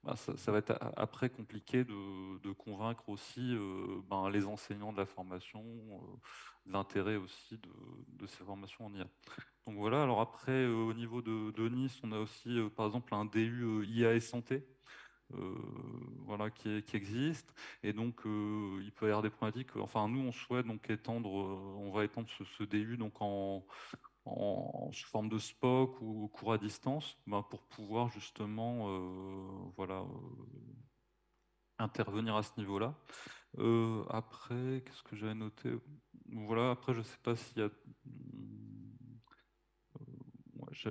bah, ça, va être après compliqué de, convaincre aussi euh, ben, les enseignants de la formation, euh, de l'intérêt aussi de, ces formations en IA. Donc voilà, alors après, euh, au niveau de, Nice, on a aussi, par exemple, un DU IA et santé, euh, voilà, qui, qui, existe. Et donc, euh, il peut y avoir des problématiques. Enfin, nous, on souhaite donc étendre, euh, on va étendre ce, DU donc en, en, sous forme de SPOC ou cours à distance, ben, pour pouvoir justement, voilà, intervenir à ce niveau-là. après, qu'est-ce que j'avais noté? Voilà, après, je ne sais pas s'il y a.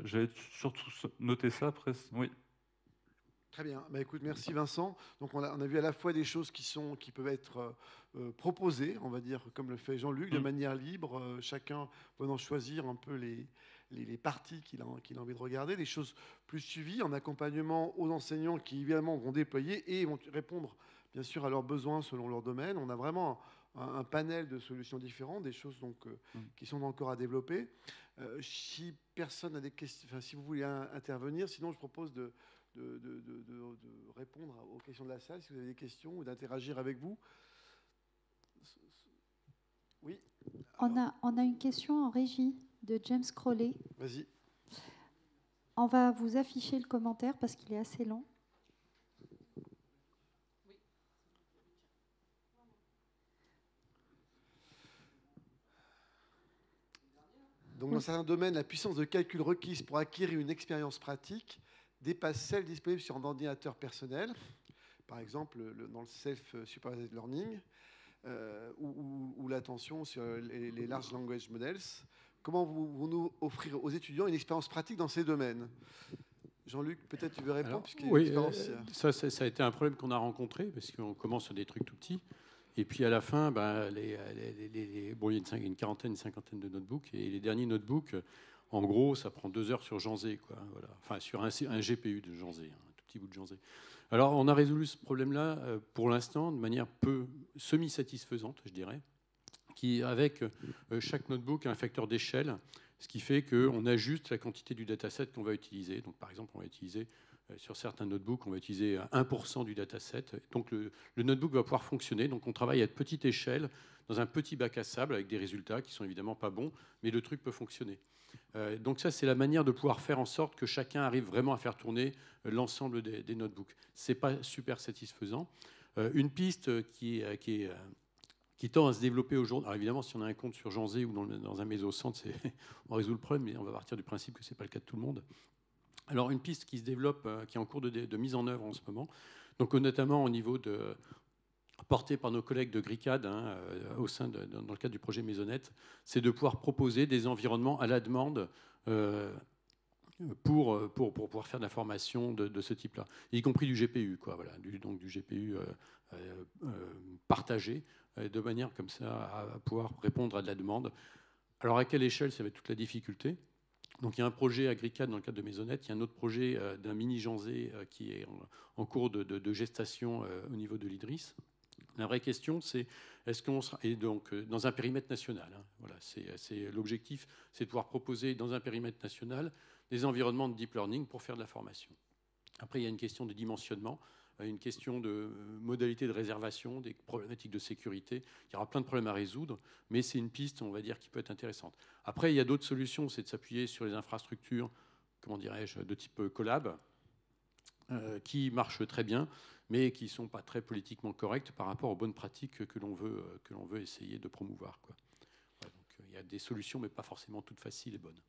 J'avais surtout noté ça après. Oui.
Très bien. Bah, écoute, merci Vincent. Donc on a, on a, vu à la fois des choses qui, sont, qui peuvent être euh, euh, proposées, on va dire, comme le fait Jean-Luc, de mm. manière libre, euh, chacun venant choisir un peu les, les, parties qu'il a, a envie de regarder, des choses plus suivies en accompagnement aux enseignants qui évidemment vont déployer et vont répondre bien sûr à leurs besoins selon leur domaine. On a vraiment un, panel de solutions différentes, des choses donc, mm. qui sont encore à développer. si personne a des questions, enfin, si vous voulez intervenir, sinon je propose de de, répondre aux questions de la salle, si vous avez des questions, ou d'interagir avec vous. Oui.
On a, on a une question en régie de James Crowley.
Vas-y.
On va vous afficher le commentaire parce qu'il est assez long.
Donc, dans certains domaines, la puissance de calcul requise pour acquérir une expérience pratique dépasse celle disponible sur un ordinateur personnel, par exemple dans le self-supervised learning, euh, ou, l'attention sur les, large language models. Comment vous, nous offrir aux étudiants une expérience pratique dans ces domaines? Jean-Luc, peut-être tu veux répondre
Oui, euh, ça, ça, a été un problème qu'on a rencontré parce qu'on commence sur des trucs tout petits. Et puis à la fin, ben, les, bon, il y a une, quarantaine, une cinquantaine de notebooks. Et les derniers notebooks, en gros, ça prend deux heures sur quoi. Voilà. Enfin, sur un, GPU de Janzé, un tout petit bout de Janzé. Alors, on a résolu ce problème-là euh, pour l'instant de manière peu semi-satisfaisante, je dirais, qui, avec euh, chaque notebook, a un facteur d'échelle, ce qui fait qu'on ajuste la quantité du dataset qu'on va utiliser. Donc, par exemple, on va utiliser euh, sur certains notebooks, on va utiliser 1% du dataset. Donc le, le, notebook va pouvoir fonctionner. Donc on travaille à petite échelle dans un petit bac à sable avec des résultats qui sont évidemment pas bons, mais le truc peut fonctionner. Euh, donc ça, c'est la manière de pouvoir faire en sorte que chacun arrive vraiment à faire tourner euh, l'ensemble des, notebooks. C'est pas super satisfaisant. une piste qui, tend à se développer aujourd'hui. Alors évidemment, si on a un compte sur Janzé ou dans, dans un mésocentre, <laughs> on résout le problème, mais on va partir du principe que ce n'est pas le cas de tout le monde. Alors une piste qui se développe, euh, qui est en cours de, mise en œuvre en ce moment, donc notamment au niveau de porté par nos collègues de GRICAD hein, euh, au sein de, dans le cadre du projet Maisonnette, c'est de pouvoir proposer des environnements à la demande euh, pour, pour, pour, pouvoir faire de la formation de, ce type-là, y compris du GPU, quoi, voilà, du, donc du GPU partagé, de manière comme ça à pouvoir répondre à de la demande. Alors à quelle échelle, ça va être toute la difficulté. Donc il y a un projet Agricad dans le cadre de Maisonnette, il y a un autre projet euh, d'un mini Janzé euh, qui est en, cours de, gestation euh, au niveau de l'Idris. La vraie question, c'est est-ce qu'on sera et donc dans un périmètre national. Hein, voilà, c'est l'objectif, c'est de pouvoir proposer dans un périmètre national des environnements de deep learning pour faire de la formation. Après, il y a une question de dimensionnement une question de euh, modalité de réservation, des problématiques de sécurité. Il y aura plein de problèmes à résoudre, mais c'est une piste, on va dire, qui peut être intéressante. Après, il y a d'autres solutions, c'est de s'appuyer sur les infrastructures, comment dirais-je, de type collab, euh, qui marchent très bien, mais qui ne sont pas très politiquement correctes par rapport aux bonnes pratiques que l'on veut, euh, que l'on veut essayer de promouvoir. Donc, il y a des solutions, mais pas forcément toutes faciles et bonnes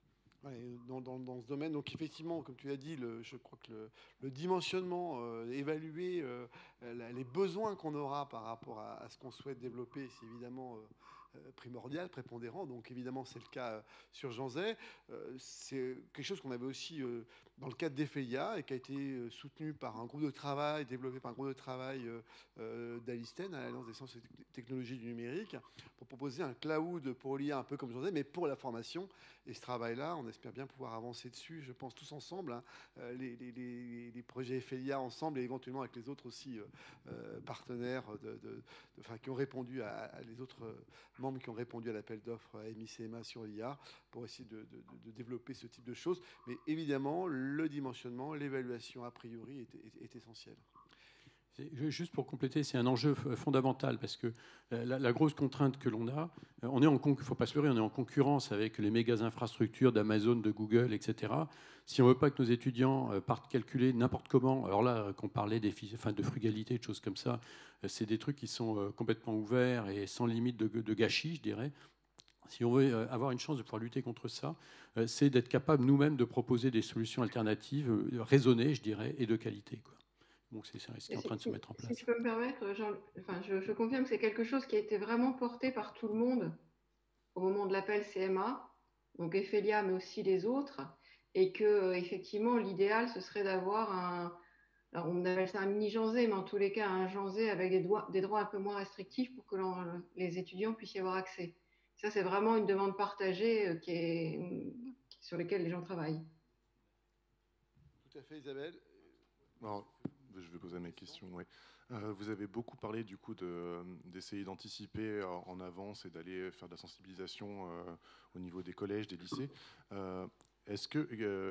dans, ce domaine. Donc effectivement, comme tu l'as dit, je crois que le, dimensionnement, euh, évaluer euh, les besoins qu'on aura par rapport à, ce qu'on souhaite développer, c'est évidemment euh, primordial, prépondérant. Donc évidemment, c'est le cas sur Jean Zay. c'est quelque chose qu'on avait aussi dans le cadre d'EFEIA et qui a été euh, soutenu par un groupe de travail, développé par un groupe de travail euh, euh, d'Alisten, à l'Alliance des sciences et technologies du numérique, pour proposer un cloud pour l'IA, un peu comme je disais, mais pour la formation. Et ce travail-là, on espère bien pouvoir avancer dessus, je pense, tous ensemble, hein, les, projets EFEIA ensemble et éventuellement avec les autres aussi partenaires enfin, qui ont répondu à, les autres membres qui ont répondu à l'appel d'offres à MICMA sur l'IA pour essayer de, développer ce type de choses. Mais évidemment, le dimensionnement, l'évaluation a priori est, essentiel.
Juste pour compléter, c'est un enjeu fondamental parce que euh, la, grosse contrainte que l'on a, euh, on est en faut pas se leurrer, on est en concurrence avec les méga infrastructures d'Amazon, de Google, etc. Si on veut pas que nos étudiants euh, partent calculer n'importe comment, alors là, qu'on parlait de frugalité, de choses comme ça, c'est des trucs qui sont complètement ouverts et sans limite de gâchis, je dirais si on veut euh, avoir une chance de pouvoir lutter contre ça, euh, c'est d'être capable nous-mêmes de proposer des solutions alternatives euh, raisonnées, je dirais, et de qualité. Quoi. Donc c'est ce qui est en train de se mettre en place.
Si tu peux me permettre, Jean, enfin, je, confirme que c'est quelque chose qui a été vraiment porté par tout le monde au moment de l'appel CMA, donc Ephelia, mais aussi les autres, et que effectivement l'idéal ce serait d'avoir un, alors on appelle ça un mini janzé, mais en tous les cas un janzé avec des, des droits un peu moins restrictifs pour que les étudiants puissent y avoir accès. Ça, c'est vraiment une demande partagée euh, est, sur laquelle les gens travaillent.
Tout à fait, Isabelle.
je vais poser mes questions. Euh, vous avez beaucoup parlé du coup d'essayer d'anticiper en avance et d'aller faire de la sensibilisation euh, au niveau des collèges, des lycées. est-ce que,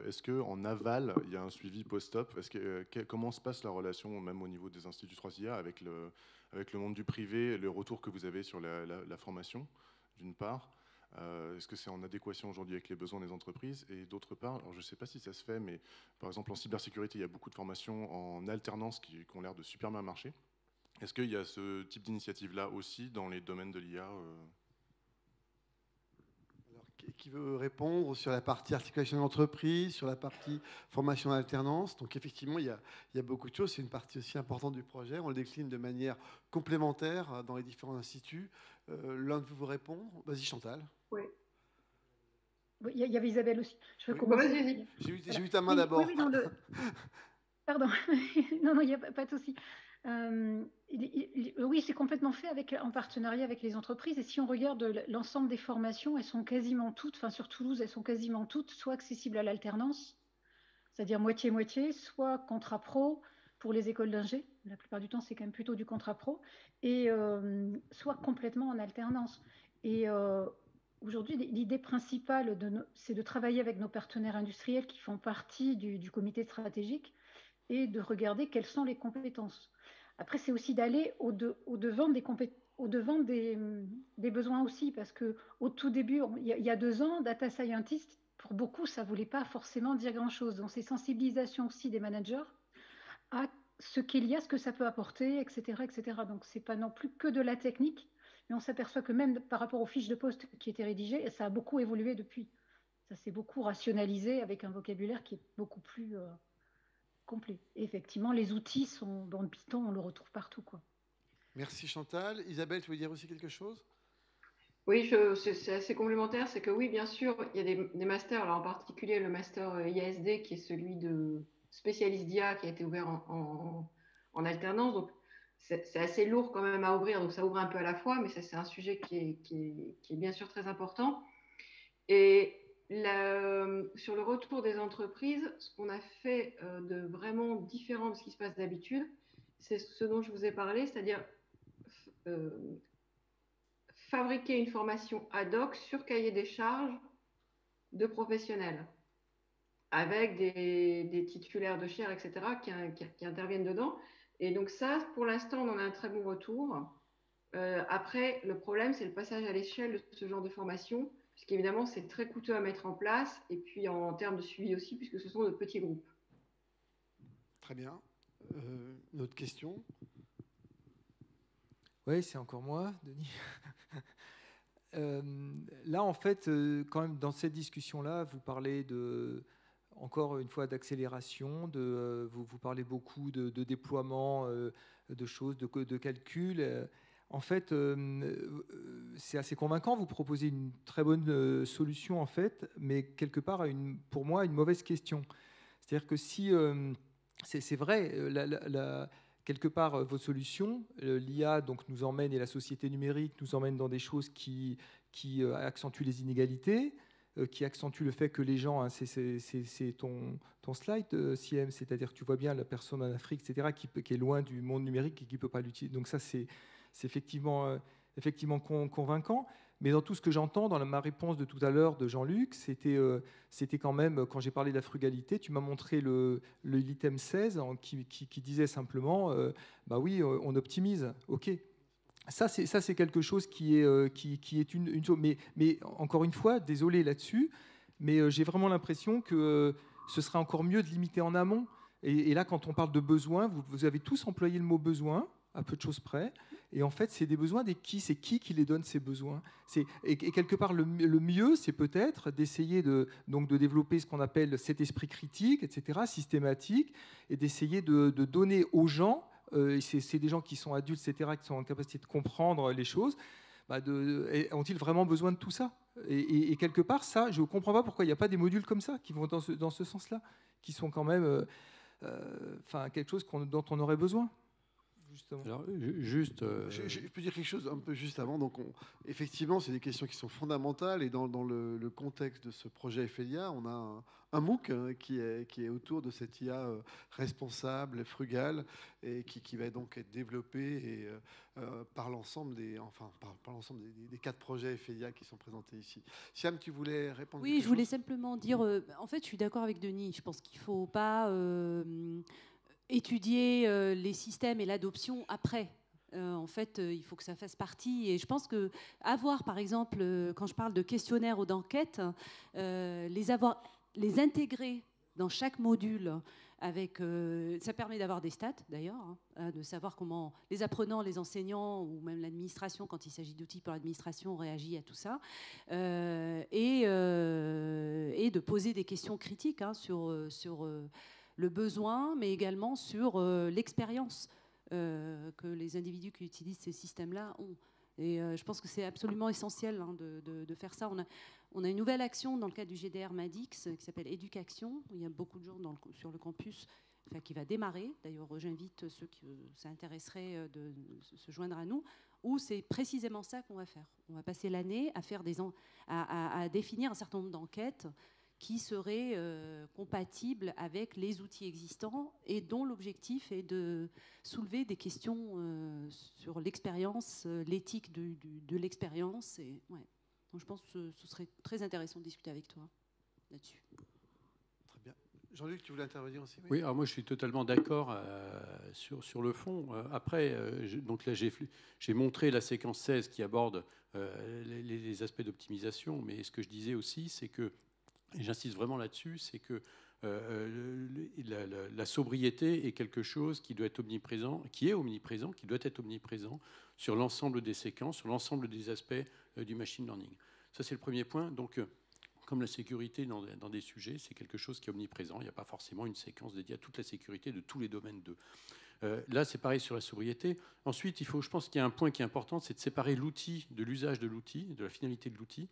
est que en aval, il y a un suivi post-op? Comment se passe la relation, même au niveau des instituts 3IA, avec le, avec le monde du privé, le retour que vous avez sur la formation? D'une part. Euh, est-ce que c'est en adéquation aujourd'hui avec les besoins des entreprises Et d'autre part, alors je ne sais pas si ça se fait, mais par exemple en cybersécurité, il y a beaucoup de formations en alternance qui, ont l'air de super bien marcher. Est-ce qu'il y a ce type d'initiative-là aussi dans les domaines de l'IA euh
qui veut répondre sur la partie articulation d'entreprise, sur la partie formation en alternance. Donc effectivement, il y, a, il y a beaucoup de choses. C'est une partie aussi importante du projet. On le décline de manière complémentaire dans les différents instituts. Euh, l'un de vous vous répond. Vas-y Chantal.
Oui.
Il y avait Isabelle aussi.
Je oui, J'ai vu, ta main d'abord. <laughs>
Pardon. <laughs> non, non, il n'y a pas de souci. Euh, oui, c'est complètement fait en partenariat avec les entreprises. Et si on regarde l'ensemble des formations, elles sont quasiment toutes, enfin sur Toulouse, elles sont quasiment toutes soit accessibles à l'alternance, c'est-à-dire moitié-moitié, soit contrat pro pour les écoles d'ingé. La plupart du temps, c'est quand même plutôt du contrat pro, et euh, soit complètement en alternance. Et euh, aujourd'hui, l'idée principale, c'est de travailler avec nos partenaires industriels qui font partie du comité stratégique et de regarder quelles sont les compétences. Après, c'est aussi d'aller au devant des, besoins aussi, parce que au tout début, il y, a, deux ans, data scientist, pour beaucoup, ça ne voulait pas forcément dire grand-chose. Donc, c'est sensibilisation aussi des managers à ce qu'il y a, ce que ça peut apporter, etc. etc. Donc, ce n'est pas non plus que de la technique, mais on s'aperçoit que même par rapport aux fiches de poste qui étaient rédigées, ça a beaucoup évolué depuis. Ça s'est beaucoup rationalisé avec un vocabulaire qui est beaucoup plus... Euh, complet. effectivement, les outils sont dans le Python, on le retrouve partout. Quoi.
Merci Chantal. Isabelle, tu veux dire aussi quelque chose?
Oui, c'est assez complémentaire. C'est que oui, bien sûr, il y a des, masters, alors en particulier le master IASD qui est celui de spécialiste d'IA qui a été ouvert en, alternance. Donc, c'est assez lourd quand même à ouvrir, donc ça ouvre un peu à la fois, mais c'est un sujet qui est, qui, est, bien sûr très important. Et sur le retour des entreprises, ce qu'on a fait euh, de vraiment différent de ce qui se passe d'habitude, c'est ce dont je vous ai parlé, c'est-à-dire euh, fabriquer une formation ad hoc sur cahier des charges de professionnels, avec des, titulaires de chair, etc., qui, interviennent dedans. Et donc ça, pour l'instant, on en a un très bon retour. Euh, après, le problème, c'est le passage à l'échelle de ce genre de formation puisqu'évidemment, c'est très coûteux à mettre en place, et puis en termes de suivi aussi, puisque ce sont de petits groupes.
Très bien. Euh, une autre question?
Oui, c'est encore moi, Denis. <laughs> Euh, là, en fait, euh, quand même, dans cette discussion-là, vous parlez de, encore une fois d'accélération, de, vous, vous, parlez beaucoup de, déploiement de choses, de, de calcul en fait, euh, euh, c'est assez convaincant. Vous proposez une très bonne euh, solution, en fait, mais quelque part, pour moi, une mauvaise question. C'est-à-dire que si c'est vrai, quelque part, vos solutions, l'IA donc nous emmène et la société numérique nous emmène dans des choses qui, qui accentuent les inégalités, qui accentuent le fait que les gens, hein, c'est ton, slide, CM, c'est-à-dire que tu vois bien la personne en Afrique, etc., qui, qui est loin du monde numérique et qui ne peut pas l'utiliser. Donc ça, c'est effectivement, effectivement convaincant. Mais dans tout ce que j'entends, dans ma réponse de tout à l'heure de Jean-Luc, c'était euh, quand même, quand j'ai parlé de la frugalité, tu m'as montré l'item 16 qui, disait simplement, euh, bah oui, euh, on optimise, ok. Ça, c'est, c'est quelque chose qui est, une, une. Mais, encore une fois, désolé là-dessus, mais j'ai vraiment l'impression que ce serait encore mieux de limiter en amont. Et, là, quand on parle de besoin, vous avez tous employé le mot besoin, à peu de choses près. Et en fait, c'est des besoins des qui, c'est qui qui les donne ces besoins. Et, quelque part, le, mieux, c'est peut-être d'essayer de, de développer ce qu'on appelle cet esprit critique, etc., systématique, et d'essayer de, donner aux gens, euh, c'est des gens qui sont adultes, etc., qui sont en capacité de comprendre les choses, bah ont-ils vraiment besoin de tout ça? Et, quelque part, ça, je ne comprends pas pourquoi il n'y a pas des modules comme ça qui vont dans ce, ce sens-là, qui sont quand même euh, euh, quelque chose dont on aurait besoin
justement. Alors, juste. Euh, je, peux dire quelque chose un peu juste avant. Donc, effectivement, c'est des questions qui sont fondamentales. Et dans, le, contexte de ce projet FELIA, on a un, MOOC hein, qui, est, qui est autour de cette IA euh, responsable, frugale, et qui, va donc être développé et, euh, par l'ensemble des, enfin, par, l'ensemble des, quatre projets FELIA qui sont présentés ici. Siam, tu voulais répondre
Oui, je voulais simplement dire. en fait, je suis d'accord avec Denis. Je pense qu'il ne faut pas étudier euh, les systèmes et l'adoption après. Euh, en fait, euh, il faut que ça fasse partie. Et je pense que avoir, par exemple, quand je parle de questionnaires ou d'enquêtes, les avoir, les intégrer dans chaque module avec, ça permet d'avoir des stats d'ailleurs, hein, de savoir comment les apprenants, les enseignants ou même l'administration, quand il s'agit d'outils pour l'administration, réagit à tout ça, et, de poser des questions critiques hein, sur, sur le besoin, mais également sur euh, l'expérience euh, que les individus qui utilisent ces systèmes-là ont. Et euh, je pense que c'est absolument essentiel hein, de, faire ça. On a, une nouvelle action dans le cadre du GDR Madix qui s'appelle Éducation. Il y a beaucoup de gens sur le campus qui va démarrer. D'ailleurs, j'invite ceux qui s'intéresseraient de, se joindre à nous, où c'est précisément ça qu'on va faire. On va passer l'année à, à définir un certain nombre d'enquêtes qui serait euh, compatible avec les outils existants et dont l'objectif est de soulever des questions euh, sur l'expérience, euh, l'éthique de, l'expérience. Et, ouais. Donc je pense que ce, serait très intéressant de discuter avec toi là-dessus.
Très bien. Jean-Luc, tu voulais intervenir aussi
Oui, alors moi je suis totalement d'accord sur, sur le fond. après, donc là j'ai montré la séquence 16 qui aborde les, les, aspects d'optimisation, mais ce que je disais aussi, c'est que j'insiste vraiment là-dessus, c'est que euh, la, sobriété est quelque chose qui doit être omniprésent, qui est omniprésent, qui doit être omniprésent sur l'ensemble des séquences, sur l'ensemble des aspects euh, du machine learning. Ça, c'est le premier point. Donc, euh, comme la sécurité dans, des sujets, c'est quelque chose qui est omniprésent. Il n'y a pas forcément une séquence dédiée à toute la sécurité de tous les domaines de. là, c'est pareil sur la sobriété. Ensuite, il faut, je pense qu'il y a un point qui est important, c'est de séparer l'outil de l'usage de l'outil, de la finalité de l'outil.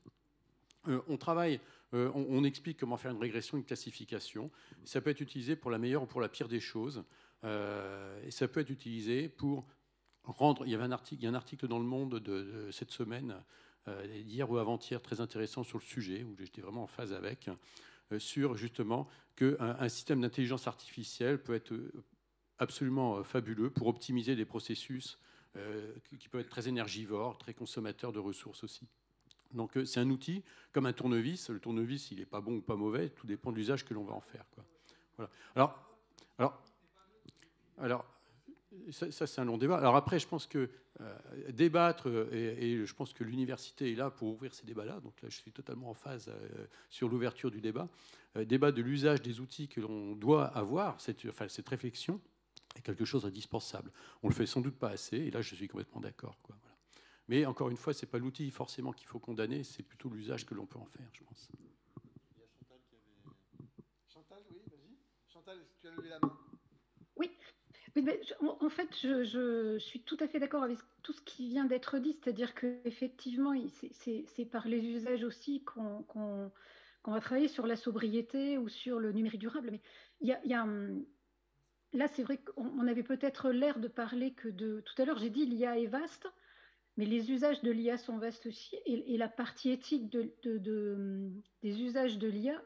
Euh, on travaille, euh, on, explique comment faire une régression, une classification. Ça peut être utilisé pour la meilleure ou pour la pire des choses. Euh, ça peut être utilisé pour rendre. Il y a un article dans le Monde de, cette semaine, d'hier ou avant-hier, très intéressant sur le sujet, où j'étais vraiment en phase avec, sur justement qu'un un système d'intelligence artificielle peut être absolument fabuleux pour optimiser des processus qui peuvent être très énergivores, très consommateurs de ressources aussi. Donc euh, c'est un outil comme un tournevis. Le tournevis, il n'est pas bon ou pas mauvais, tout dépend de l'usage que l'on va en faire. Voilà. Alors, alors, alors ça, c'est un long débat. Alors après, je pense que euh, débattre, euh, et, je pense que l'université est là pour ouvrir ces débats-là, donc là je suis totalement en phase sur l'ouverture du débat, débat de l'usage des outils que l'on doit avoir, cette, réflexion est quelque chose d'indispensable. On le fait sans doute pas assez, et là je suis complètement d'accord. Quoi. Mais encore une fois, ce n'est pas l'outil forcément qu'il faut condamner, c'est plutôt l'usage que l'on peut en faire, je pense. Il y a Chantal qui avait.
Chantal, oui, vas-y. Chantal, tu as levé la main? Oui. en fait, je, suis tout à fait d'accord avec tout ce qui vient d'être dit, c'est-à-dire qu'effectivement, c'est par les usages aussi qu'on on va travailler sur la sobriété ou sur le numérique durable. Mais il y a, là, c'est vrai qu'on avait peut-être l'air de parler que de. Tout à l'heure, j'ai dit l'IA est vaste, mais les usages de l'IA sont vastes aussi, et, la partie éthique de, des usages de l'IA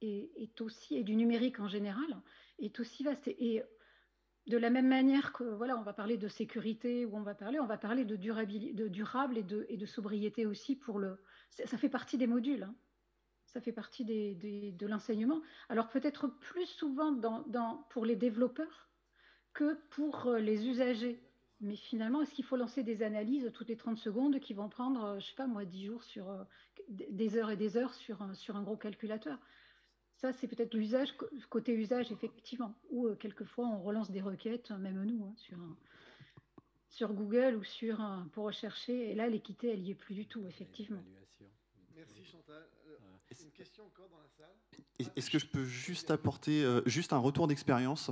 est, aussi, et du numérique en général, est aussi vaste. Et, de la même manière que, voilà, on va parler de sécurité, ou on va parler, on va parler de, durable et de, sobriété aussi pour le. Ça fait partie des modules. Hein ça fait partie de l'enseignement. Alors peut-être plus souvent pour les développeurs que pour euh, les usagers. Mais finalement, est-ce qu'il faut lancer des analyses toutes les 30 secondes qui vont prendre, euh, je ne sais pas moi, 10 jours sur euh, des heures et des heures sur un, sur un gros calculateur? Ça, c'est peut-être l'usage, côté usage, effectivement. Ou quelquefois, on relance des requêtes, même nous, hein, sur, sur Google ou sur pour rechercher. Et là, l'équité, elle n'y est plus du tout, effectivement.
Merci Chantal.
Est-ce que je peux juste apporter euh, juste un retour d'expérience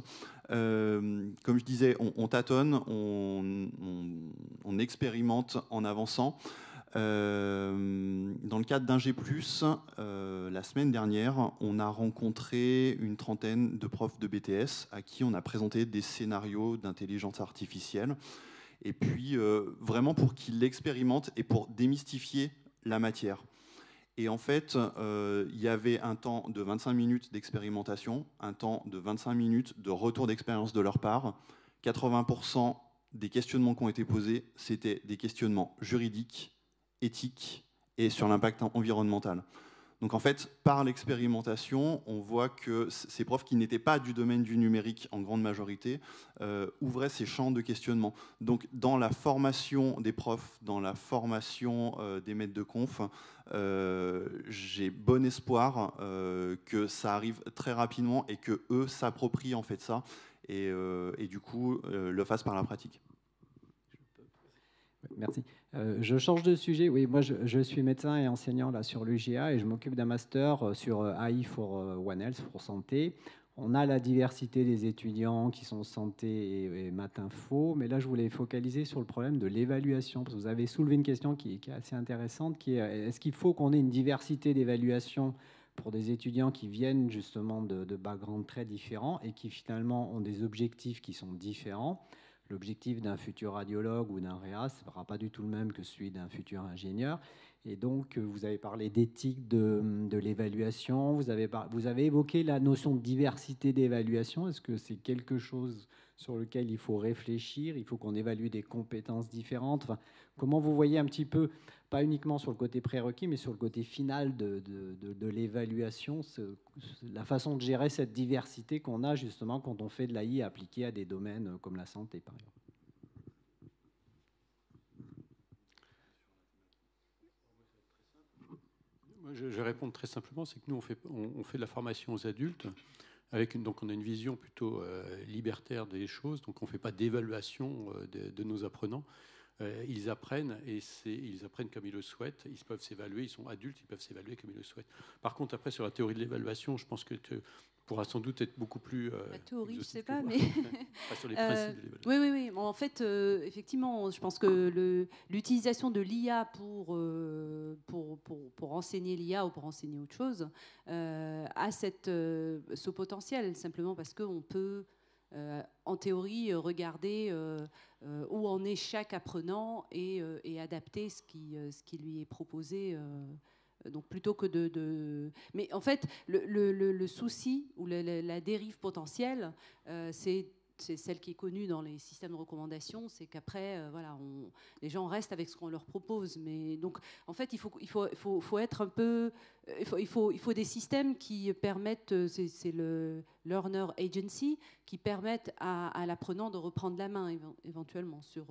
euh, Comme je disais, on, tâtonne, on, expérimente en avançant. Euh, dans le cadre d'Ingé Plus, la semaine dernière, on a rencontré une trentaine de profs de BTS à qui on a présenté des scénarios d'intelligence artificielle. Et puis, vraiment pour qu'ils l'expérimentent et pour démystifier la matière. Et en fait, euh, il y avait un temps de 25 minutes d'expérimentation, un temps de 25 minutes de retour d'expérience de leur part. 80% des questionnements qui ont été posés, c'était des questionnements juridiques, éthiques et sur l'impact environnemental. Donc en fait, par l'expérimentation, on voit que ces profs qui n'étaient pas du domaine du numérique en grande majorité euh, ouvraient ces champs de questionnement. Donc dans la formation des profs, dans la formation euh, des maîtres de conf, euh, j'ai bon espoir que ça arrive très rapidement et que eux s'approprient en fait ça et, et du coup le fassent par la pratique.
Merci. Euh, je change de sujet. Oui, moi, je, suis médecin et enseignant là sur l'UGA et je m'occupe d'un master euh, sur euh, AI for One Health, pour santé. On a la diversité des étudiants qui sont santé et, et maths info, mais là, je voulais focaliser sur le problème de l'évaluation. Parce que vous avez soulevé une question qui, est assez intéressante, qui est est-ce qu'il faut qu'on ait une diversité d'évaluation pour des étudiants qui viennent justement de, de backgrounds très différents et qui finalement ont des objectifs qui sont différents? L'objectif d'un futur radiologue ou d'un réa ne sera pas du tout le même que celui d'un futur ingénieur. Et donc, euh, vous avez parlé d'éthique de, l'évaluation, vous avez, vous avez évoqué la notion de diversité d'évaluation. Est-ce que c'est quelque chose sur lequel il faut réfléchir? Il faut qu'on évalue des compétences différentes. Comment vous voyez un petit peu, pas uniquement sur le côté prérequis, mais sur le côté final de, l'évaluation, la façon de gérer cette diversité qu'on a justement quand on fait de l'AI appliquée à des domaines comme la santé, par exemple
je, vais répondre très simplement, c'est que nous, on fait, de la formation aux adultes. Donc on a une vision plutôt euh, libertaire des choses, donc on ne fait pas d'évaluation euh, de, nos apprenants. Euh, ils apprennent et ils apprennent comme ils le souhaitent. Ils peuvent s'évaluer, ils sont adultes, ils peuvent s'évaluer comme ils le souhaitent. Par contre, après sur la théorie de l'évaluation, je pense que pourra sans doute être beaucoup plus.
Euh, la théorie, je sais pas, mais. <laughs> sur les principes de l'évaluation. Oui, oui, oui. en fait, euh, effectivement, je pense que l'utilisation de l'IA pour, euh, pour, pour, pour, enseigner l'IA ou pour enseigner autre chose a cette, ce potentiel, simplement parce qu'on peut. En théorie, regarder où en est chaque apprenant et, adapter ce qui, lui est proposé donc plutôt que de, Mais en fait, le, souci ou la, dérive potentielle, euh, c'est celle qui est connue dans les systèmes de recommandation, c'est qu'après, euh, voilà, les gens restent avec ce qu'on leur propose. Mais donc, en fait, il faut, il faut, faut, faut être un peu, euh, il faut, il faut, il faut des systèmes qui permettent, c'est le learner agency, qui permettent à, l'apprenant de reprendre la main éventuellement sur,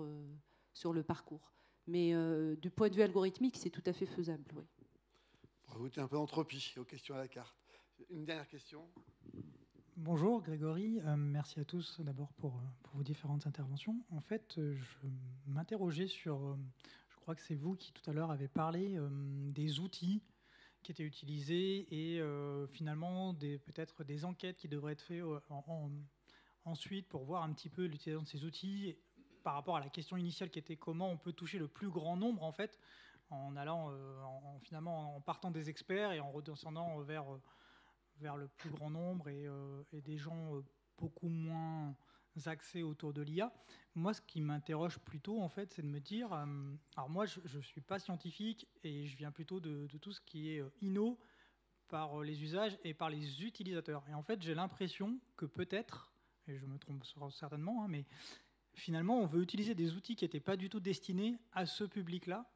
sur le parcours. Mais du point de vue algorithmique, c'est tout à fait faisable. Oui.
Pour ajouter un peu d'entropie aux questions à la carte. Une dernière question.
Bonjour Grégory, euh, merci à tous d'abord pour, euh, pour, vos différentes interventions. En fait, euh, je m'interrogeais sur, je crois que c'est vous qui tout à l'heure avez parlé des outils qui étaient utilisés et finalement peut-être des enquêtes qui devraient être faites ensuite pour voir un petit peu l'utilisation de ces outils par rapport à la question initiale qui était comment on peut toucher le plus grand nombre en fait en allant, en, finalement, en partant des experts et en redescendant vers, vers le plus grand nombre et, et des gens beaucoup moins axés autour de l'IA. Moi, ce qui m'interroge plutôt, en fait, c'est de me dire, alors moi, je ne suis pas scientifique et je viens plutôt de, de tout ce qui est inno, par les usages et par les utilisateurs. Et en fait, j'ai l'impression que peut-être, et je me trompe certainement, hein, mais finalement, on veut utiliser des outils qui n'étaient pas du tout destinés à ce public-là,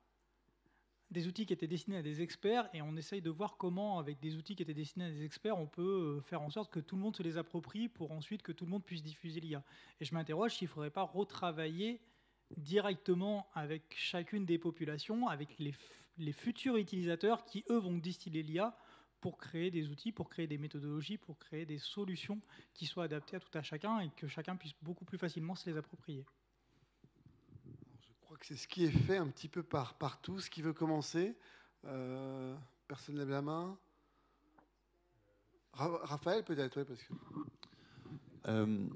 des outils qui étaient destinés à des experts, et on essaye de voir comment, avec des outils qui étaient destinés à des experts, on peut euh, faire en sorte que tout le monde se les approprie pour ensuite que tout le monde puisse diffuser l'IA. Et je m'interroge s'il ne faudrait pas retravailler directement avec chacune des populations, avec les, les futurs utilisateurs qui, eux, vont distiller l'IA pour créer des outils, pour créer des méthodologies, pour créer des solutions qui soient adaptées à tout à chacun et que chacun puisse beaucoup plus facilement se les approprier.
C'est ce qui est fait un petit peu par, partout. Ce qui veut commencer euh, Personne lève la main Raphaël peut-être, oui.
Euh,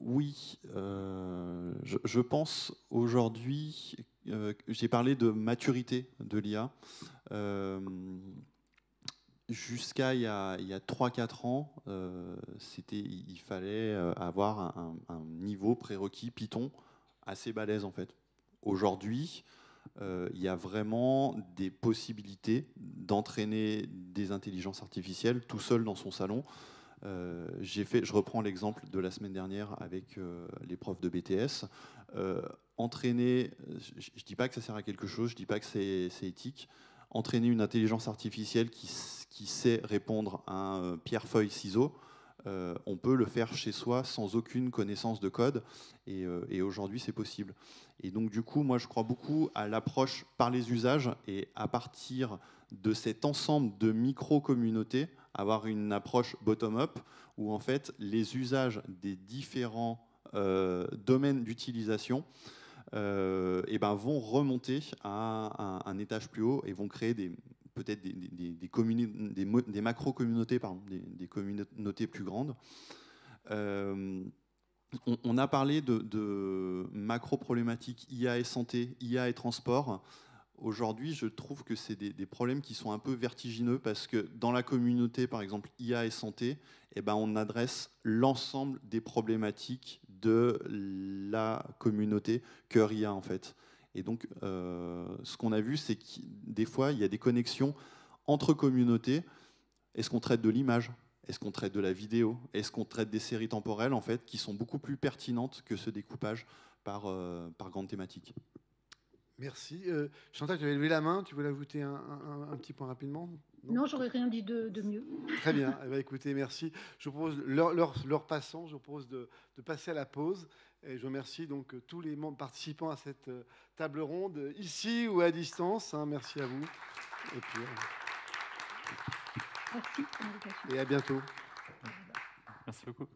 oui, euh, je, pense aujourd'hui, j'ai parlé de maturité de l'IA jusqu'à il y a, 3-4 ans, euh, il fallait euh, avoir un, niveau prérequis Python assez balèze en fait. Aujourd'hui, euh, il y a vraiment des possibilités d'entraîner des intelligences artificielles tout seul dans son salon. j'ai fait, je reprends l'exemple de la semaine dernière avec les profs de BTS. entraîner, je ne dis pas que ça sert à quelque chose, je ne dis pas que c'est éthique, entraîner une intelligence artificielle qui, qui sait répondre à un euh, pierre-feuille-ciseau, euh, on peut le faire chez soi sans aucune connaissance de code. Euh, et, aujourd'hui, c'est possible. Et donc, du coup, moi, je crois beaucoup à l'approche par les usages et à partir de cet ensemble de micro-communautés, avoir une approche bottom-up où, en fait, les usages des différents domaines d'utilisation euh, et ben, vont remonter à un, étage plus haut et vont créer des, peut-être des, des, macro-communautés, des, communautés plus grandes. Euh, on, a parlé de, de macro-problématiques IA et santé, IA et transport. Aujourd'hui, je trouve que c'est des, problèmes qui sont un peu vertigineux parce que dans la communauté, par exemple, IA et santé, eh ben, on adresse l'ensemble des problématiques de la communauté cœur IA, en fait. Et donc, euh, ce qu'on a vu, c'est que des fois, il y a des connexions entre communautés. Est-ce qu'on traite de l'image? Est-ce qu'on traite de la vidéo? Est-ce qu'on traite des séries temporelles, en fait, qui sont beaucoup plus pertinentes que ce découpage par, euh, par grande thématique?
Merci. Euh, Chantal, tu avais levé la main. Tu voulais ajouter un, petit point rapidement?
Non, j'aurais rien dit de, mieux.
Très bien. Eh ben, écoutez, merci. Je vous propose, leur, passant, je vous propose de, passer à la pause. Et je remercie donc tous les membres participants à cette euh, table ronde, ici ou à distance. Hein. merci à vous. Et puis,
euh, merci
Et à bientôt.
Merci beaucoup.